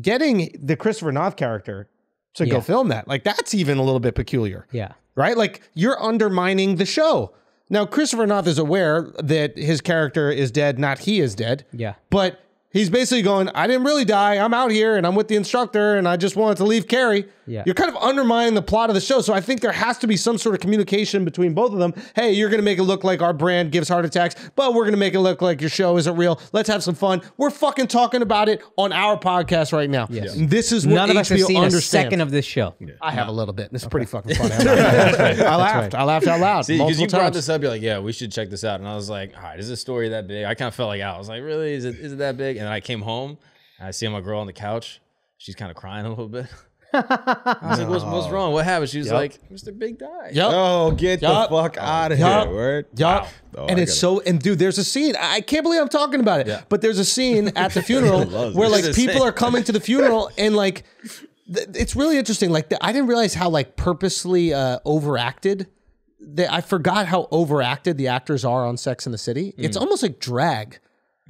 Speaker 2: getting the Christopher Noth character to go film that, like that's even a little bit peculiar
Speaker 4: yeah.
Speaker 2: right? Like you're undermining the show. Now, Christopher Noth is aware that his character is dead, not he is dead.
Speaker 4: Yeah.
Speaker 2: But he's basically going, I didn't really die. I'm out here and I'm with the instructor and I just wanted to leave Carrie.
Speaker 4: Yeah.
Speaker 2: You're kind of undermining the plot of the show. So I think there has to be some sort of communication between both of them. Hey, you're going to make it look like our brand gives heart attacks, but we're going to make it look like your show isn't real. Let's have some fun. We're fucking talking about it on our podcast right now.
Speaker 4: Yes.
Speaker 2: And This is what
Speaker 4: None of
Speaker 2: HBO
Speaker 4: us have seen a
Speaker 2: understands.
Speaker 4: second of this show.
Speaker 2: I have a little bit. and It's pretty fucking funny. I'm not. I laughed. I laughed out loud.
Speaker 3: See, because
Speaker 2: multiple
Speaker 3: you brought this up, you're like, yeah, we should check this out. And I was like, all right, is this story that big? I kind of felt like out. I was like, really? Is it is it that big? And then I came home and I see my girl on the couch. She's kind of crying a little bit. I was like, what's, what's wrong? What happened? She was like, Mr. Big died.
Speaker 2: Yup.
Speaker 6: Oh, get
Speaker 2: Yup.
Speaker 6: the fuck out of
Speaker 2: Yup.
Speaker 6: here, word.
Speaker 2: Yup.
Speaker 6: Oh,
Speaker 2: and
Speaker 6: I
Speaker 2: it's
Speaker 6: gotta-
Speaker 2: so and dude, there's a scene. I can't believe I'm talking about it. But there's a scene at the funeral
Speaker 6: loves
Speaker 2: where
Speaker 6: it.
Speaker 2: like
Speaker 3: It's
Speaker 2: people
Speaker 3: insane.
Speaker 2: are coming to the funeral and like th- it's really interesting. Like the, I didn't realize how like purposely uh, overacted. That I forgot how overacted the actors are on Sex in the City. It's almost like drag.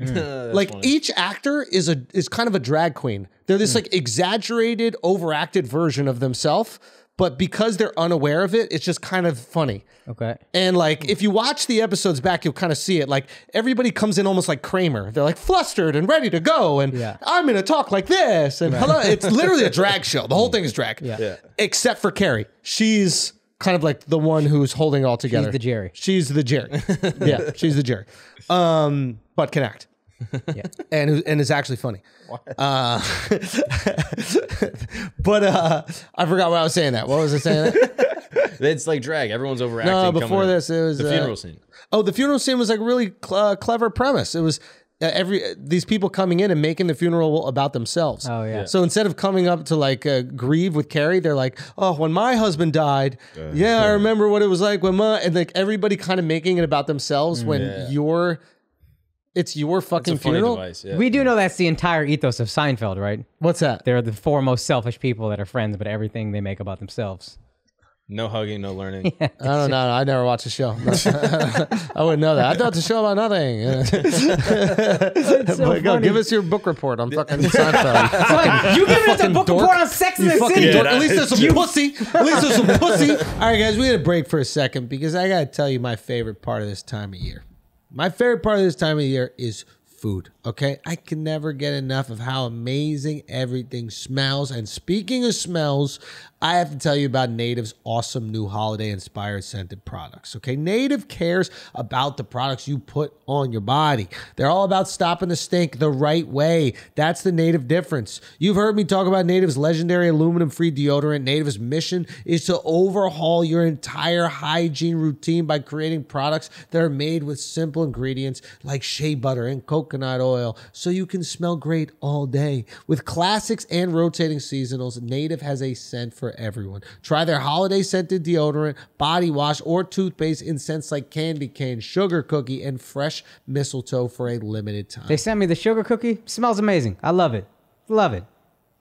Speaker 2: Mm. like each actor is a is kind of a drag queen. They're this mm. like exaggerated, overacted version of themselves, but because they're unaware of it, it's just kind of funny.
Speaker 4: Okay.
Speaker 2: And like hmm. if you watch the episodes back, you'll kind of see it. Like everybody comes in almost like Kramer. They're like flustered and ready to go. And
Speaker 4: Yeah.
Speaker 2: I'm gonna talk like this. And hello, it's literally a drag show. The whole thing is drag.
Speaker 4: Yeah. Yeah.
Speaker 2: Except for Carrie. She's kind of like the one who's holding it all together.
Speaker 4: She's the Jerry.
Speaker 2: She's the Jerry. yeah, she's the Jerry. Um, but can act.
Speaker 4: Yeah.
Speaker 2: And who- and is actually funny. Uh, but uh, I forgot what I was saying. That what was I saying? That?
Speaker 3: It's like drag. Everyone's overacting.
Speaker 2: No,
Speaker 3: coming
Speaker 2: before this, it was,
Speaker 3: the
Speaker 2: uh,
Speaker 3: funeral scene.
Speaker 2: Oh, the funeral scene was like really cl- uh, clever premise. It was Uh, every uh, these people coming in and making the funeral about themselves.
Speaker 4: Oh, yeah. Yeah.
Speaker 2: So instead of coming up to like uh, grieve with Carrie, they're like, "Oh, when my husband died, yeah, I remember what it was like when my," and like everybody kind of making it about themselves mm, when
Speaker 3: Yeah.
Speaker 2: your it's your
Speaker 3: It's
Speaker 2: fucking
Speaker 3: a funny
Speaker 2: funeral.
Speaker 3: device. Yeah.
Speaker 4: We do know that's the entire ethos of Seinfeld, right?
Speaker 2: What's that?
Speaker 4: They're the four most selfish people that are friends, but everything they make about themselves.
Speaker 3: No hugging, no learning.
Speaker 2: I don't know. I never watched the show. I wouldn't know that. I thought the a show about nothing. but go,
Speaker 4: funny.
Speaker 2: give us your book report on fucking Seinfeld.
Speaker 4: you giving us a
Speaker 2: fucking
Speaker 4: book
Speaker 2: dork.
Speaker 4: report on Sex in
Speaker 2: You
Speaker 4: the
Speaker 2: fucking
Speaker 4: City?
Speaker 2: dork. At least there's some pussy. At least there's some pussy. All right, guys, we had a break for a second because I got to tell you my favorite part of this time of year. My favorite part of this time of year is food. Okay, I can never get enough of how amazing everything smells. And speaking of smells, I have to tell you about Native's awesome new holiday inspired scented products. Okay, Native cares about the products you put on your body. They're all about stopping the stink the right way. That's the Native difference. You've heard me talk about Native's legendary aluminum free deodorant. Native's mission is to overhaul your entire hygiene routine by creating products that are made with simple ingredients like shea butter and coconut oil so you can smell great all day. With classics and rotating seasonals, Native has a scent for everyone. Try their holiday scented deodorant, body wash, or toothpaste in scents like candy cane, sugar cookie, and fresh mistletoe for a limited time.
Speaker 4: They sent me the sugar cookie. Smells amazing. I love it. Love it.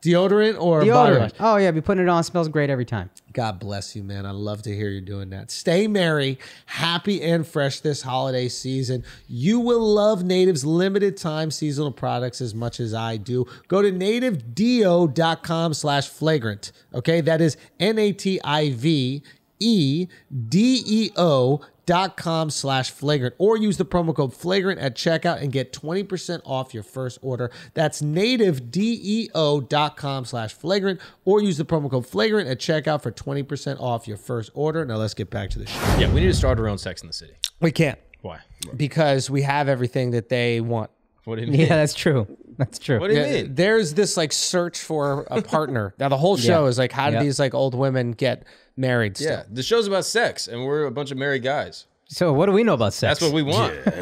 Speaker 2: Deodorant or body wash?
Speaker 4: Deodorant. Oh yeah, be putting it on. Smells great every time.
Speaker 2: God bless you, man. I love to hear you doing that. Stay merry, happy, and fresh this holiday season. You will love Native's limited time seasonal products as much as I do. Go to nativedeo.com slash flagrant. Okay, that is N A T I V E D E O dot com slash flagrant or use the promo code flagrant at checkout and get 20% off your first order that's native D E O dot com slash flagrant or use the promo code flagrant at checkout for 20% off your first order now let's get back to the show
Speaker 3: Yeah, we need to start our own Sex in the City.
Speaker 2: we can't
Speaker 3: Why?
Speaker 2: because we have everything that they want
Speaker 3: What do you mean?
Speaker 4: Yeah, that's true. That's true.
Speaker 3: What do you
Speaker 2: Yeah,
Speaker 3: mean?
Speaker 2: there's this like search for a partner now the whole show
Speaker 4: Yeah.
Speaker 2: is like how do
Speaker 4: Yeah.
Speaker 2: these like old women get married still?
Speaker 3: Yeah, the show's about sex, and we're a bunch of married guys.
Speaker 4: So what do we know about sex?
Speaker 3: That's what we want.
Speaker 2: yeah.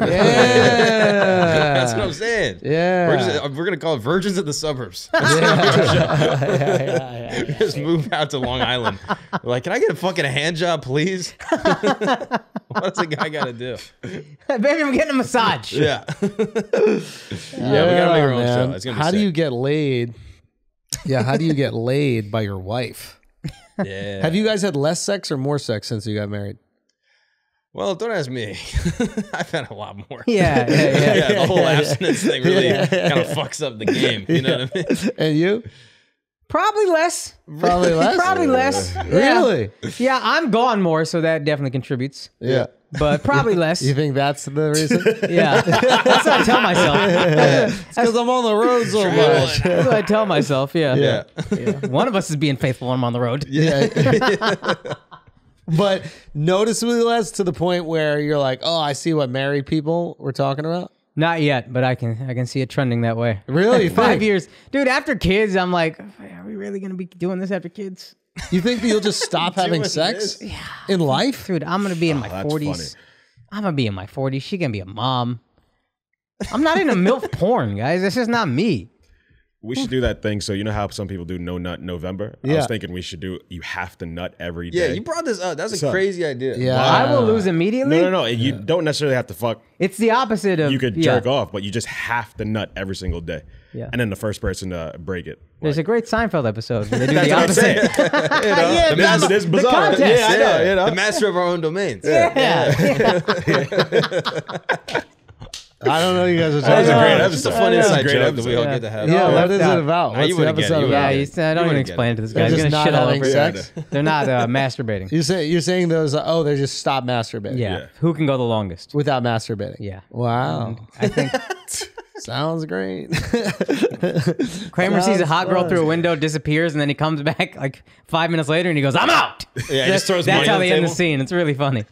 Speaker 3: That's what I'm saying.
Speaker 2: Yeah.
Speaker 3: We're, just, uh, we're gonna call it Virgins of the Suburbs. yeah, just move out to Long Island. We're like, can I get a fucking hand job, please? What's a guy gotta do?
Speaker 4: Baby, I'm getting a massage.
Speaker 3: Yeah. yeah, we gotta make our own show. It's gonna be
Speaker 2: how do you get laid? Yeah, how do you get laid by your wife?
Speaker 3: Yeah.
Speaker 2: Have you guys had less sex or more sex since you got married?
Speaker 3: Well, don't ask me. I've had a lot more.
Speaker 4: Yeah, yeah, yeah.
Speaker 3: yeah, the whole abstinence thing really kind of fucks up the game. You know what I mean?
Speaker 2: And you?
Speaker 4: Probably less.
Speaker 2: Probably less.
Speaker 4: Probably less.
Speaker 2: Really?
Speaker 4: Yeah, I'm gone more, so that definitely contributes.
Speaker 2: Yeah.
Speaker 4: But probably less.
Speaker 2: You think that's the reason?
Speaker 4: yeah, that's what I tell myself.
Speaker 2: Because I'm on the road so much.
Speaker 4: That's what I tell myself. Yeah.
Speaker 3: Yeah.
Speaker 4: Yeah. One of us is being faithful when I'm on the road.
Speaker 2: Yeah. but noticeably less to the point where you're like, oh, I see what married people were talking about.
Speaker 4: Not yet, but I can I can see it trending that way.
Speaker 2: Really?
Speaker 4: Five years, dude. After kids, I'm like, are we really gonna be doing this after kids?
Speaker 2: You think that you'll just stop having sex in life?
Speaker 4: Dude, I'm gonna be in my 40s.
Speaker 6: funny.
Speaker 4: I'm gonna be in my 40s. She gonna be a mom. I'm not into milf porn, guys. That's just not me.
Speaker 6: We should do that thing. So you know how some people do no nut November. I
Speaker 2: Yeah.
Speaker 6: was thinking we should do. You have to nut every day.
Speaker 3: Yeah, you brought this up. That's a
Speaker 6: So-
Speaker 3: crazy idea.
Speaker 2: Yeah.
Speaker 4: I will lose immediately.
Speaker 6: No, no, no. You don't necessarily have to fuck.
Speaker 4: It's the opposite of
Speaker 6: You could
Speaker 4: yeah.
Speaker 6: jerk off, but you just have to nut every single day.
Speaker 4: Yeah.
Speaker 6: And then the first person to break it.
Speaker 4: There's a great Seinfeld episode where they do
Speaker 6: That's
Speaker 4: the
Speaker 6: what I'm saying.
Speaker 4: opposite.
Speaker 6: You know,
Speaker 4: Yeah,
Speaker 6: the master,
Speaker 4: the-
Speaker 6: it's
Speaker 4: the
Speaker 6: bizarre.
Speaker 4: contest.
Speaker 6: Yeah, I know. You know.
Speaker 3: The master of our own domains.
Speaker 4: Yeah.
Speaker 2: I don't know. You guys are
Speaker 6: That was a
Speaker 2: talking
Speaker 6: great
Speaker 2: about.
Speaker 6: episode.
Speaker 3: Just a fun
Speaker 6: That was a
Speaker 3: inside
Speaker 6: great
Speaker 3: joke that we all get to have.
Speaker 2: Yeah,
Speaker 4: Oh,
Speaker 2: what is
Speaker 4: left
Speaker 2: it about? What's the
Speaker 3: wouldn't get it.
Speaker 2: episode
Speaker 3: You
Speaker 4: Yeah, you said, I don't
Speaker 3: You
Speaker 4: even explain
Speaker 3: it.
Speaker 4: it to this
Speaker 2: They're
Speaker 4: guy. He's
Speaker 2: just
Speaker 4: gonna
Speaker 2: not
Speaker 4: shit all
Speaker 2: having
Speaker 4: over
Speaker 2: sex.
Speaker 4: They're not uh, masturbating.
Speaker 2: You say you're saying those? Oh, they just stop masturbating.
Speaker 4: Yeah.
Speaker 6: Yeah.
Speaker 4: Who can go the longest?
Speaker 2: without masturbating.
Speaker 4: Yeah.
Speaker 2: Wow.
Speaker 4: I think
Speaker 2: Sounds great.
Speaker 4: Kramer sees a hot girl
Speaker 2: fun.
Speaker 4: through a window, disappears, and then he comes back like five minutes later and he goes, I'm out.
Speaker 3: Yeah, he just throws
Speaker 4: That's
Speaker 3: money
Speaker 4: how
Speaker 3: on
Speaker 4: they
Speaker 3: the
Speaker 4: end the scene. It's really funny.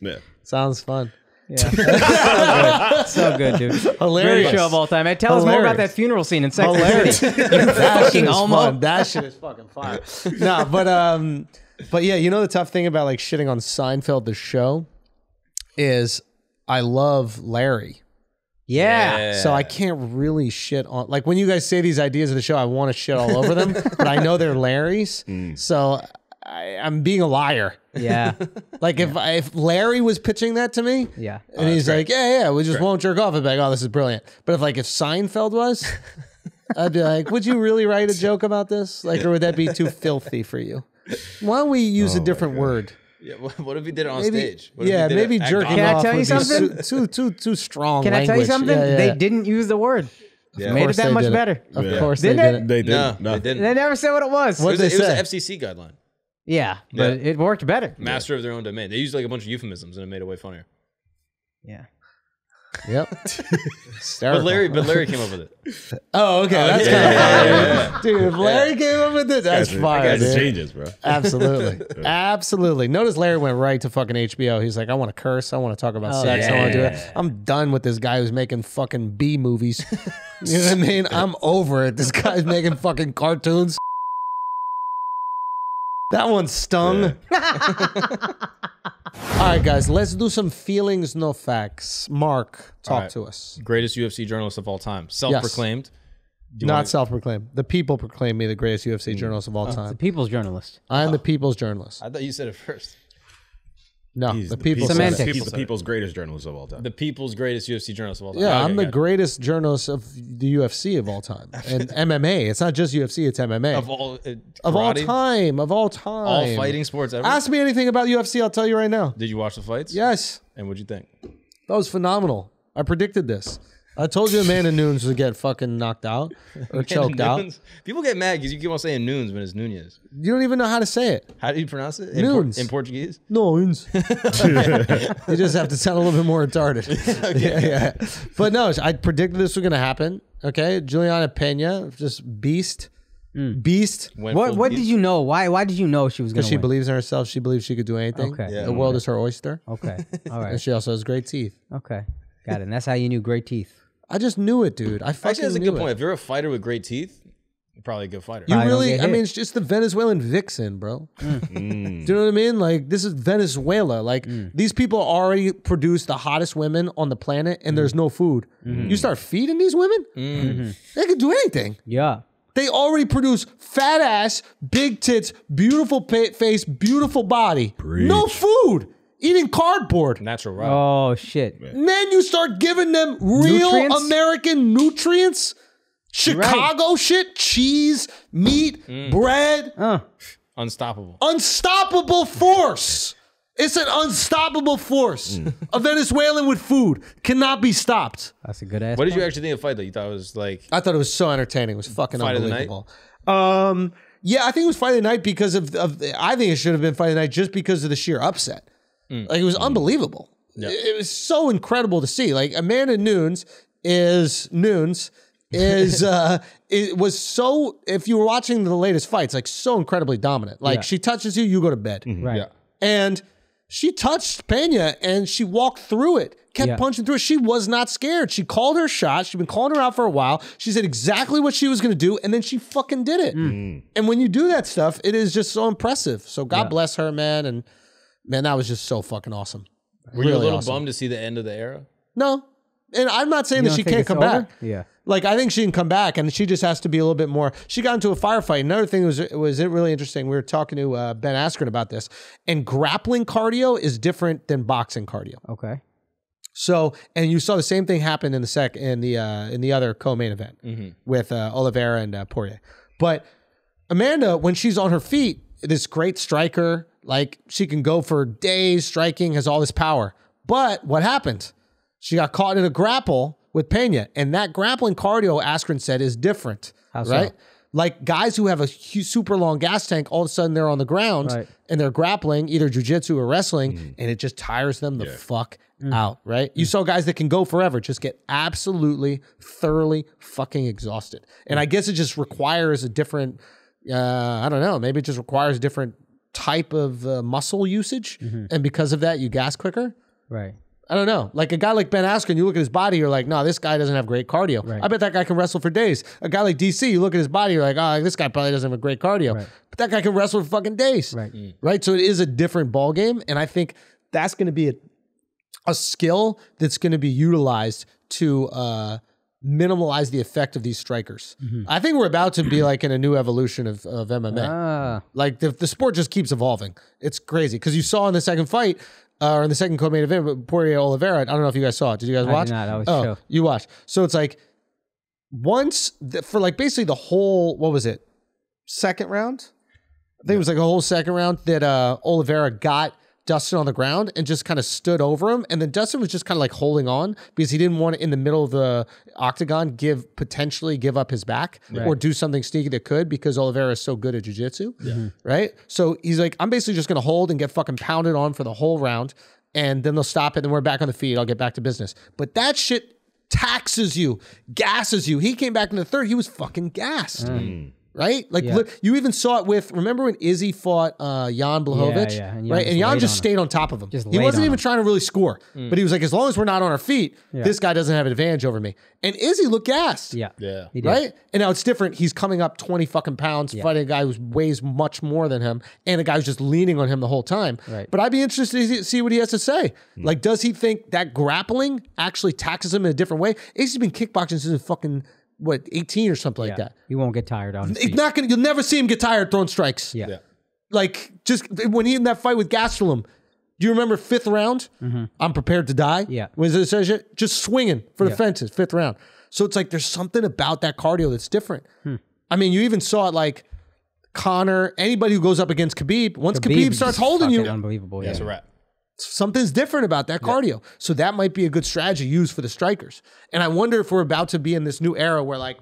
Speaker 6: Yeah.
Speaker 2: Sounds fun.
Speaker 4: Yeah. so good, dude.
Speaker 2: Hilarious.
Speaker 4: Greatest show of all time. Hey, tell us more about that funeral scene in Sex and the
Speaker 2: Hilarious.
Speaker 4: City.
Speaker 2: that shit
Speaker 4: fucking
Speaker 2: is
Speaker 4: homo.
Speaker 2: fun. That shit is fucking fire. no, but um, but yeah, you know the tough thing about like shitting on Seinfeld the show is I love Larry.
Speaker 4: Yeah.
Speaker 2: So I can't really shit on like when you guys say these ideas of the show, I want to shit all over them, but I know they're Larry's. So I, I'm being a liar.
Speaker 4: Yeah.
Speaker 2: Like if if Larry was pitching that to me,
Speaker 4: Yeah.
Speaker 2: and oh, he's like, yeah, yeah, we just won't jerk off. I'd be like, oh, this is brilliant. But if like if Seinfeld was, I'd be like, would you really write a joke about this? Like, or would that be too filthy for you? Why don't we use a oh, different word?
Speaker 3: Yeah, what, what if he did it on
Speaker 2: Maybe,
Speaker 3: stage? What
Speaker 2: yeah,
Speaker 3: he did
Speaker 2: maybe
Speaker 3: it at
Speaker 2: jerking
Speaker 4: Can I tell you something?
Speaker 2: Too, too, too, too strong.
Speaker 4: Can I tell you something?
Speaker 2: Yeah, yeah,
Speaker 4: They didn't use the word.
Speaker 3: Yeah.
Speaker 4: Made it that much
Speaker 2: didn't.
Speaker 4: better.
Speaker 2: Of
Speaker 6: Yeah.
Speaker 2: course
Speaker 4: Didn't
Speaker 2: they
Speaker 4: it?
Speaker 2: didn't.
Speaker 6: They did.
Speaker 3: No,
Speaker 6: no.
Speaker 3: they didn't.
Speaker 4: They never said what it was.
Speaker 3: It
Speaker 2: What'd
Speaker 3: was,
Speaker 2: they
Speaker 3: it was an FCC guideline.
Speaker 4: Yeah, but it worked better.
Speaker 3: Master of their own domain. They used like a bunch of euphemisms and it made it way funnier.
Speaker 4: Yeah.
Speaker 2: Yep.
Speaker 3: But
Speaker 2: Hysterical.
Speaker 3: Larry, but Larry came up with it.
Speaker 2: Oh, okay. That's
Speaker 3: yeah,
Speaker 2: kind of
Speaker 3: yeah,
Speaker 2: fire. Dude, if Larry came up with it, that's
Speaker 6: Guys,
Speaker 2: fire.
Speaker 6: guys,
Speaker 2: dude.
Speaker 6: changes, bro.
Speaker 2: Absolutely. Absolutely. Notice Larry went right to fucking HBO. He's like, I want to curse. I want to talk about
Speaker 4: Oh,
Speaker 2: sex. I want to do it. I'm done with this guy who's making fucking B movies. you know what I mean? I'm over it. This guy's making fucking cartoons. That one stung. All right, guys, let's do some feelings, no facts. Mark, talk
Speaker 3: All right.
Speaker 2: to us.
Speaker 3: Greatest UFC journalist of all time, self-proclaimed. Do you
Speaker 2: Not
Speaker 3: want-
Speaker 2: self proclaimed. The people proclaim me the greatest UFC hmm. journalist of all oh,
Speaker 4: The
Speaker 2: time.
Speaker 4: The people's journalist.
Speaker 2: I am the oh. people's journalist.
Speaker 3: I thought you said it first.
Speaker 2: No,
Speaker 6: He's
Speaker 2: the people.
Speaker 6: people's-
Speaker 2: said it.
Speaker 4: Semantics.
Speaker 6: He's the people's greatest journalist of all time.
Speaker 3: The people's greatest UFC journalist of all time.
Speaker 2: Yeah,
Speaker 3: Okay,
Speaker 2: I'm the
Speaker 3: got it.
Speaker 2: greatest journalist of the UFC of all time and MMA. It's not just UFC; it's MMA
Speaker 3: of all uh,
Speaker 2: Of all time. Of all time.
Speaker 3: all fighting sports ever.
Speaker 2: Ask me anything about UFC. I'll tell you right now.
Speaker 3: Did you watch the fights?
Speaker 2: Yes,
Speaker 3: And what'd you think?
Speaker 2: that was phenomenal. I predicted this. I told you Amanda Nunes would get fucking knocked out or choked out.
Speaker 3: People get mad because you keep on saying Noons when it's Nunez.
Speaker 2: You don't even know how to say it.
Speaker 3: How do you pronounce it? In, Por-
Speaker 2: Nunes.
Speaker 3: in Portuguese?
Speaker 2: Nunes. you just have to sound a little bit more retarded. yeah, yeah. But no, I predicted this was going to happen. Okay, Julianna Pena, just beast, hmm. beast.
Speaker 3: Went
Speaker 4: What
Speaker 3: full
Speaker 4: What
Speaker 3: beast?
Speaker 4: did you know? Why Why did you know she was going
Speaker 2: Because
Speaker 4: to
Speaker 2: she
Speaker 4: win?
Speaker 2: believes in herself. She believes she could do anything.
Speaker 4: Okay. Yeah.
Speaker 2: The world is her oyster.
Speaker 4: Okay. All right.
Speaker 2: And she also has great teeth.
Speaker 4: Okay. Got it. And that's how you knew great teeth.
Speaker 2: I just knew it, dude. I fucking
Speaker 3: Actually, that's a
Speaker 2: knew
Speaker 3: good
Speaker 2: it.
Speaker 3: point. If you're a fighter with great teeth, you're probably a good fighter.
Speaker 2: You
Speaker 4: I don't
Speaker 2: really,
Speaker 4: get
Speaker 2: I mean, it's just the Venezuelan vixen, bro.
Speaker 3: Mm.
Speaker 2: Do you know what I mean? Like, this is Venezuela. Like,
Speaker 3: Mm.
Speaker 2: these people already produce the hottest women on the planet, and there's no food.
Speaker 3: Mm-hmm.
Speaker 2: You start feeding these women, they can do anything.
Speaker 4: Yeah.
Speaker 2: They already produce fat ass, big tits, beautiful pa- face, beautiful body. No food, eating cardboard.
Speaker 3: Natural route.
Speaker 4: Oh shit.
Speaker 2: And then you start giving them real
Speaker 4: Nutrients?
Speaker 2: American nutrients. Chicago shit, cheese, meat,
Speaker 3: Mm.
Speaker 2: bread,
Speaker 4: Uh.
Speaker 3: Unstoppable.
Speaker 2: unstoppable force. It's an unstoppable force.
Speaker 3: Mm.
Speaker 2: A Venezuelan with food cannot be stopped.
Speaker 4: That's a good ass.
Speaker 3: What did you actually think of the fight though? You thought it was like
Speaker 2: I thought it was so entertaining. It was fucking
Speaker 3: Fight of the night?
Speaker 2: unbelievable. Um, yeah, I think it was fight of the night because of, of I think it should have been fight of the night just because of the sheer upset.
Speaker 3: Mm.
Speaker 2: Like it was unbelievable. It, it was so incredible to see. Like Amanda Nunes is Nunes is uh it was so if you were watching the latest fights like so incredibly dominant. Like
Speaker 4: Yeah.
Speaker 2: she touches you, you go to bed.
Speaker 4: Right.
Speaker 3: yeah.
Speaker 2: And she touched Pena and she walked through it, kept
Speaker 4: Yeah.
Speaker 2: punching through it. She was not scared. She called her shot. She'd been calling her out for a while. She said exactly what she was going to do, and then she fucking did it. And when you do that stuff, it is just so impressive. So God bless her, man. And man, that was just so fucking awesome.
Speaker 3: Were you a little
Speaker 2: awesome.
Speaker 3: bummed to see the end of the era?
Speaker 2: No. And I'm not saying
Speaker 4: You
Speaker 2: that she can't come
Speaker 4: over?
Speaker 2: back.
Speaker 4: Yeah.
Speaker 2: Like I think she can come back, and she just has to be a little bit more. She got into a firefight. Another thing was was it really interesting. We were talking to uh, Ben Askren about this, and grappling cardio is different than boxing cardio.
Speaker 4: Okay.
Speaker 2: So, and you saw the same thing happen in the sec in the uh, in the other co-main event with uh, Oliveira and uh, Poirier. But Amanda, when she's on her feet, this great striker, like she can go for days striking, has all this power. But what happened? She got caught in a grapple with Pena, and that grappling cardio, Askren said, is different,
Speaker 4: How so?
Speaker 2: right? Like guys who have a super long gas tank, all of a sudden they're on the ground
Speaker 4: Right.
Speaker 2: and they're grappling, either jujitsu or wrestling, mm. and it just tires them the fuck mm. out, right? You mm. saw guys that can go forever just get absolutely, thoroughly fucking exhausted. And I guess it just requires a different, uh, I don't know, maybe it just requires different type of uh, muscle usage. And because of that, you gas quicker.
Speaker 4: Right.
Speaker 2: I don't know. Like a guy like Ben Askren, you look at his body, you're like, no, this guy doesn't have great cardio.
Speaker 4: Right.
Speaker 2: I bet that guy can wrestle for days. A guy like DC, you look at his body, you're like, oh, this guy probably doesn't have a great cardio.
Speaker 4: Right.
Speaker 2: But that guy can wrestle for fucking days.
Speaker 4: Right.
Speaker 2: Right. So it is a different ball game. And I think that's going to be a, a skill that's going to be utilized to uh, minimalize the effect of these strikers. I think we're about to be like in a new evolution of, of MMA.
Speaker 4: Ah.
Speaker 2: Like the, the sport just keeps evolving. It's crazy because you saw in the second fight uh, or in the second co-main event, Poirier Oliveira. I don't know if you guys saw it. Did you guys
Speaker 4: I did
Speaker 2: watch?
Speaker 4: not.
Speaker 2: Oh,
Speaker 4: chill.
Speaker 2: you watched. So it's like once the, for like basically the whole what was it second round? I think it was like a whole second round that uh, Oliveira got Dustin on the ground and just kind of stood over him, and then Dustin was just kind of like holding on because he didn't want to in the middle of the octagon give potentially give up his back or do something sneaky that could because Oliveira is so good at jujitsu, mm-hmm. right? So he's like, I'm basically just gonna hold and get fucking pounded on for the whole round. and then they'll stop it, and we're back on the feed. I'll get back to business. But that shit taxes you, gasses you. He came back in the third. He was fucking gassed. Mm. Right? Like
Speaker 4: Yeah.
Speaker 2: look, you even saw it with remember when Izzy fought uh Jan Blachowicz?
Speaker 4: yeah, and Jan
Speaker 2: right? And Jan just
Speaker 4: on him.
Speaker 2: stayed on top of him.
Speaker 4: Just
Speaker 2: he wasn't even
Speaker 4: him.
Speaker 2: trying to really score.
Speaker 4: Mm.
Speaker 2: But he was like, as long as we're not on our feet, this guy doesn't have an advantage over me. And Izzy looked gassed.
Speaker 4: Yeah.
Speaker 3: Yeah.
Speaker 2: Right? And now it's different. He's coming up 20 fucking pounds, fighting a guy who weighs much more than him, and a guy who's just leaning on him the whole time.
Speaker 4: Right.
Speaker 2: But I'd be interested to see- see what he has to say. Like, does he think that grappling actually taxes him in a different way? Izzy's been kickboxing since fucking, what, 18 or something like that.
Speaker 4: He won't get tired on his feet.
Speaker 2: not gonna, you'll never see him get tired throwing strikes.
Speaker 4: yeah.
Speaker 2: Like, just when he in that fight with Gastelum, do you remember fifth round? I'm prepared to die.
Speaker 4: Mm-hmm. Yeah.
Speaker 2: Was it says it? Just swinging for the
Speaker 4: Yeah.
Speaker 2: fences, fifth round. So it's like there's something about that cardio that's different.
Speaker 4: Hmm.
Speaker 2: I mean, you even saw it like Conor, anybody who goes up against Khabib, once Khabib, starts holding
Speaker 4: fucking
Speaker 2: you,
Speaker 4: unbelievable. Yeah.
Speaker 3: That's a wrap.
Speaker 2: Something's different about that cardio. So that might be a good strategy used for the strikers. And I wonder if we're about to be in this new era where like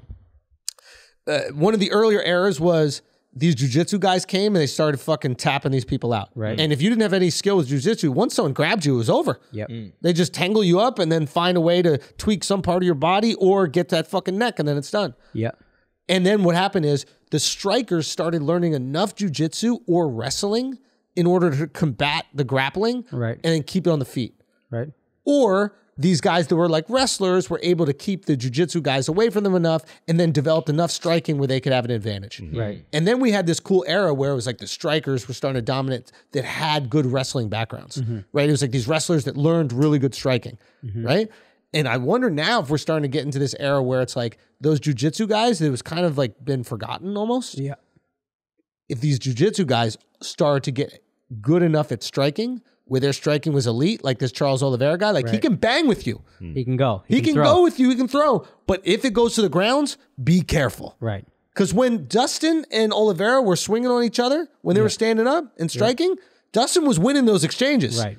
Speaker 2: uh, one of the earlier eras was these jujitsu guys came and they started fucking tapping these people out.
Speaker 4: Right.
Speaker 2: And if you didn't have any skill with jujitsu, once someone grabbed you, it was over.
Speaker 4: Yep.
Speaker 2: They just tangle you up and then find a way to tweak some part of your body or get that fucking neck and then it's done.
Speaker 4: Yep.
Speaker 2: And then what happened is the strikers started learning enough jujitsu or wrestling in order to combat the grappling
Speaker 4: Right.
Speaker 2: and then keep it on the feet.
Speaker 4: Right.
Speaker 2: Or these guys that were like wrestlers were able to keep the jujitsu guys away from them enough and then developed enough striking where they could have an advantage. Mm-hmm.
Speaker 4: Right.
Speaker 2: And then we had this cool era where it was like the strikers were starting to dominate that had good wrestling backgrounds, mm-hmm. right? It was like these wrestlers that learned really good striking, mm-hmm. right? And I wonder now if we're starting to get into this era where it's like those jujitsu guys that was kind of like been forgotten almost.
Speaker 4: Yeah.
Speaker 2: If these jujitsu guys start to get good enough at striking, where their striking was elite, like this Charles Oliveira guy, like he can bang with you. Hmm.
Speaker 4: He can go.
Speaker 2: He can
Speaker 4: throw.
Speaker 2: go with you, he can throw. But if it goes to the grounds, be careful.
Speaker 4: Right.
Speaker 2: Because when Dustin and Oliveira were swinging on each other, when they were standing up and striking, Dustin was winning those exchanges.
Speaker 4: Right.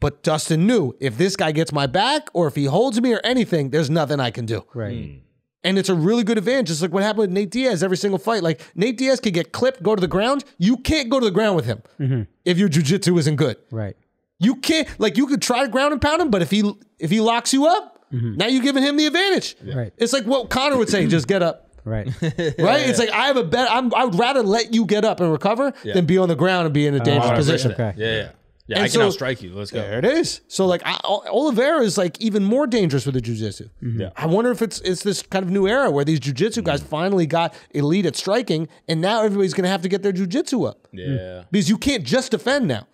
Speaker 2: But Dustin knew if this guy gets my back or if he holds me or anything, there's nothing I can do.
Speaker 4: Right. Hmm.
Speaker 2: And it's a really good advantage, just like what happened with Nate Diaz every single fight. Like Nate Diaz could get clipped, go to the ground. You can't go to the ground with him mm-hmm. if your jujitsu isn't good.
Speaker 4: Right.
Speaker 2: You can't like you could try to ground and pound him, but if he if he locks you up, mm-hmm. now you're giving him the advantage.
Speaker 4: Right.
Speaker 2: It's like what Conor would say: just get up.
Speaker 4: Right.
Speaker 2: Right? It's like I have a bet. I'm, I would rather let you get up and recover than be on the ground and be in a dangerous
Speaker 3: 100%.
Speaker 2: position.
Speaker 4: Okay.
Speaker 3: Yeah, yeah. Yeah,
Speaker 2: And
Speaker 3: I can
Speaker 2: so-
Speaker 3: outstrike you. Let's go.
Speaker 2: There it is. So like I, O- Oliveira is like even more dangerous with the jujitsu. Mm-hmm.
Speaker 3: Yeah.
Speaker 2: I wonder if it's it's this kind of new era where these jujitsu guys mm-hmm. finally got elite at striking, and now everybody's going to have to get their jujitsu up
Speaker 3: Yeah. Hmm.
Speaker 2: because you can't just defend now.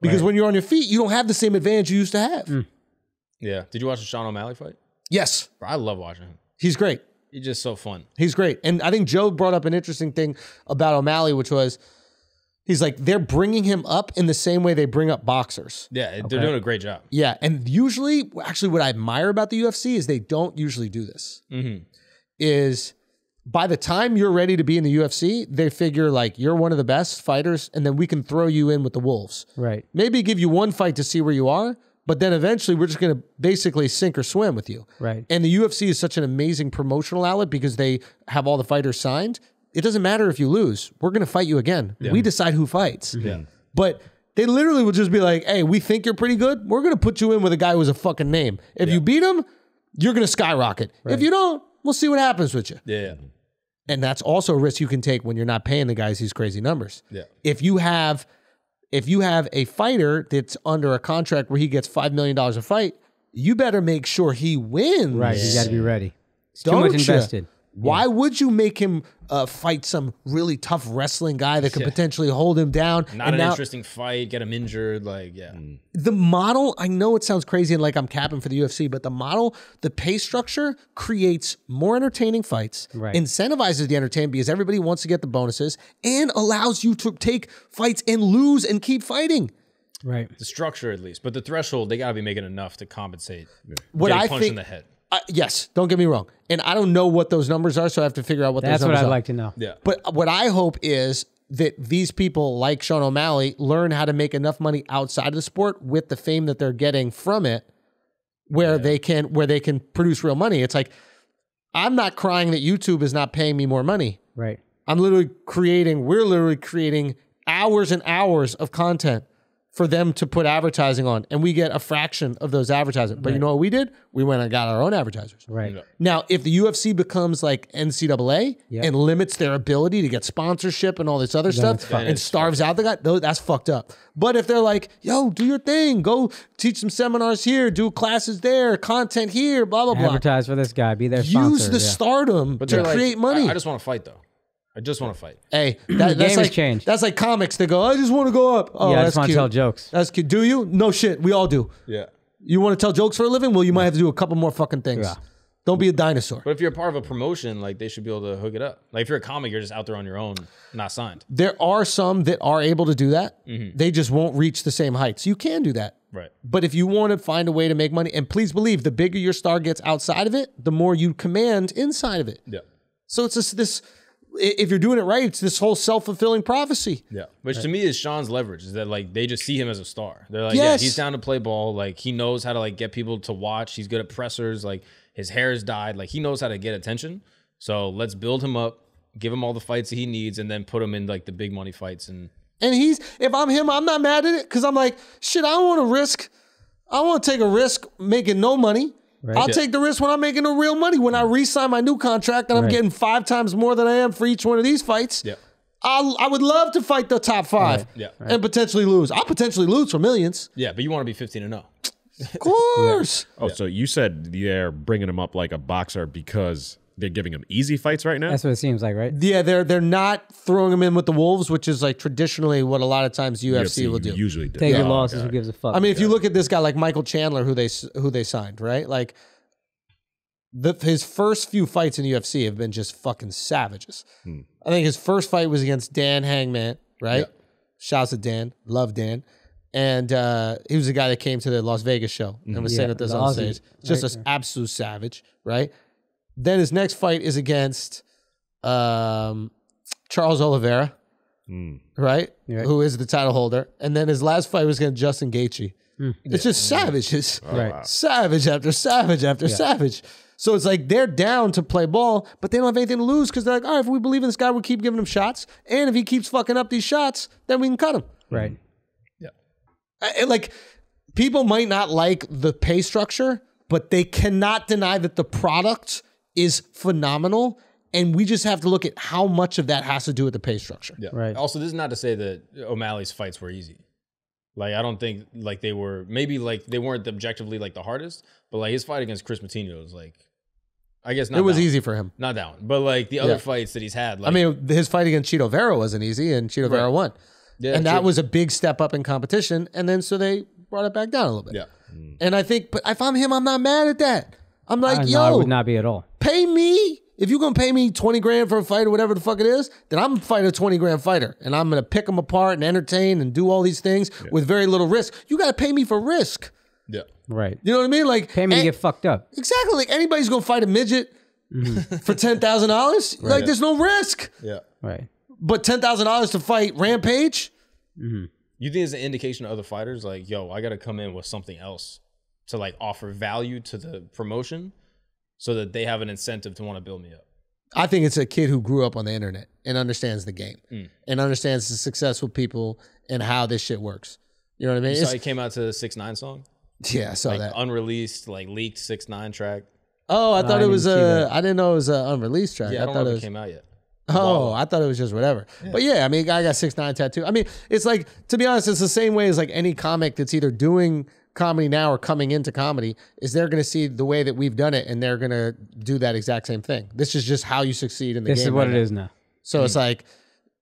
Speaker 2: Because when you're on your feet, you don't have the same advantage you used to have. Mm.
Speaker 3: Yeah. Did you watch the Sean O'Malley fight?
Speaker 2: Yes,
Speaker 3: Bro, I love watching him.
Speaker 2: he's great.
Speaker 3: He's just so fun.
Speaker 2: He's great. And I think Joe brought up an interesting thing about O'Malley, which was he's like, they're bringing him up in the same way they bring up boxers.
Speaker 3: Yeah, they're doing a great job.
Speaker 2: Yeah. And usually, actually, what I admire about the UFC is they don't usually do this. Mm-hmm. Is by the time you're ready to be in the UFC, they figure like you're one of the best fighters, and then we can throw you in with the wolves.
Speaker 4: Right.
Speaker 2: Maybe give you one fight to see where you are, but then eventually we're just going to basically sink or swim with you.
Speaker 4: Right.
Speaker 2: And the UFC is such an amazing promotional outlet because they have all the fighters signed. It doesn't matter if you lose. We're going to fight you again. We decide who fights.
Speaker 3: Yeah.
Speaker 2: But they literally will just be like, "Hey, we think you're pretty good. We're going to put you in with a guy who's a fucking name. If you beat him, you're going to skyrocket. If you don't, we'll see what happens with you."
Speaker 3: Yeah.
Speaker 2: And that's also a risk you can take when you're not paying the guys these crazy numbers.
Speaker 3: Yeah.
Speaker 2: If you have if you have a fighter that's under a contract where he gets 5 million dollars a fight, you better make sure he wins.
Speaker 4: Right. You got to be ready. It's too
Speaker 2: Don't
Speaker 4: much
Speaker 2: ya?
Speaker 4: invested.
Speaker 2: Why would you make him uh, fight some really tough wrestling guy that could potentially hold him down?
Speaker 3: Not
Speaker 2: And
Speaker 3: an
Speaker 2: now-
Speaker 3: interesting fight, get him injured. Like, yeah.
Speaker 2: the model, I know it sounds crazy and like I'm capping for the UFC, but the model, the pay structure creates more entertaining fights,
Speaker 4: Right.
Speaker 2: incentivizes the entertainment because everybody wants to get the bonuses, and allows you to take fights and lose and keep fighting.
Speaker 4: Right.
Speaker 3: The structure, at least. But the threshold, they got to be making enough to compensate.
Speaker 2: What
Speaker 3: getting
Speaker 2: I
Speaker 3: punched
Speaker 2: think,
Speaker 3: in the head.
Speaker 2: I- yes, don't get me wrong, and I don't know what those numbers are, so I have to figure out what
Speaker 4: That's
Speaker 2: those
Speaker 4: what
Speaker 2: numbers
Speaker 4: I'd
Speaker 2: are.
Speaker 4: like to know.
Speaker 3: Yeah.
Speaker 2: But what I hope is that these people like Sean O'Malley learn how to make enough money outside of the sport with the fame that they're getting from it, where they can where they can produce real money. It's like I'm not crying that YouTube is not paying me more money.
Speaker 4: Right.
Speaker 2: I'm literally creating. We're literally creating hours and hours of content for them to put advertising on, and we get a fraction of those advertising. But you know what we did? We went and got our own advertisers.
Speaker 4: Right.
Speaker 2: Now, if the UFC becomes like NCAA
Speaker 4: Yep.
Speaker 2: and limits their ability to get sponsorship and all this other stuff and starves out the guy, tho- that's fucked up. But if they're like, yo, do your thing, go teach some seminars here, do classes there, content here, blah, blah, blah.
Speaker 4: Advertise for this guy. Be their sponsor.
Speaker 2: Use the
Speaker 4: yeah.
Speaker 2: stardom
Speaker 3: But
Speaker 2: to
Speaker 3: they're like,
Speaker 2: create money.
Speaker 3: I, I just want to fight though. I just want to fight.
Speaker 2: hey, that,
Speaker 4: game
Speaker 2: that's like
Speaker 4: changed.
Speaker 2: that's like comics. They go, I just want to go up. Oh,
Speaker 4: yeah, I
Speaker 2: that's
Speaker 4: just want to
Speaker 2: cute.
Speaker 4: tell jokes.
Speaker 2: That's cute. Do you? No shit. We all do.
Speaker 3: Yeah.
Speaker 2: You want to tell jokes for a living? Well, you might have to do a couple more fucking things.
Speaker 4: Yeah.
Speaker 2: Don't be a dinosaur.
Speaker 3: But if you're a part of a promotion, like they should be able to hook it up. Like if you're a comic, you're just out there on your own, not signed.
Speaker 2: There are some that are able to do that.
Speaker 3: Mm-hmm.
Speaker 2: They just won't reach the same heights. You can do that.
Speaker 3: Right.
Speaker 2: But if you want to find a way to make money, and please believe, the bigger your star gets outside of it, the more you command inside of it.
Speaker 3: Yeah.
Speaker 2: So it's just this. I- If you're doing it right, it's this whole self fulfilling prophecy.
Speaker 3: Yeah. Which to me is Sean's leverage is that like they just see him as a star. They're like,
Speaker 2: Yes.
Speaker 3: yeah, he's down to play ball. Like he knows how to like get people to watch. He's good at pressers. Like his hair is dyed. Like he knows how to get attention. So let's build him up, give him all the fights that he needs, and then put him in like the big money fights. And
Speaker 2: And he's, if I'm him, I'm not mad at it because I'm like, shit, I don't want to risk. I want to take a risk making no money. I'll
Speaker 3: Yeah.
Speaker 2: take the risk when I'm making the real money. When I re-sign my new contract and I'm getting five times more than I am for each one of these fights.
Speaker 3: yeah.
Speaker 2: I'll, I would love to fight the top five
Speaker 3: Yeah.
Speaker 2: and potentially lose. I'll potentially lose for millions.
Speaker 3: Yeah. But you want to be 15 and 0.
Speaker 2: Of course.
Speaker 6: Oh, so you said they're bringing him up like a boxer because they're giving him easy fights right now?
Speaker 4: That's what it seems like, right?
Speaker 2: Yeah, they're they're not throwing him in with the wolves, which is like traditionally what a lot of times UFC, will do.
Speaker 6: usually do.
Speaker 4: Take your
Speaker 6: Oh,
Speaker 4: losses.
Speaker 6: okay.
Speaker 4: Who gives a fuck?
Speaker 2: I mean, if you look at this guy like Michael Chandler, who they who they signed, right? Like the his first few fights in the UFC have been just fucking savages. I think his first fight was against Dan Hangman, right? Shouts to Dan, love Dan. And uh, he was the guy that came to the Las Vegas show and was
Speaker 4: Yeah,
Speaker 2: saying with this on stage. Just
Speaker 4: right?
Speaker 2: an absolute savage, right? Then his next fight is against um, Charles Oliveira, hmm. right?
Speaker 4: Right.
Speaker 2: Who is the title holder. And then his last fight was against Justin Gaethje. Hmm. It's just savages.
Speaker 4: Oh, right.
Speaker 2: Savage after savage after savage. So it's like they're down to play ball, but they don't have anything to lose because they're like, all right, if we believe in this guy, we'll keep giving him shots. And if he keeps fucking up these shots, then we can cut him.
Speaker 4: right. Hmm.
Speaker 2: I- I- like people might not like the pay structure, but they cannot deny that the product is phenomenal. And we just have to look at how much of that has to do with the pay structure.
Speaker 3: Yeah.
Speaker 4: Right.
Speaker 3: Also, this is not to say that O'Malley's fights were easy. Like I don't think like they were maybe like they weren't objectively like the hardest, but like his fight against Kris Moutinho was like, I guess not
Speaker 2: It was
Speaker 3: that one.
Speaker 2: easy for him.
Speaker 3: not that one, but like the other
Speaker 2: Yeah.
Speaker 3: fights that he's had. Like,
Speaker 2: I mean, his fight against Chito Vera wasn't easy, and Chito Vera won.
Speaker 3: yeah,
Speaker 2: and that
Speaker 3: true.
Speaker 2: was a big step up in competition. And then so they brought it back down a little bit.
Speaker 3: yeah.
Speaker 2: And I think, but if I'm him, I'm not mad at that. I'm like,
Speaker 4: I,
Speaker 2: yo,
Speaker 4: no, I would not be at all.
Speaker 2: pay me. If you're gonna pay me 20 grand for a fight or whatever the fuck it is, then I'm gonna fight a 20 grand fighter. And I'm gonna pick them apart and entertain and do all these things with very little risk. You gotta pay me for risk.
Speaker 3: Yeah.
Speaker 4: Right.
Speaker 2: You know what I mean? Like
Speaker 4: Pay me to
Speaker 2: eh,
Speaker 4: get fucked up.
Speaker 2: Exactly. Like anybody's gonna fight a midget
Speaker 4: Mm-hmm.
Speaker 2: for ten thousand dollars. Like there's no risk.
Speaker 3: Yeah.
Speaker 4: Right.
Speaker 2: But ten thousand dollars to fight Rampage?
Speaker 3: You think it's an indication to other fighters like, yo, I got to come in with something else to like offer value to the promotion so that they have an incentive to want to build me up.
Speaker 2: I think it's a kid who grew up on the internet and understands the game mm. and understands the successful people and how this shit works. You know what I mean?
Speaker 3: You saw he came out to the six nine song,
Speaker 2: yeah, I saw
Speaker 3: like
Speaker 2: that.
Speaker 3: unreleased, like leaked six nine track.
Speaker 2: Oh, I
Speaker 4: I
Speaker 2: thought it was
Speaker 4: see
Speaker 2: a.
Speaker 4: that.
Speaker 2: I didn't know it was an unreleased track.
Speaker 3: Yeah, I
Speaker 2: I
Speaker 3: don't
Speaker 2: thought
Speaker 3: know
Speaker 2: it
Speaker 3: if
Speaker 2: was.
Speaker 3: it came out yet.
Speaker 2: Oh, I thought it was just whatever. But yeah, I mean, I got six nine tattoo. I mean, it's like to be honest, it's the same way as like any comic that's either doing comedy now or coming into comedy is they're going to see the way that we've done it and they're going to do that exact same thing. This is just how you succeed in the
Speaker 4: This
Speaker 2: game.
Speaker 4: is what
Speaker 2: right
Speaker 4: it
Speaker 2: now.
Speaker 4: is now.
Speaker 2: So it's mm. like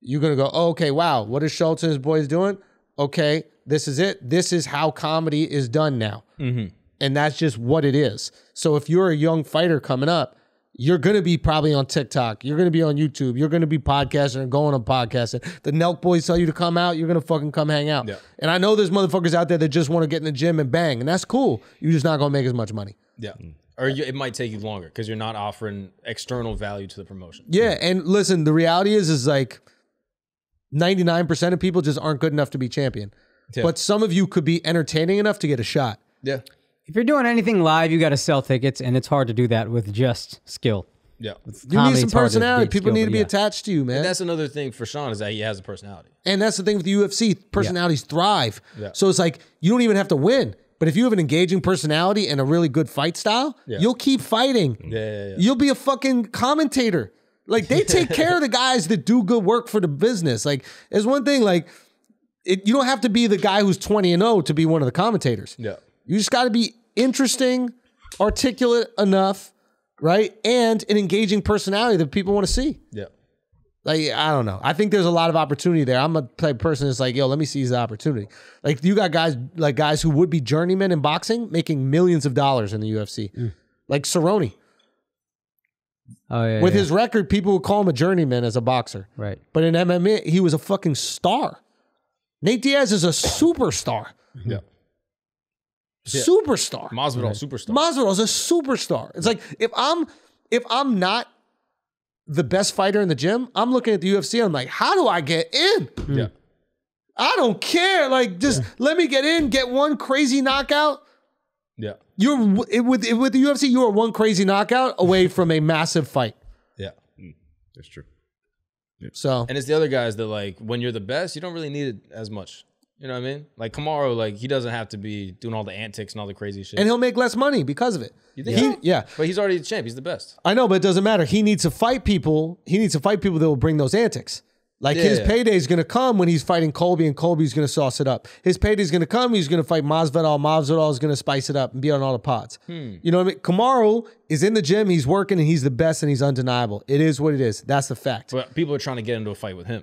Speaker 2: you're gonna go, oh, okay, wow, what is Schulz and his boys doing? Okay, this is it. This is how comedy is done now, mm-hmm. and that's just what it is. So if you're a young fighter coming up, you're gonna be probably on TikTok, you're gonna be on YouTube, you're gonna be podcasting and going on podcasting. The Nelk boys tell you to come out, you're gonna fucking come hang out.
Speaker 3: Yeah.
Speaker 2: And I know there's motherfuckers out there that just want to get in the gym and bang, and that's cool. You're just not gonna make as much money.
Speaker 3: Yeah. Or you, it might take you longer because you're not offering external value to the promotion.
Speaker 2: Yeah, and listen, the reality is is like 99% of people just aren't good enough to be champion.
Speaker 3: Yeah.
Speaker 2: But some of you could be entertaining enough to get a shot.
Speaker 3: Yeah.
Speaker 4: If you're doing anything live, you got to sell tickets, and it's hard to do that with just skill.
Speaker 3: Yeah.
Speaker 2: You need some
Speaker 4: it's hard to
Speaker 2: personality.
Speaker 4: big
Speaker 2: People
Speaker 4: skill,
Speaker 2: need to
Speaker 4: but
Speaker 2: be
Speaker 4: yeah.
Speaker 2: attached to you, man.
Speaker 3: And that's another thing for Sean is that he has a personality.
Speaker 2: And that's the thing with the UFC. Personalities thrive.
Speaker 3: Yeah.
Speaker 2: So it's like you don't even have to win. But if you have an engaging personality and a really good fight style,
Speaker 3: Yeah.
Speaker 2: you'll keep fighting.
Speaker 3: Yeah, yeah, yeah.
Speaker 2: You'll be a fucking commentator. Like they take care of the guys that do good work for the business. Like there's one thing like it, you don't have to be the guy who's 20 and 0 to be one of the commentators.
Speaker 3: Yeah.
Speaker 2: You just got to be interesting, articulate enough, right? And an engaging personality that people want to see.
Speaker 3: Yeah.
Speaker 2: Like I don't know. I think there's a lot of opportunity there. I'm a type of person that's like, yo, let me seize the opportunity. Like you got guys like guys who would be journeymen in boxing making millions of dollars in the UFC.
Speaker 3: Mm.
Speaker 2: Like Cerrone.
Speaker 4: Oh yeah.
Speaker 2: With
Speaker 4: yeah.
Speaker 2: his record, people would call him a journeyman as a boxer.
Speaker 4: right.
Speaker 2: But in MMA, he was a fucking star. Nate Diaz is a superstar.
Speaker 3: Yeah. Yeah.
Speaker 2: Superstar.
Speaker 3: Masvidal, superstar.
Speaker 2: Masvidal's a superstar. It's like if I'm if I'm not the best fighter in the gym, I'm looking at the UFC. I'm like, how do I get in? Hmm.
Speaker 3: yeah.
Speaker 2: I don't care. Like, just let me get in, get one crazy knockout.
Speaker 3: Yeah.
Speaker 2: You're w- with with the UFC. You are one crazy knockout away from a massive fight.
Speaker 3: Yeah. Hmm.
Speaker 6: That's true.
Speaker 2: So
Speaker 3: And it's the other guys that like when you're the best, you don't really need it as much. You know what I mean? Like Kamaru, like he doesn't have to be doing all the antics and all the crazy shit.
Speaker 2: and he'll make less money because of it.
Speaker 3: You think
Speaker 2: He-
Speaker 3: so?
Speaker 2: yeah,
Speaker 3: but he's already the champ. He's the best.
Speaker 2: I know, but it doesn't matter. He needs to fight people. He needs to fight people that will bring those antics. Like
Speaker 3: Yeah,
Speaker 2: his payday is going to come when he's fighting Colby, and Colby's going to sauce it up. His payday is going to come. He's going to fight Masvidal. Masvidal is going to spice it up and be on all the pods.
Speaker 3: Hmm.
Speaker 2: You know what I mean? Kamaru is in the gym. He's working, and he's the best, and he's undeniable. It is what it is. That's the fact.
Speaker 3: But people are trying to get into a fight with him.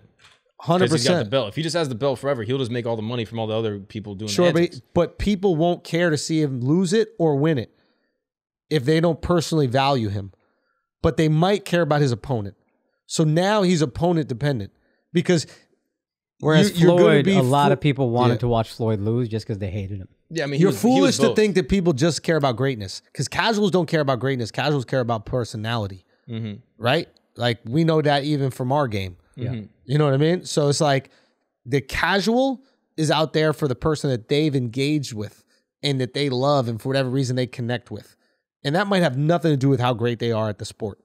Speaker 2: Hundred
Speaker 3: Because he's got the
Speaker 2: percent.
Speaker 3: belt. If he just has the belt forever, he'll just make all the money from all the other people doing
Speaker 2: Sure,
Speaker 3: the
Speaker 2: but, but people won't care to see him lose it or win it if they don't personally value him. But they might care about his opponent. So now he's opponent dependent because
Speaker 4: Whereas
Speaker 2: you-
Speaker 4: Floyd,
Speaker 2: be
Speaker 4: a lot
Speaker 2: fo-
Speaker 4: of people wanted
Speaker 2: Yeah.
Speaker 4: to watch Floyd lose just because they hated him.
Speaker 3: Yeah, I mean, he
Speaker 2: you're
Speaker 3: was, he
Speaker 2: foolish
Speaker 3: was
Speaker 2: to think that people just care about greatness because casuals don't care about greatness. Casuals care about personality,
Speaker 3: Mm-hmm.
Speaker 2: right? Like we know that even from our game.
Speaker 4: Yeah.
Speaker 2: You know what I mean? So it's like the casual is out there for the person that they've engaged with and that they love and for whatever reason they connect with. And that might have nothing to do with how great they are at the sport.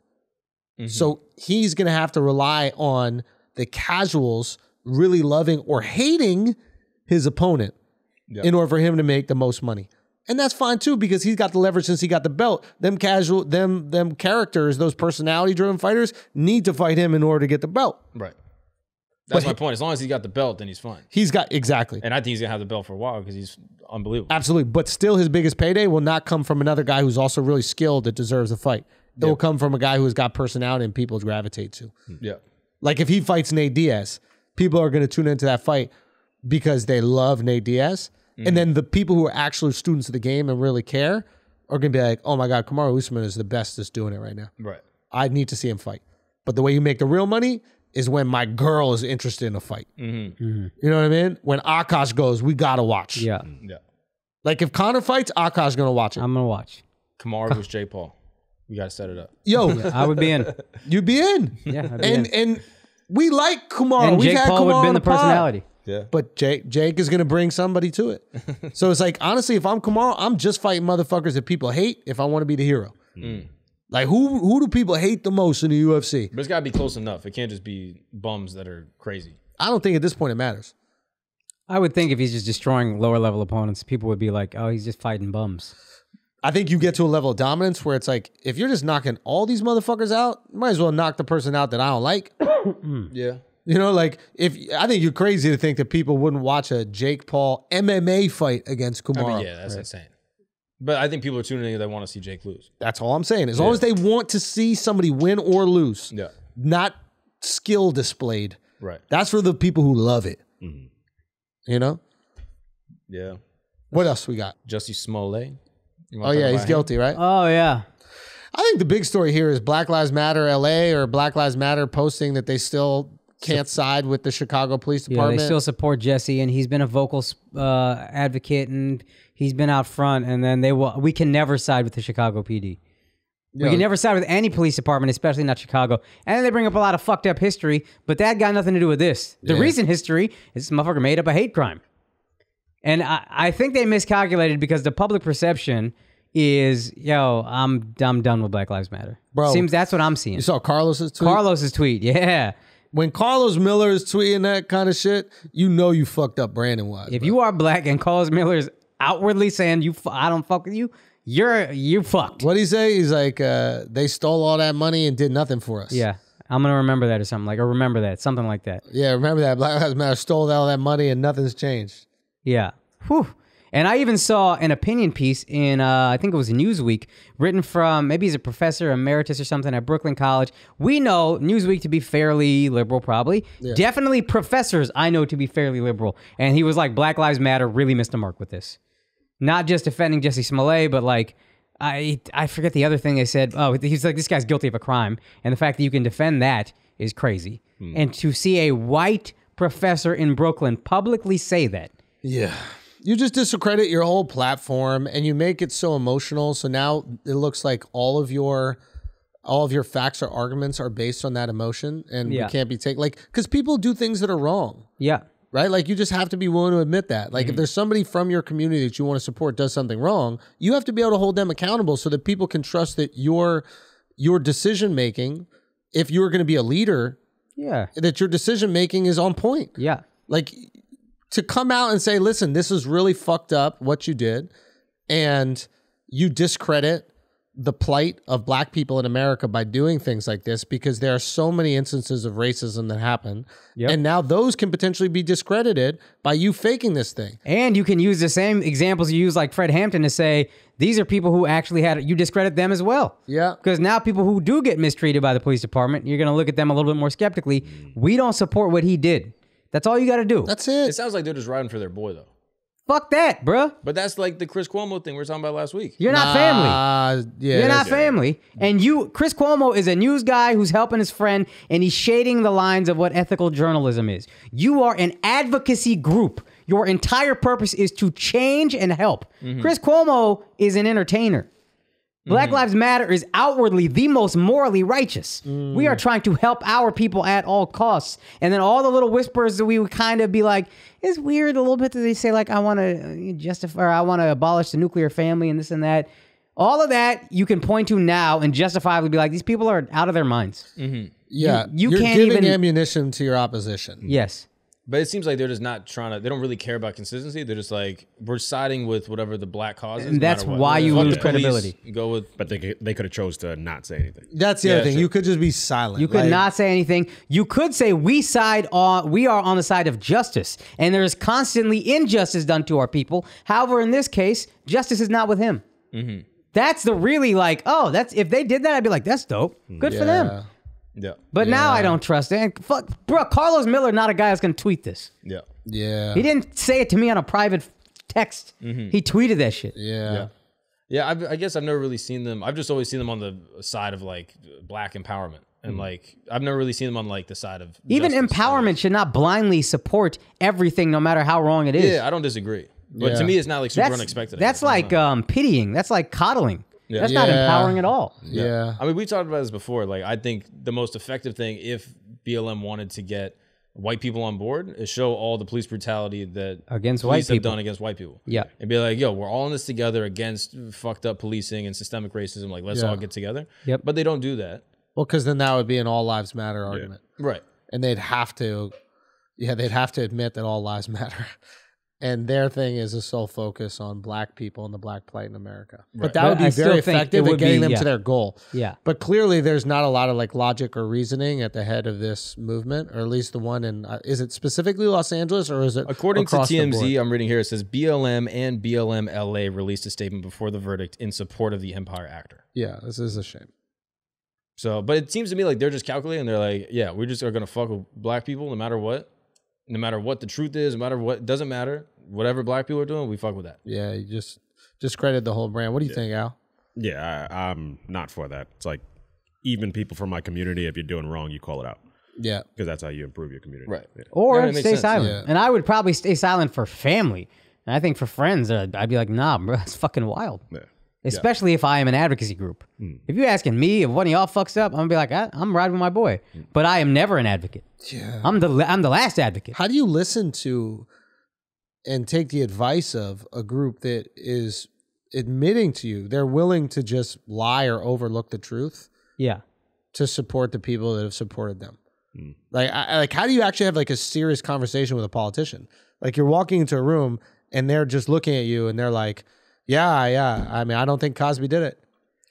Speaker 3: Mm-hmm.
Speaker 2: So he's going to have to rely on the casuals really loving or hating his opponent
Speaker 3: Yeah.
Speaker 2: in order for him to make the most money. And that's fine too because he's got the leverage since he got the belt. Them casual them them characters, those personality driven fighters need to fight him in order to get the belt.
Speaker 3: Right. That's
Speaker 2: But
Speaker 3: my
Speaker 2: he-
Speaker 3: point. As long as he's got the belt, then he's fine.
Speaker 2: He's got exactly.
Speaker 3: And I think he's gonna have the belt for a while because he's unbelievable.
Speaker 2: Absolutely. But still, his biggest payday will not come from another guy who's also really skilled that deserves a fight. It will come from a guy who's got personality and people gravitate to. Hmm.
Speaker 3: Yeah.
Speaker 2: Like if he fights Nate Diaz, people are going to tune into that fight because they love Nate Diaz. And hmm. then the people who are actually students of the game and really care are going to be like, oh my God, Kamaru Usman is the best that's doing it right now.
Speaker 3: Right.
Speaker 2: I need to see him fight. But the way you make the real money is when my girl is interested in a fight. Mm-hmm. Mm-hmm. You know what I mean? When Akaash goes, we got to watch.
Speaker 4: Yeah.
Speaker 3: Mm, yeah.
Speaker 2: Like if Conor fights, Akaash going to watch it.
Speaker 4: I'm gonna watch.
Speaker 3: Kamaru versus Jake Paul. We gotta set it up.
Speaker 2: Yo,
Speaker 4: I would be in.
Speaker 2: you'd be in.
Speaker 4: Yeah, I'd be
Speaker 2: and
Speaker 4: in.
Speaker 2: and we like Kumar.
Speaker 4: And
Speaker 2: We've
Speaker 4: Jake
Speaker 2: had
Speaker 4: Paul
Speaker 2: Kumar
Speaker 4: would have
Speaker 2: on
Speaker 4: been the
Speaker 2: pod.
Speaker 4: personality.
Speaker 3: Yeah.
Speaker 2: But Jake Jake is gonna bring somebody to it. so it's like honestly, if I'm Kumar, I'm just fighting motherfuckers that people hate. If I want to be the hero, mm. Like who who do people hate the most in the UFC?
Speaker 3: But it's gotta be close enough. It can't just be bums that are crazy.
Speaker 2: I don't think at this point it matters.
Speaker 4: I would think if he's just destroying lower level opponents, people would be like, "Oh, he's just fighting bums."
Speaker 2: I think you get to a level of dominance where it's like if you're just knocking all these motherfuckers out, you might as well knock the person out that I don't like.
Speaker 3: Yeah.
Speaker 2: You know, like if I think you're crazy to think that people wouldn't watch a Jake Paul MMA fight against
Speaker 3: I mean, yeah, that's insane. But I think people are tuning in. They want to see Jake lose.
Speaker 2: That's all I'm saying. As long as they want to see somebody win or lose,
Speaker 3: Yeah.
Speaker 2: not skill displayed.
Speaker 3: Right.
Speaker 2: That's for the people who love it. You know?
Speaker 3: Yeah.
Speaker 2: What else we got?
Speaker 3: Jussie Smollett.
Speaker 2: Oh yeah, he's
Speaker 3: about him?
Speaker 2: guilty, right?
Speaker 4: Oh yeah.
Speaker 2: I think the big story here is Black Lives Matter LA or Black Lives Matter posting that they still can't side with the Chicago Police Department.
Speaker 4: Yeah,
Speaker 2: Department.
Speaker 4: they still support Jussie, and he's been a vocal uh, advocate, and he's been out front. And then they will. We can never side with the Chicago PD. We can never side with any police department, especially not Chicago. And then they bring up a lot of fucked up history, but that got nothing to do with this. The
Speaker 2: Yeah.
Speaker 4: recent history is this motherfucker made up a hate crime. And I, I think they miscalculated because the public perception is yo, I'm I'm done with Black Lives Matter.
Speaker 2: Bro.
Speaker 4: seems that's what I'm seeing.
Speaker 2: You saw Carlos's tweet.
Speaker 4: Carlos's tweet, yeah.
Speaker 2: when Carlos Miller is tweeting that kind of shit, you know you fucked up Brandon wise.
Speaker 4: If you are black and Carlos Miller is outwardly saying you, I don't fuck with you, you're you fucked.
Speaker 2: what he say? He's like, uh, they stole all that money and did nothing for us.
Speaker 4: Yeah, I'm gonna remember that or something like, or remember that, something like that.
Speaker 2: yeah. Remember that Black Lives Matter stole all that money and nothing's changed.
Speaker 4: Yeah. Whew. And I even saw an opinion piece in, uh, I think it was Newsweek, written from maybe he's a professor emeritus or something at Brooklyn College. We know Newsweek to be fairly liberal, probably. Definitely professors I know to be fairly liberal. And he was like, Black Lives Matter really missed the mark with this. Not just defending Jussie Smollett, but like, I I forget the other thing they said. Oh, he's like, this guy's guilty of a crime. And the fact that you can defend that is crazy. Hmm. And to see a white professor in Brooklyn publicly say that,
Speaker 2: Yeah. You just discredit your whole platform and you make it so emotional. So now it looks like all of your all of your facts or arguments are based on that emotion and
Speaker 4: Yeah.
Speaker 2: we can't be taken like because people do things that are wrong.
Speaker 4: yeah.
Speaker 2: Right? Like you just have to be willing to admit that. Like
Speaker 4: Mm-hmm.
Speaker 2: if there's somebody from your community that you want to support does something wrong, you have to be able to hold them accountable so that people can trust that your your decision making, if you're going to be a leader,
Speaker 4: Yeah.
Speaker 2: that your decision making is on point
Speaker 4: Yeah.
Speaker 2: like to come out and say listen this is really fucked up what you did and you discredit the plight of black people in america by doing things like this because there are so many instances of racism that happen
Speaker 4: Yep.
Speaker 2: and now those can potentially be discredited by you faking this thing
Speaker 4: And you can use the same examples you use, like Fred Hampton, to say these are people who actually had you discredit them as well.
Speaker 2: yeah
Speaker 4: Because now people who do get mistreated by the police department, you're going to look at them a little bit more skeptically. We don't support what he did. That's all you got to do.
Speaker 2: that's
Speaker 3: It
Speaker 2: it
Speaker 3: sounds like they're just riding for their boy though.
Speaker 4: Fuck that, bruh.
Speaker 3: But that's like the Chris Cuomo thing we were talking about last week.
Speaker 4: You're not family.
Speaker 2: uh, yeah
Speaker 4: You're not
Speaker 2: that's-
Speaker 4: family. And you, Chris Cuomo is a news guy who's helping his friend and he's shading the lines of what ethical journalism is. You are an advocacy group. Your entire purpose is to change and help. Chris Cuomo is an entertainer. Black mm. Lives Matter is outwardly the most morally righteous. We are mm. trying to help our people at all costs. And then all the little whispers that we would kind of be like, it's weird a little bit that they say, like, I want to uh, justify, or I want to abolish the nuclear family and this and that. All of that you can point to now and justifiably be like, these people are out of their minds. Mm-hmm.
Speaker 2: yeah
Speaker 4: you
Speaker 2: you are
Speaker 4: can't
Speaker 2: giving
Speaker 4: even-
Speaker 2: ammunition to your opposition
Speaker 4: Yes.
Speaker 3: But it seems like they're just not trying to. They don't really care about consistency. They're just like we're siding with whatever the black cause is.
Speaker 4: And
Speaker 3: no
Speaker 4: that's
Speaker 3: matter what.
Speaker 4: why you
Speaker 3: Fuck
Speaker 4: lose
Speaker 3: the police,
Speaker 4: credibility.
Speaker 3: Go with
Speaker 6: But they could- they could have chose to not say anything.
Speaker 2: that's the
Speaker 3: Yeah,
Speaker 2: other thing
Speaker 3: sure.
Speaker 2: you could just be silent
Speaker 4: You could
Speaker 2: Like,
Speaker 4: not say anything. You could say we side on we are on the side of justice, and there is constantly injustice done to our people. However, in this case, justice is not with him. Mm-hmm. That's the really like, oh, that's if they did that, I'd be like, that's dope. Good for
Speaker 2: yeah.
Speaker 4: them.
Speaker 3: Yeah,
Speaker 4: But now I don't trust it. And fuck, bro, Carlos Miller, not a guy that's gonna tweet this.
Speaker 3: yeah.
Speaker 2: yeah
Speaker 4: He didn't say it to me on a private text. He tweeted that shit.
Speaker 2: yeah
Speaker 3: Yeah, I've, I guess I've never really seen them. I've just always seen them on the side of like black empowerment, and like I've never really seen them on like the side of
Speaker 4: Even empowerment should not blindly support everything, no matter how wrong it is.
Speaker 3: Yeah, I don't disagree. But
Speaker 2: Yeah.
Speaker 3: to me, it's not like super
Speaker 4: that's
Speaker 3: unexpected.
Speaker 4: That's
Speaker 3: guess. I don't
Speaker 4: like um, pitying. That's like coddling. That's not
Speaker 2: Yeah.
Speaker 4: empowering at all.
Speaker 2: yeah
Speaker 3: I mean, we talked about this before. Like, I think the most effective thing, if BLM wanted to get white people on board, is show all the police brutality that
Speaker 4: Against
Speaker 3: police
Speaker 4: white
Speaker 3: have
Speaker 4: people.
Speaker 3: done against white people.
Speaker 4: Yeah.
Speaker 3: and be like, "Yo, we're all in this together against fucked up policing and systemic racism. Like, let's
Speaker 2: Yeah.
Speaker 3: all get together."
Speaker 4: Yep.
Speaker 3: But they don't do that.
Speaker 2: well because then that would be an all lives matter argument
Speaker 3: Right.
Speaker 2: and they'd have to yeah they'd have to admit that all lives matter and their thing is a sole focus on black people and the black plight in america but that would be
Speaker 4: I
Speaker 2: very effective at getting
Speaker 4: be-
Speaker 2: them
Speaker 4: yeah.
Speaker 2: to their goal
Speaker 4: Yeah.
Speaker 2: but clearly there's not a lot of like logic or reasoning at the head of this movement or at least the one in uh, is it specifically los angeles or is it
Speaker 3: According to
Speaker 2: across the board?
Speaker 3: TMZ, I'm reading here. It says BLM and BLM LA released a statement before the verdict in support of the Empire actor.
Speaker 2: yeah this is a shame
Speaker 3: So, but it seems to me like they're just calculating. They're like, yeah, we just are gonna fuck with black people no matter what, no matter what the truth is, no matter what, doesn't matter. Whatever black people are doing, we fuck with that.
Speaker 2: yeah you just discredit the whole brand what do you think al
Speaker 6: Yeah, I, I'm not for that. It's like even people from my community, if you're doing wrong, you call it out
Speaker 2: yeah
Speaker 6: because that's how you improve your community.
Speaker 3: Right.
Speaker 6: Yeah.
Speaker 4: Or
Speaker 3: Yeah, it makes
Speaker 4: stay
Speaker 3: sense.
Speaker 4: silent.
Speaker 2: Yeah.
Speaker 4: And I would probably stay silent for family. And I think for friends, uh, I'd be like, nah, bro, that's fucking wild.
Speaker 6: Yeah.
Speaker 4: Especially if I am an advocacy group. Mm. If you're asking me if one of y'all fucks up, I'm gonna be like, I, I'm riding with my boy. Mm. But I am never an advocate.
Speaker 2: yeah
Speaker 4: I'm the la- I'm the last advocate.
Speaker 2: How do you listen to and take the advice of a group that is admitting to you they're willing to just lie or overlook the truth
Speaker 4: Yeah.
Speaker 2: to support the people that have supported them. Mm. Like, I, I- like, how do you actually have like a serious conversation with a politician? Like, you're walking into a room and they're just looking at you and they're like, "Yeah, yeah. I mean, I don't think Cosby did it."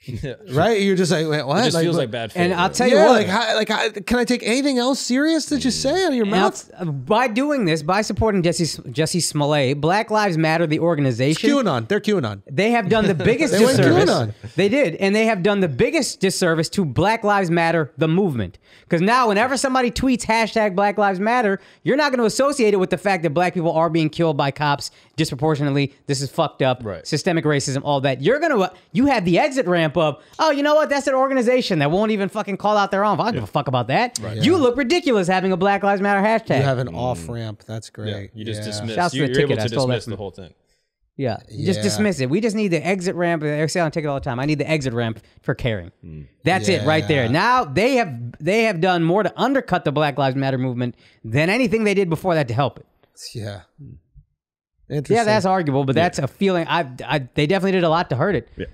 Speaker 2: Right? You're just like, Wait, what?
Speaker 3: It just feels
Speaker 2: what-
Speaker 3: like bad faith.
Speaker 4: And I'll tell you
Speaker 2: yeah,
Speaker 4: what.
Speaker 2: like, how, like, how, can I take anything else serious that you say out of your mouth?
Speaker 4: By doing this, by supporting Jussie Jussie Smollett, Black Lives Matter, the organization,
Speaker 2: QAnon. They're QAnon.
Speaker 4: they have done the biggest
Speaker 2: They went
Speaker 4: disservice.
Speaker 2: QAnon.
Speaker 4: They did, and they have done the biggest disservice to Black Lives Matter, the movement. Because now, whenever somebody tweets hashtag Black Lives Matter, you're not going to associate it with the fact that black people are being killed by cops disproportionately. This is fucked up.
Speaker 3: Right.
Speaker 4: Systemic racism, all that. You're gonna, uh, you have the exit ramp up. Oh, you know what? That's an organization that won't even fucking call out their own. I don't give a fuck about that. You look ridiculous having a Black Lives Matter hashtag.
Speaker 2: You have an off mm. ramp. That's great.
Speaker 3: Yeah, you just
Speaker 2: Yeah.
Speaker 3: dismiss.
Speaker 4: Shouts to
Speaker 3: You,
Speaker 4: the
Speaker 3: you're able to
Speaker 4: I
Speaker 3: dismiss the whole thing.
Speaker 4: Yeah, you just
Speaker 2: Yeah.
Speaker 4: dismiss it. We just need the exit ramp. I say on ticket all the time. I need the exit ramp for caring. Mm. That's it right there. Now they have they have done more to undercut the Black Lives Matter movement than anything they did before that to help it.
Speaker 2: Yeah. Interesting.
Speaker 4: Yeah, that's arguable, but that's a feeling. I, I they definitely did a lot to hurt it.
Speaker 6: Yeah.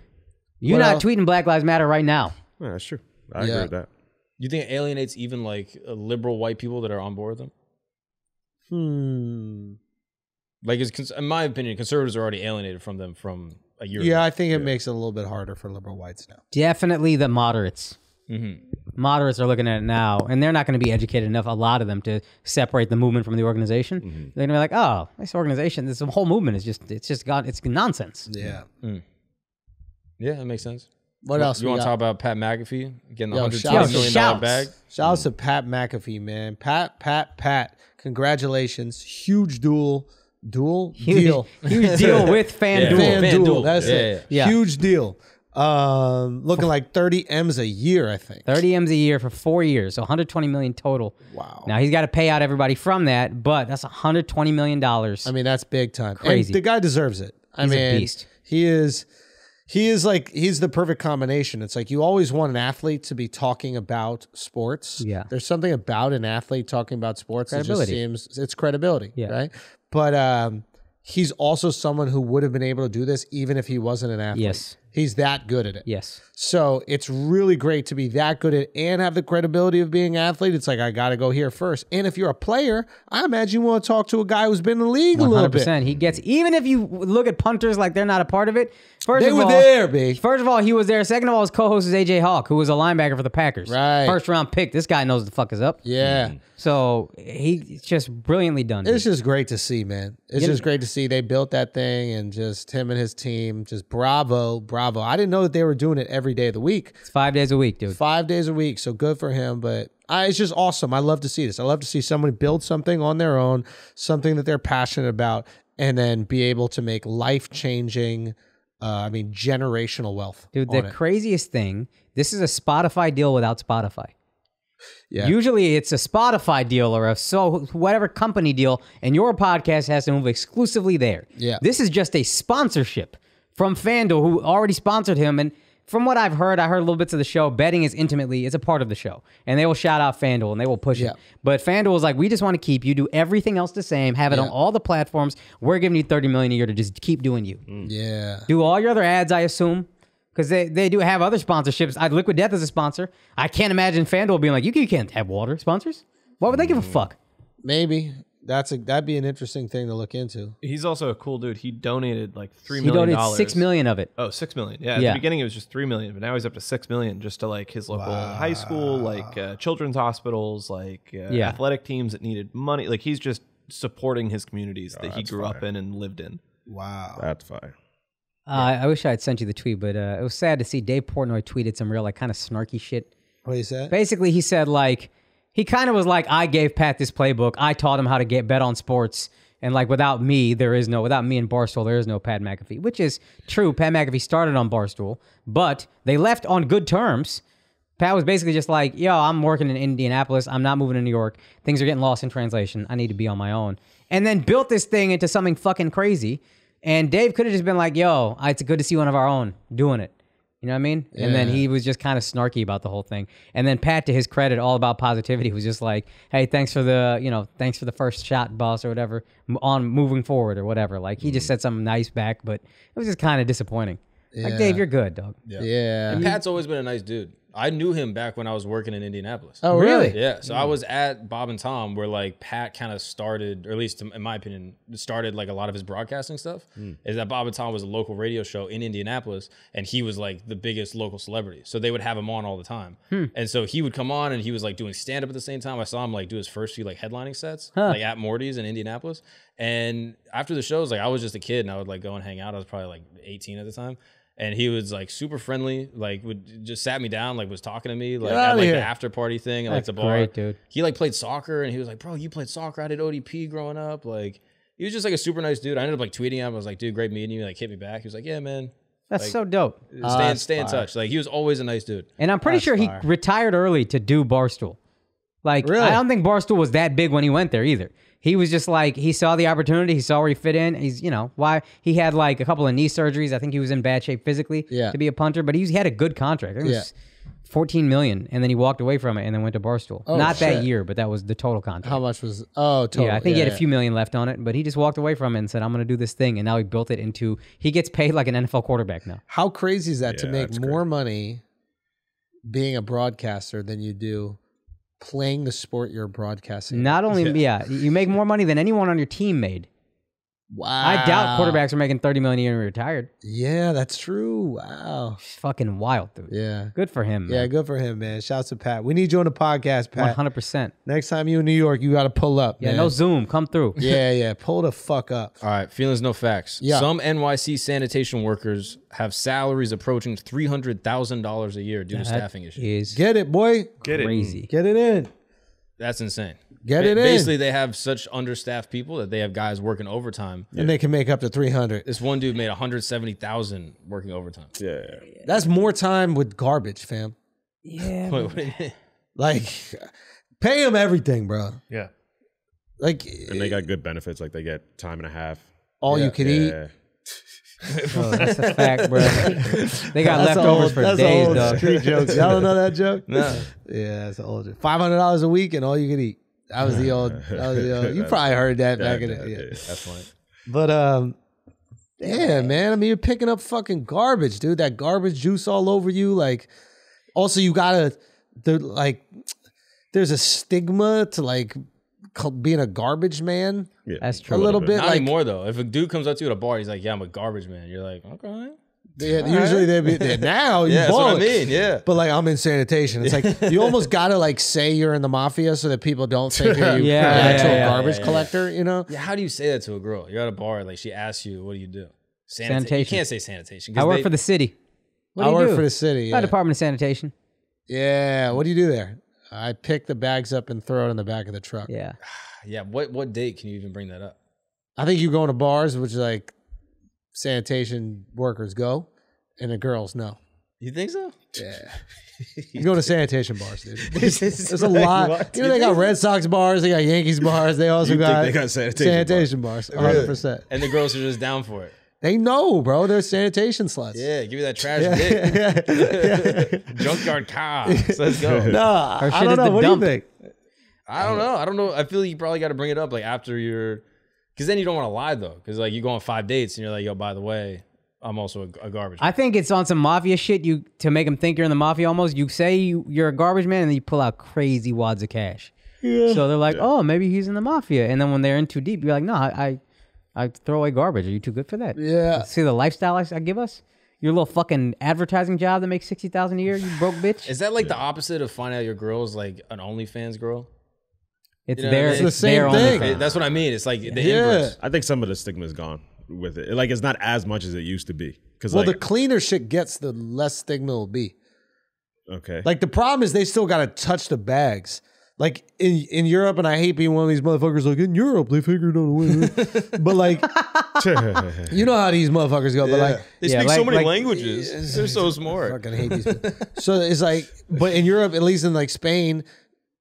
Speaker 4: You're
Speaker 2: What
Speaker 4: not tweeting Black Lives Matter right now.
Speaker 6: Yeah, that's true. I
Speaker 2: Yeah.
Speaker 6: agree with that.
Speaker 3: You think it alienates even like uh, liberal white people that are on board with them?
Speaker 2: Hmm.
Speaker 3: Like, it's, cons- in my opinion, conservatives are already alienated from them from a year
Speaker 2: Yeah,
Speaker 3: ago.
Speaker 2: I think it makes it a little bit harder for liberal whites now.
Speaker 4: Definitely the moderates.
Speaker 3: Mm-hmm.
Speaker 4: Moderates are looking at it now, and they're not going to be educated enough. A lot of them to separate the movement from the organization. They're going to be like, "Oh, this organization, this whole movement is just it's just got it's nonsense."
Speaker 2: Yeah.
Speaker 3: Yeah, that makes sense.
Speaker 2: What else?
Speaker 3: You want to talk about Pat McAfee getting the
Speaker 2: Yo,
Speaker 3: hundred
Speaker 2: shout
Speaker 3: twenty
Speaker 2: out-
Speaker 3: million dollar
Speaker 4: shouts.
Speaker 3: bag?
Speaker 2: Shout out to Pat McAfee, man. Pat, Pat, Pat. Congratulations. Huge duel. Duel?
Speaker 4: Huge,
Speaker 2: deal.
Speaker 4: huge deal with FanDuel.
Speaker 3: Yeah.
Speaker 2: FanDuel.
Speaker 3: FanDuel.
Speaker 2: That's
Speaker 3: Yeah,
Speaker 2: it.
Speaker 4: yeah.
Speaker 2: Huge deal. Um, looking like 30 M's a year, I think.
Speaker 4: 30 M's a year for four years, so 120 million total.
Speaker 2: Wow.
Speaker 4: Now he's got to pay out everybody from that, but that's 120 million dollars.
Speaker 2: I mean, that's big time.
Speaker 4: Crazy.
Speaker 2: And the guy deserves it. I
Speaker 4: He's a
Speaker 2: mean,
Speaker 4: beast.
Speaker 2: he is. He is like he's the perfect combination. It's like you always want an athlete to be talking about sports.
Speaker 4: Yeah.
Speaker 2: there's something about an athlete talking about sports that just seems it's credibility.
Speaker 4: Yeah.
Speaker 2: right. But um, he's also someone who would have been able to do this even if he wasn't an athlete.
Speaker 4: Yes.
Speaker 2: He's that good at it.
Speaker 4: yes.
Speaker 2: So it's really great to be that good at it and have the credibility of being an athlete. It's like I got to go here first. And if you're a player, I imagine you want to talk to a guy who's been in the league a little bit.
Speaker 4: 100%. He gets, even if you look at punters like they're not a part of it, first
Speaker 2: They
Speaker 4: of
Speaker 2: were
Speaker 4: all,
Speaker 2: there, B.
Speaker 4: First of all, he was there. Second of all, his co host is AJ Hawk, who was a linebacker for the Packers.
Speaker 2: Right.
Speaker 4: First round pick. This guy knows what the fuck is up.
Speaker 2: Yeah. Mm-hmm.
Speaker 4: So he's just brilliantly done.
Speaker 2: It's just great to see, man. It's
Speaker 4: Yeah.
Speaker 2: just great to see they built that thing and just him and his team. Just bravo, bravo. I didn't know that they were doing it every day of the week,
Speaker 4: It's five days a week, dude.
Speaker 2: five days a week. So good for him. But I, it's just awesome. I love to see this. I love to see someone build something on their own, something that they're passionate about, and then be able to make life changing. Uh, I mean, generational wealth.
Speaker 4: Dude, the craziest thing, this is a Spotify deal without Spotify.
Speaker 2: Yeah.
Speaker 4: Usually it's a Spotify deal or a so whatever company deal, and your podcast has to move exclusively there.
Speaker 2: Yeah.
Speaker 4: This is just a sponsorship from FanDuel, who already sponsored him. And from what I've heard, I heard little bits of the show. Betting is intimately, it's a part of the show. And they will shout out FanDuel and they will push
Speaker 2: Yeah.
Speaker 4: it. But FanDuel is like, we just want to keep you, do everything else the same, have it on all the platforms. We're giving you 30 million a year to just keep doing you. Mm.
Speaker 2: yeah.
Speaker 4: Do all your other ads, I assume. Because they, they do have other sponsorships. I, Liquid Death is a sponsor. I can't imagine FanDuel being like, you, you can't have water sponsors. Why would they give a fuck?
Speaker 2: Maybe that's a that'd be an interesting thing to look into.
Speaker 1: He's also a cool dude. He donated like three
Speaker 4: He
Speaker 1: million
Speaker 4: donated
Speaker 1: dollars.
Speaker 4: six million of it.
Speaker 1: Oh, six million. Yeah. At
Speaker 4: Yeah.
Speaker 1: the beginning, it was just three million, but now he's up to six million just to like his local high school, like uh, children's hospitals, like uh,
Speaker 4: Yeah.
Speaker 1: athletic teams that needed money. Like he's just supporting his communities that he
Speaker 6: that's
Speaker 1: grew up in and lived in.
Speaker 2: Wow.
Speaker 6: That's fine.
Speaker 4: Uh, I wish I had sent you the tweet, but uh, it was sad to see Dave Portnoy tweeted some real like kind of snarky shit.
Speaker 2: What do you say?
Speaker 4: Basically, he said like he kind of was like, I gave Pat this playbook. I taught him how to get bet on sports. And like without me, there is no without me and Barstool, there is no Pat McAfee, which is true. Pat McAfee started on Barstool, but they left on good terms. Pat was basically just like, yo, I'm working in Indianapolis. I'm not moving to New York. Things are getting lost in translation. I need to be on my own. And then built this thing into something fucking crazy. And Dave could have just been like, yo, it's good to see one of our own doing it. You know what I mean? And then he was just kind of snarky about the whole thing. And then Pat, to his credit, all about positivity, was just like, "Hey, thanks for the, you know, thanks for the first shot, boss, or whatever. On moving forward, or whatever. Like he
Speaker 2: Mm.
Speaker 4: just said something nice back, but it was just kind of disappointing. Like Dave, you're good, dog.
Speaker 2: Yeah.
Speaker 3: And Pat's always been a nice dude. I knew him back when I was working in Indianapolis.
Speaker 2: Oh, really?
Speaker 3: Yeah, so I mm. was at Bob and Tom where like Pat kind of started, or at least in my opinion, started like a lot of his broadcasting stuff. Hmm. Is that Bob and Tom was a local radio show in Indianapolis, and he was like the biggest local celebrity. So they would have him on all the time, hmm. and so he would come on and he was like doing stand up at the same time. I saw him like do his first few like headlining sets, like at Morty's in Indianapolis. And after the shows, like I was just a kid and I would like go and hang out. I was probably like 18 at the time. And he was like super friendly, like would just sat me down, like was talking to me, like
Speaker 2: outta
Speaker 3: at like
Speaker 2: here.
Speaker 3: the after party thing, at, like
Speaker 4: That's
Speaker 3: the bar.
Speaker 4: great, dude.
Speaker 3: He like played soccer and he was like, Bro, you played soccer. I did ODP growing up. Like he was just like a super nice dude. I ended up like tweeting him. I was like, dude, great meeting you. Like hit me back. He was like, Yeah, man.
Speaker 4: That's
Speaker 3: Like-
Speaker 4: so dope.
Speaker 3: Stay, in, stay in touch. Like he was always a nice dude.
Speaker 4: And I'm pretty
Speaker 2: That's
Speaker 4: sure he retired early to do Barstool. Like,
Speaker 2: Really?
Speaker 4: I don't think Barstool was that big when he went there either. He was just like, he saw the opportunity, he saw where he fit in. He's, you know, why he had like a couple of knee surgeries. I think he was in bad shape physically
Speaker 2: Yeah.
Speaker 4: to be a punter, but he's, he had a good contract. I it was 14 million, and then he walked away from it and then went to Barstool.
Speaker 2: Oh,
Speaker 4: Not
Speaker 2: shit.
Speaker 4: that year, but that was the total contract.
Speaker 2: How much was? Oh, total.
Speaker 4: Yeah, I think he had a few million left on it, but he just walked away from it and said, "I'm going to do this thing," and now he built it into. He gets paid like an NFL quarterback now.
Speaker 2: How crazy is that to make
Speaker 6: that's
Speaker 2: more money being a broadcaster than you do playing the sport you're broadcasting?
Speaker 4: Not only, yeah. you make more money than anyone on your team made.
Speaker 2: Wow.
Speaker 4: I doubt quarterbacks are making 30 million a year and retired.
Speaker 2: Yeah, that's true. Wow.
Speaker 4: It's fucking wild, dude.
Speaker 2: Yeah.
Speaker 4: Good for him.
Speaker 2: Yeah,
Speaker 4: man.
Speaker 2: good for him, man. Shouts to Pat. We need you on the podcast, Pat.
Speaker 4: 100%.
Speaker 2: Next time you in New York, you got to pull up.
Speaker 4: Yeah,
Speaker 2: man.
Speaker 4: no Zoom. Come through.
Speaker 2: yeah, yeah. Pull the fuck up.
Speaker 3: All right, feelings, no facts.
Speaker 2: Yeah.
Speaker 3: Some NYC sanitation workers have salaries approaching three hundred thousand dollars a year due to staffing issues.
Speaker 4: is
Speaker 2: Get it, boy.
Speaker 5: Get it.
Speaker 4: crazy.
Speaker 2: Get it in.
Speaker 3: That's insane.
Speaker 2: Get
Speaker 3: Ba-
Speaker 2: it in.
Speaker 3: Basically, they have such understaffed people that they have guys working overtime.
Speaker 2: And they can make up to 300.
Speaker 3: This one dude made one hundred seventy thousand working overtime.
Speaker 6: Yeah.
Speaker 2: That's more time with garbage, fam.
Speaker 4: Yeah.
Speaker 3: Wait, what do you mean?
Speaker 2: Like, pay them everything, bro.
Speaker 5: Yeah.
Speaker 2: Like,
Speaker 6: And they got good benefits, like they get time and a half.
Speaker 2: all you can eat.
Speaker 6: Yeah.
Speaker 4: Oh, that's a fact, bro. they got
Speaker 2: That's a
Speaker 4: leftovers
Speaker 2: old-
Speaker 4: for
Speaker 2: that's a
Speaker 4: days,
Speaker 2: old
Speaker 4: dog.
Speaker 2: street joke. Y'all don't know that joke?
Speaker 3: No.
Speaker 2: Yeah, that's an old joke. Five hundred dollars a week and all you can eat. That was the old. That was the old. You probably heard that back in the.
Speaker 6: yeah,
Speaker 2: Yeah.
Speaker 6: yeah.
Speaker 3: That's funny.
Speaker 2: But um, yeah, man. I mean, you're picking up fucking garbage, dude. That garbage juice all over you. Like, also you gotta, there like, there's a stigma to like being a garbage man.
Speaker 6: Yeah.
Speaker 4: That's true.
Speaker 2: A
Speaker 4: true.
Speaker 2: little bit
Speaker 3: Not
Speaker 2: like
Speaker 3: anymore though. If a dude comes up to you at a bar, he's like, "Yeah, I'm a garbage man." You're like, "Okay."
Speaker 2: Yeah, usually they be they- now you
Speaker 3: Yeah, that's what I mean. Yeah.
Speaker 2: But like I'm in sanitation. It's like you almost gotta like say you're in the mafia so that people don't think you're you
Speaker 4: Yeah, yeah,
Speaker 2: actual
Speaker 4: yeah, yeah,
Speaker 2: garbage
Speaker 3: yeah, yeah.
Speaker 2: collector. You know?
Speaker 3: Yeah, how do you say that to a girl? You're at a bar, like she asks you, "What do you do?" Sanita- You can't say sanitation. 'cause
Speaker 4: I work
Speaker 3: they-
Speaker 4: for the city. What
Speaker 2: I
Speaker 4: you
Speaker 2: work
Speaker 4: do?
Speaker 2: for the city.
Speaker 4: My
Speaker 2: Yeah.
Speaker 4: Department of Sanitation.
Speaker 2: yeah. What do you do there? I pick the bags up and throw it in the back of the truck.
Speaker 4: Yeah.
Speaker 3: Yeah. What what date can you even bring that up?
Speaker 2: I think you go into bars, which is like sanitation workers go, and the girls no.
Speaker 3: You think so? Yeah.
Speaker 2: you go to sanitation bars, dude. There's a lot. You know, they got Red Sox bars, they got Yankees bars, they also got,
Speaker 6: they got sanitation
Speaker 2: bars. 100. percent
Speaker 3: And the girls are just down for it.
Speaker 2: They know, bro. They're sanitation sluts.
Speaker 3: Yeah, give me that trash dick. Junkyard cars. Let's go.
Speaker 2: Nah,
Speaker 4: Her
Speaker 2: I don't know. What
Speaker 4: dump.
Speaker 2: do you think?
Speaker 3: I don't know. I don't know. I feel like you probably got to bring it up like after you're, because then you don't want to lie though, because like you go on five dates and you're like, yo, by the way, I'm also a, a garbage. Man.
Speaker 4: I think it's on some mafia shit. You to make them think you're in the mafia. Almost, you say you, you're a garbage man, and then you pull out crazy wads of cash. So they're like, "Oh, maybe he's in the mafia." And then when they're in too deep, you're like, "No, I, I, I throw away garbage. Are you too good for that?"
Speaker 2: Yeah.
Speaker 4: See the lifestyle I, I give us. Your little fucking advertising job that makes sixty thousand a year. You broke bitch.
Speaker 3: Is that like the opposite of finding out your girl's like an OnlyFans girl?
Speaker 4: It's
Speaker 3: You know
Speaker 4: their.
Speaker 3: what I mean?
Speaker 2: It's the
Speaker 4: their
Speaker 2: same thing.
Speaker 4: OnlyFans.
Speaker 3: That's what I mean. It's like the
Speaker 2: Yeah.
Speaker 3: inverse.
Speaker 6: I think some of the stigma is gone with it. Like it's not as much as it used to be. Because
Speaker 2: Well,
Speaker 6: like,
Speaker 2: the cleaner shit gets, the less stigma will be.
Speaker 6: okay,
Speaker 2: Like the problem is they still got to touch the bags. Like in in Europe, and I hate being one of these motherfuckers. Like in Europe, they figured out a way. but like, you know how these motherfuckers go. But like,
Speaker 3: They
Speaker 4: Yeah,
Speaker 3: speak so many
Speaker 4: like-
Speaker 3: languages. They're so
Speaker 2: I
Speaker 3: smart.
Speaker 2: fucking hate these. so it's like, but in Europe, at least in like Spain,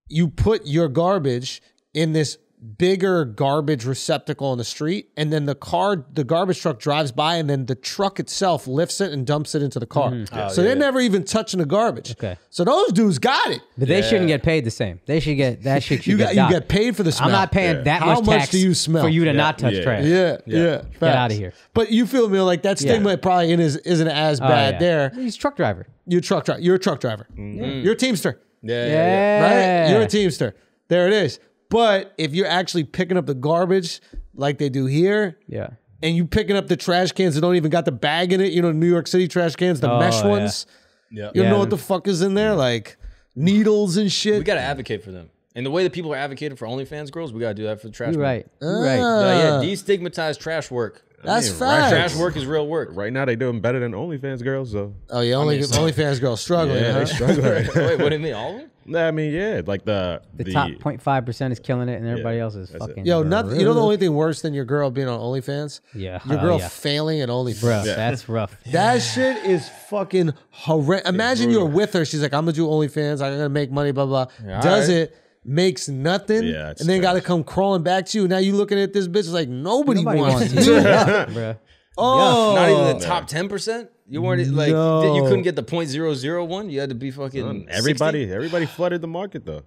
Speaker 2: you put your garbage in this bigger garbage receptacle on the street, and then the car, the garbage truck drives by, and then the truck itself lifts it and dumps it into the car. Mm-hmm. Oh, so they're never even touching the garbage.
Speaker 4: Okay.
Speaker 2: So those dudes got it.
Speaker 4: But they shouldn't get paid the same. They should get that shit. Should
Speaker 2: You
Speaker 4: get
Speaker 2: got you
Speaker 4: docked.
Speaker 2: get paid for the smell.
Speaker 4: I'm not paying
Speaker 6: Yeah.
Speaker 4: that
Speaker 2: How
Speaker 4: much
Speaker 2: much
Speaker 4: tax
Speaker 2: do you smell?
Speaker 4: for you to not touch
Speaker 6: Yeah.
Speaker 4: trash.
Speaker 2: Yeah, yeah.
Speaker 4: Get
Speaker 2: facts.
Speaker 4: outta here.
Speaker 2: But you feel me like that stigma probably in is, isn't as
Speaker 4: Oh,
Speaker 2: bad
Speaker 4: yeah.
Speaker 2: there.
Speaker 4: He's a truck driver.
Speaker 2: You're a truck driver. You're a truck driver. Mm-hmm. You're a teamster.
Speaker 3: Yeah,
Speaker 4: Yeah.
Speaker 3: yeah, yeah.
Speaker 2: right? You're a teamster. There it is. But if you're actually picking up the garbage like they do here,
Speaker 4: Yeah.
Speaker 2: and you picking up the trash cans that don't even got the bag in it, you know, New York City trash cans, the
Speaker 4: Oh,
Speaker 2: mesh
Speaker 4: yeah.
Speaker 2: ones.
Speaker 3: Yeah.
Speaker 2: You
Speaker 4: Yeah.
Speaker 2: know what the fuck is in there? Mm. Like needles and shit.
Speaker 3: We gotta advocate for them. And the way that people are advocating for OnlyFans girls, we gotta do that for the trash.
Speaker 4: You're right. You're right. Ah.
Speaker 3: Yeah, yeah. Destigmatize trash work.
Speaker 2: That's
Speaker 6: mean,
Speaker 2: facts.
Speaker 3: Trash work is real work.
Speaker 6: Right now they doing better than OnlyFans girls, so
Speaker 2: Oh, yeah, only OnlyFans girls struggling.
Speaker 6: yeah,
Speaker 2: huh?
Speaker 6: they struggling. right.
Speaker 3: Wait, what do you mean? All of them?
Speaker 6: Nah, I mean, yeah, like the
Speaker 4: The, top 0.5 percent is killing it, and everybody else is
Speaker 6: that's it.
Speaker 4: fucking.
Speaker 2: Yo, nothing. you know the only thing worse than your girl being on OnlyFans?
Speaker 4: Yeah.
Speaker 2: Your
Speaker 4: Oh,
Speaker 2: girl
Speaker 4: yeah.
Speaker 2: failing at OnlyFans.
Speaker 4: Bro, that's rough.
Speaker 2: That shit is fucking horrendous. Imagine you're with her. She's like, I'm gonna do OnlyFans. I'm gonna make money. Blah blah.
Speaker 3: Yeah,
Speaker 2: Does
Speaker 3: alright.
Speaker 2: it? Makes nothing.
Speaker 6: Yeah, it's
Speaker 2: and then got to come crawling back to you. Now you looking at this bitch like nobody,
Speaker 4: Nobody
Speaker 2: wants,
Speaker 4: wants you.
Speaker 2: do that.
Speaker 4: bro.
Speaker 2: Oh,
Speaker 3: Not even the top ten percent. You weren't like
Speaker 2: No.
Speaker 3: you couldn't get the point zero zero one. You had to be fucking
Speaker 6: everybody, everybody flooded the market though.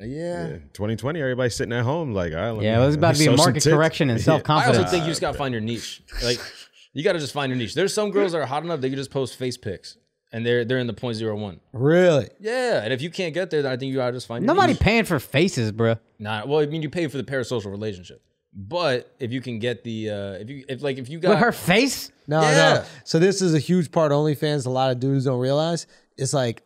Speaker 2: Uh, yeah.
Speaker 6: Yeah, 2020, everybody sitting at home like, all right, let
Speaker 4: Yeah,
Speaker 6: me-
Speaker 4: it was about
Speaker 6: let
Speaker 4: to be a
Speaker 6: sow some
Speaker 4: market
Speaker 6: tits.
Speaker 4: correction and
Speaker 6: Yeah.
Speaker 4: self
Speaker 3: I
Speaker 4: confidence.
Speaker 3: also think you just gotta find your niche. Like you gotta just find your niche. There's some girls that are hot enough they can just post face pics and they're they're in the point zero one.
Speaker 2: Really?
Speaker 3: Yeah, and if you can't get there, then I think you gotta just find your
Speaker 4: Nobody
Speaker 3: niche.
Speaker 4: paying for faces, bro.
Speaker 3: Nah, well, I mean, you pay for the parasocial relationship, but if you can get the uh if you if like if you got
Speaker 4: With her face?
Speaker 2: No,
Speaker 3: Yeah.
Speaker 2: no. So this is a huge part of OnlyFans. A lot of dudes don't realize. It's like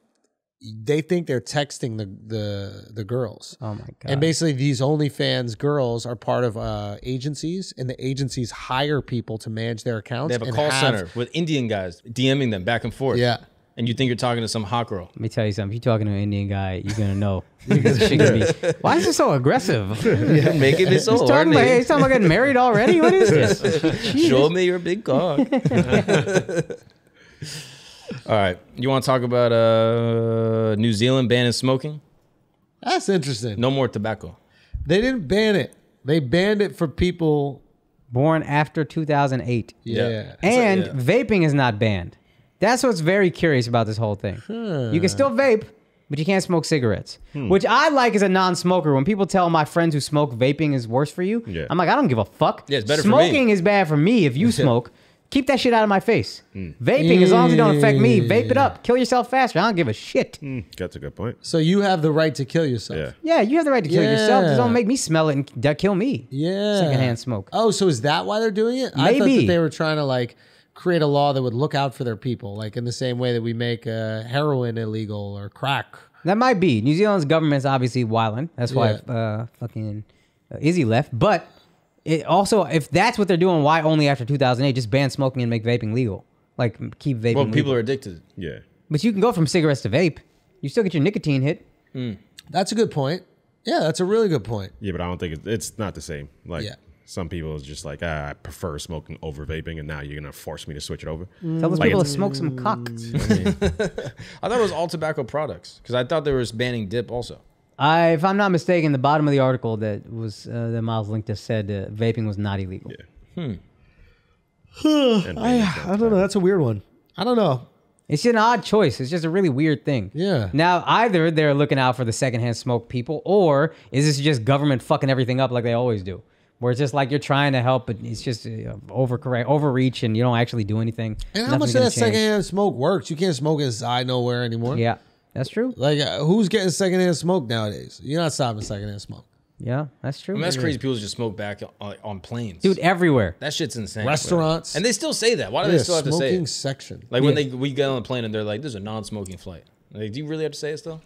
Speaker 2: they think they're texting the the the girls.
Speaker 4: Oh my god.
Speaker 2: And basically, these OnlyFans girls are part of uh, agencies, and the agencies hire people to manage their accounts.
Speaker 3: they have a
Speaker 2: and
Speaker 3: call center with Indian guys DMing them back and forth.
Speaker 2: Yeah.
Speaker 3: And you think you're talking to some hot girl.
Speaker 4: Let me tell you something. If you're talking to an Indian guy, you're gonna know. Because shit can be- Why is it so aggressive?
Speaker 3: You're making me so
Speaker 4: He's talking about, he's talking about getting married already. What is this?
Speaker 3: Show me your big cock. All right, you want to talk about uh, New Zealand banning smoking?
Speaker 2: That's interesting.
Speaker 3: No more tobacco.
Speaker 2: They didn't ban it. They banned it for people.
Speaker 4: Born after 2008.
Speaker 2: Yeah.
Speaker 3: Yeah.
Speaker 4: And
Speaker 3: yeah.
Speaker 4: vaping is not banned. That's what's very curious about this whole thing. You can still vape, but you can't smoke cigarettes,
Speaker 3: Hmm.
Speaker 4: which I like as a non-smoker. When people tell my friends who smoke vaping is worse for you,
Speaker 6: Yeah.
Speaker 4: I'm like, I don't give a fuck.
Speaker 3: Yeah, it's better for me.
Speaker 4: Smoking is bad for me if you smoke. Keep that shit out of my face. Vaping, as long as it don't affect me, vape it up. Kill yourself faster. I don't give a shit.
Speaker 6: That's a good point.
Speaker 2: So you have the right to kill yourself.
Speaker 6: Yeah.
Speaker 4: Yeah, you have the right to kill yourself. Just don't make me smell it and kill me.
Speaker 2: Yeah.
Speaker 4: Secondhand smoke.
Speaker 2: Oh, so is that why they're doing it? I thought
Speaker 4: Maybe.
Speaker 2: that they were trying to like create a law that would look out for their people, like in the same way that we make uh, heroin illegal or crack.
Speaker 4: That might be. New Zealand's government's obviously wilding. That's why uh, fucking uh, Izzy left. But it also, if that's what they're doing, why only after 2008 just ban smoking and make vaping legal? Like keep vaping.
Speaker 3: Well, people
Speaker 4: legal.
Speaker 3: are addicted.
Speaker 6: Yeah.
Speaker 4: But you can go from cigarettes to vape. You still get your nicotine hit.
Speaker 2: That's a good point. Yeah, that's a really good point.
Speaker 6: Yeah, but I don't think it, it's not the same. Like
Speaker 2: Yeah.
Speaker 6: Some people is just like, ah, I prefer smoking over vaping, and now you're gonna force me to switch it over.
Speaker 4: Tell those
Speaker 6: Like
Speaker 4: people to
Speaker 6: it's-
Speaker 4: smoke some cock.
Speaker 3: I thought it was all tobacco products because I thought they were banning dip also.
Speaker 4: I, if I'm not mistaken, the bottom of the article that was uh, that Miles linked to said uh, vaping was not illegal.
Speaker 6: And
Speaker 2: I, I don't know. That's a weird one. I don't know.
Speaker 4: It's an odd choice. It's just a really weird thing.
Speaker 2: Yeah.
Speaker 4: Now, either they're looking out for the secondhand smoke people, or is this just government fucking everything up like they always do? Where it's just like you're trying to help, but it's just overcorrect, overreach, and you don't actually do anything.
Speaker 2: And how much of
Speaker 4: gonna
Speaker 2: that
Speaker 4: change.
Speaker 2: secondhand smoke works? You can't smoke inside nowhere anymore.
Speaker 4: Yeah, that's true.
Speaker 2: Like, uh, who's getting secondhand smoke nowadays? You're not stopping secondhand smoke.
Speaker 4: Yeah, that's true.
Speaker 3: I mean, that's crazy. People just smoke back on, on planes,
Speaker 4: Dude, everywhere.
Speaker 3: That shit's insane.
Speaker 2: Restaurants.
Speaker 3: and they still say that. Why do
Speaker 2: Yeah,
Speaker 3: they still have to say
Speaker 2: smoking
Speaker 3: it?
Speaker 2: section.
Speaker 3: Like when they we get on the plane and they're like, "This is a non-smoking flight." Like, do you really have to say it still?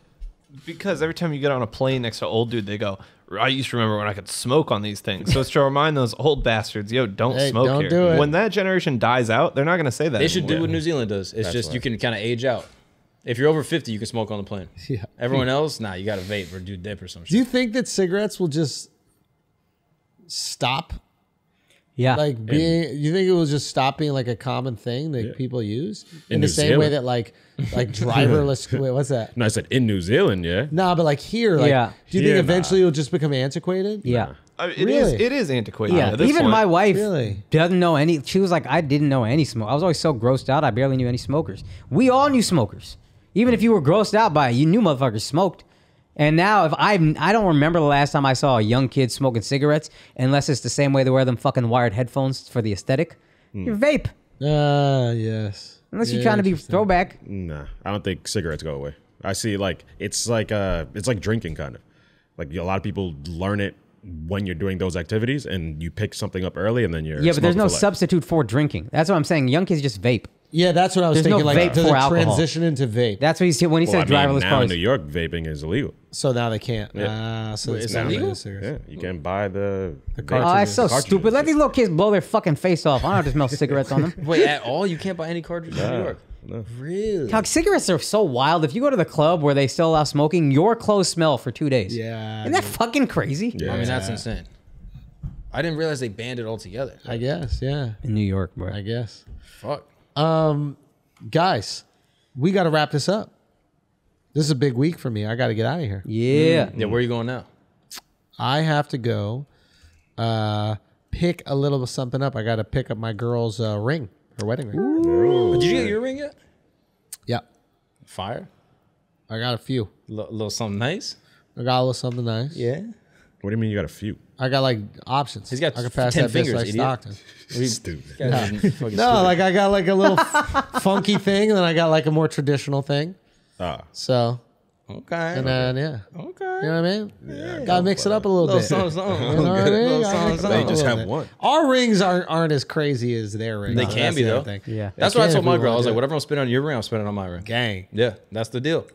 Speaker 1: Because every time you get on a plane next to an old dude, they go, I used to remember when I could smoke on these things. So it's to remind those old bastards, yo, don't
Speaker 2: Hey,
Speaker 1: smoke
Speaker 2: don't
Speaker 1: here.
Speaker 2: do it.
Speaker 1: When that generation dies out, they're not going to say that.
Speaker 3: They should do
Speaker 1: anymore.
Speaker 3: what New Zealand does. It's just you can kind of age out. If you're over 50, you can smoke on the plane.
Speaker 2: Yeah.
Speaker 3: Everyone else, nah, you got to vape or do dip or some
Speaker 2: Do
Speaker 3: shit.
Speaker 2: you think that cigarettes will just stop?
Speaker 4: Yeah.
Speaker 2: Like being, you think it will just stop being like a common thing that people use in,
Speaker 6: In
Speaker 2: the
Speaker 6: New
Speaker 2: same way
Speaker 6: Zealand.
Speaker 2: that like like driverless. wait, what's that?
Speaker 6: No, I said in New Zealand, yeah.
Speaker 2: Nah, but like here, like,
Speaker 4: Yeah.
Speaker 2: do you
Speaker 6: Here,
Speaker 2: think
Speaker 6: nah.
Speaker 2: eventually it'll just become antiquated?
Speaker 4: yeah.
Speaker 10: I uh, mean, it is.
Speaker 2: Really?
Speaker 10: It is antiquated.
Speaker 4: Yeah,
Speaker 10: at this
Speaker 4: even
Speaker 10: point.
Speaker 4: my wife
Speaker 2: Really?
Speaker 4: doesn't know any. She was like, I didn't know any smoke. I was always so grossed out. I barely knew any smokers. We all knew smokers. Even if you were grossed out by it, you knew motherfuckers smoked. And now, if I I don't remember the last time I saw a young kid smoking cigarettes, unless it's the same way they wear them fucking wired headphones for the aesthetic. You vape,
Speaker 2: Ah, yes.
Speaker 4: unless you're trying to be throwback.
Speaker 6: Nah, I don't think cigarettes go away. I see like it's like uh it's like drinking kind of. Like a lot of people learn it when you're doing those activities and you pick something up early and then you're
Speaker 4: Yeah, but there's no
Speaker 6: for
Speaker 4: substitute for drinking. That's what I'm saying. Young kids just vape.
Speaker 2: Yeah, that's what I was
Speaker 4: There's no
Speaker 2: thinking. like,
Speaker 4: vape
Speaker 2: does
Speaker 4: for
Speaker 2: it
Speaker 4: alcohol.
Speaker 2: transition into vape?
Speaker 4: That's what he said when he
Speaker 6: Well, I
Speaker 4: said
Speaker 6: mean,
Speaker 4: driverless
Speaker 6: now
Speaker 4: cars.
Speaker 6: in New York, vaping is illegal.
Speaker 2: so now they can't.
Speaker 6: Yeah.
Speaker 2: Ah, so
Speaker 3: Wait,
Speaker 2: it's
Speaker 3: is
Speaker 2: not
Speaker 3: that.
Speaker 6: Yeah, you can buy the, the
Speaker 2: cartridges.
Speaker 4: Oh, that's so
Speaker 6: cartridges.
Speaker 4: stupid. Let these little kids blow their fucking face off. I don't have to smell cigarettes on them.
Speaker 3: Wait, at all? You can't buy any cartridges in New York.
Speaker 6: No.
Speaker 3: Really?
Speaker 4: How cigarettes are so wild. If you go to the club where they still allow smoking, your clothes smell for two days.
Speaker 2: Yeah,
Speaker 4: Isn't that fucking crazy?
Speaker 6: Yeah.
Speaker 3: I mean, that's insane. I didn't realize they banned it altogether.
Speaker 2: I guess. Yeah,
Speaker 4: In New York, bro.
Speaker 2: I guess.
Speaker 3: Fuck.
Speaker 2: Um, guys, we got to wrap this up. This is a big week for me. I got to get out of here.
Speaker 4: Yeah.
Speaker 3: Yeah, where are you going now?
Speaker 2: I have to go uh, pick a little something up. I got to pick up my girl's uh, ring, her wedding ring.
Speaker 3: Did you get your ring yet?
Speaker 2: Yeah,
Speaker 3: Fire.
Speaker 2: I got a few.
Speaker 3: A little something nice.
Speaker 2: I got a little something nice.
Speaker 3: Yeah.
Speaker 6: What do you mean you got a few?
Speaker 2: I got like options.
Speaker 3: He's got
Speaker 2: I can pass
Speaker 3: 10
Speaker 2: that bitch
Speaker 3: fingers,
Speaker 2: like
Speaker 3: idiot.
Speaker 2: Stockton.
Speaker 6: Stupid.
Speaker 2: No, like I got like a little f- funky thing, and then I got like a more traditional thing.
Speaker 6: Ah,
Speaker 2: So,
Speaker 3: okay.
Speaker 2: and then yeah,
Speaker 3: okay.
Speaker 2: you know what I mean? Yeah, gotta mix it up a little,
Speaker 3: Little
Speaker 2: bit.
Speaker 3: something, something.
Speaker 2: You know what I mean?
Speaker 3: Little
Speaker 2: Gotta
Speaker 3: something,
Speaker 2: mix it up
Speaker 3: something.
Speaker 2: a
Speaker 6: just
Speaker 2: little
Speaker 6: have
Speaker 2: bit.
Speaker 6: one.
Speaker 2: Our rings aren't aren't as crazy as their rings.
Speaker 3: They
Speaker 2: though.
Speaker 3: can
Speaker 2: That's
Speaker 3: be
Speaker 2: the
Speaker 3: though.
Speaker 2: thing.
Speaker 4: Yeah.
Speaker 3: That's
Speaker 2: They
Speaker 3: what I
Speaker 2: can
Speaker 3: told
Speaker 2: if we
Speaker 3: my girl. I
Speaker 2: wanna
Speaker 3: was
Speaker 2: do
Speaker 3: like,
Speaker 2: it.
Speaker 3: whatever I'm spending on your ring, I'm spending on my ring.
Speaker 2: Gang.
Speaker 3: Yeah, that's the deal.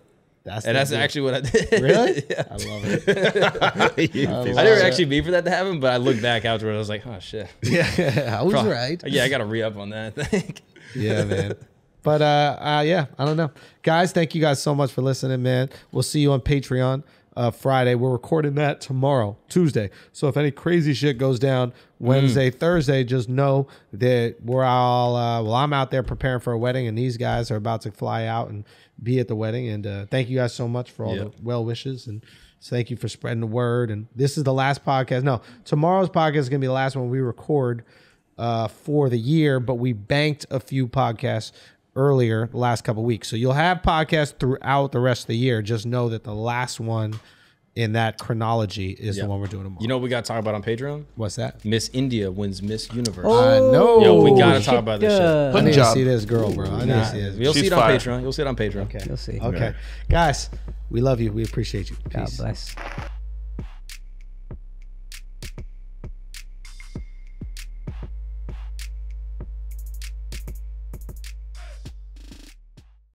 Speaker 2: That's
Speaker 3: And that's
Speaker 2: deal.
Speaker 3: actually what I did.
Speaker 2: really.
Speaker 3: yeah.
Speaker 2: I love it. Love
Speaker 3: I
Speaker 6: of
Speaker 3: didn't actually be for that to happen, but I looked back afterward. I was like, oh shit.
Speaker 2: Yeah, I was right.
Speaker 3: Yeah, I got to re up on that. I think.
Speaker 2: Yeah, man. But uh, uh, yeah, I don't know, guys. Thank you guys so much for listening, man. We'll see you on Patreon uh, Friday. We're recording that tomorrow, Tuesday. So if any crazy shit goes down Wednesday, Thursday, just know that we're all uh, well. I'm out there preparing for a wedding, and these guys are about to fly out and be at the wedding. And uh, thank you guys so much for all
Speaker 3: Yeah.
Speaker 2: the well wishes and. Thank you for spreading the word. And this is the last podcast. No, tomorrow's podcast is gonna be the last one we record uh, for the year, but we banked a few podcasts earlier the last couple weeks. So you'll have podcasts throughout the rest of the year. Just know that the last one in that chronology is the one we're doing tomorrow.
Speaker 3: You know what we got to talk about on Patreon?
Speaker 2: What's that?
Speaker 3: Miss India wins Miss Universe.
Speaker 2: I know.
Speaker 3: Yo, we gotta talk about this
Speaker 4: uh,
Speaker 3: shit.
Speaker 2: I need to see this girl, bro. I need
Speaker 3: Nah,
Speaker 2: to see this.
Speaker 3: you'll see it on
Speaker 10: fire.
Speaker 3: Patreon. You'll see it on Patreon.
Speaker 2: Okay.
Speaker 4: You'll see.
Speaker 2: Okay. Guys, we love you. We appreciate you.
Speaker 4: God
Speaker 2: Peace.
Speaker 4: bless.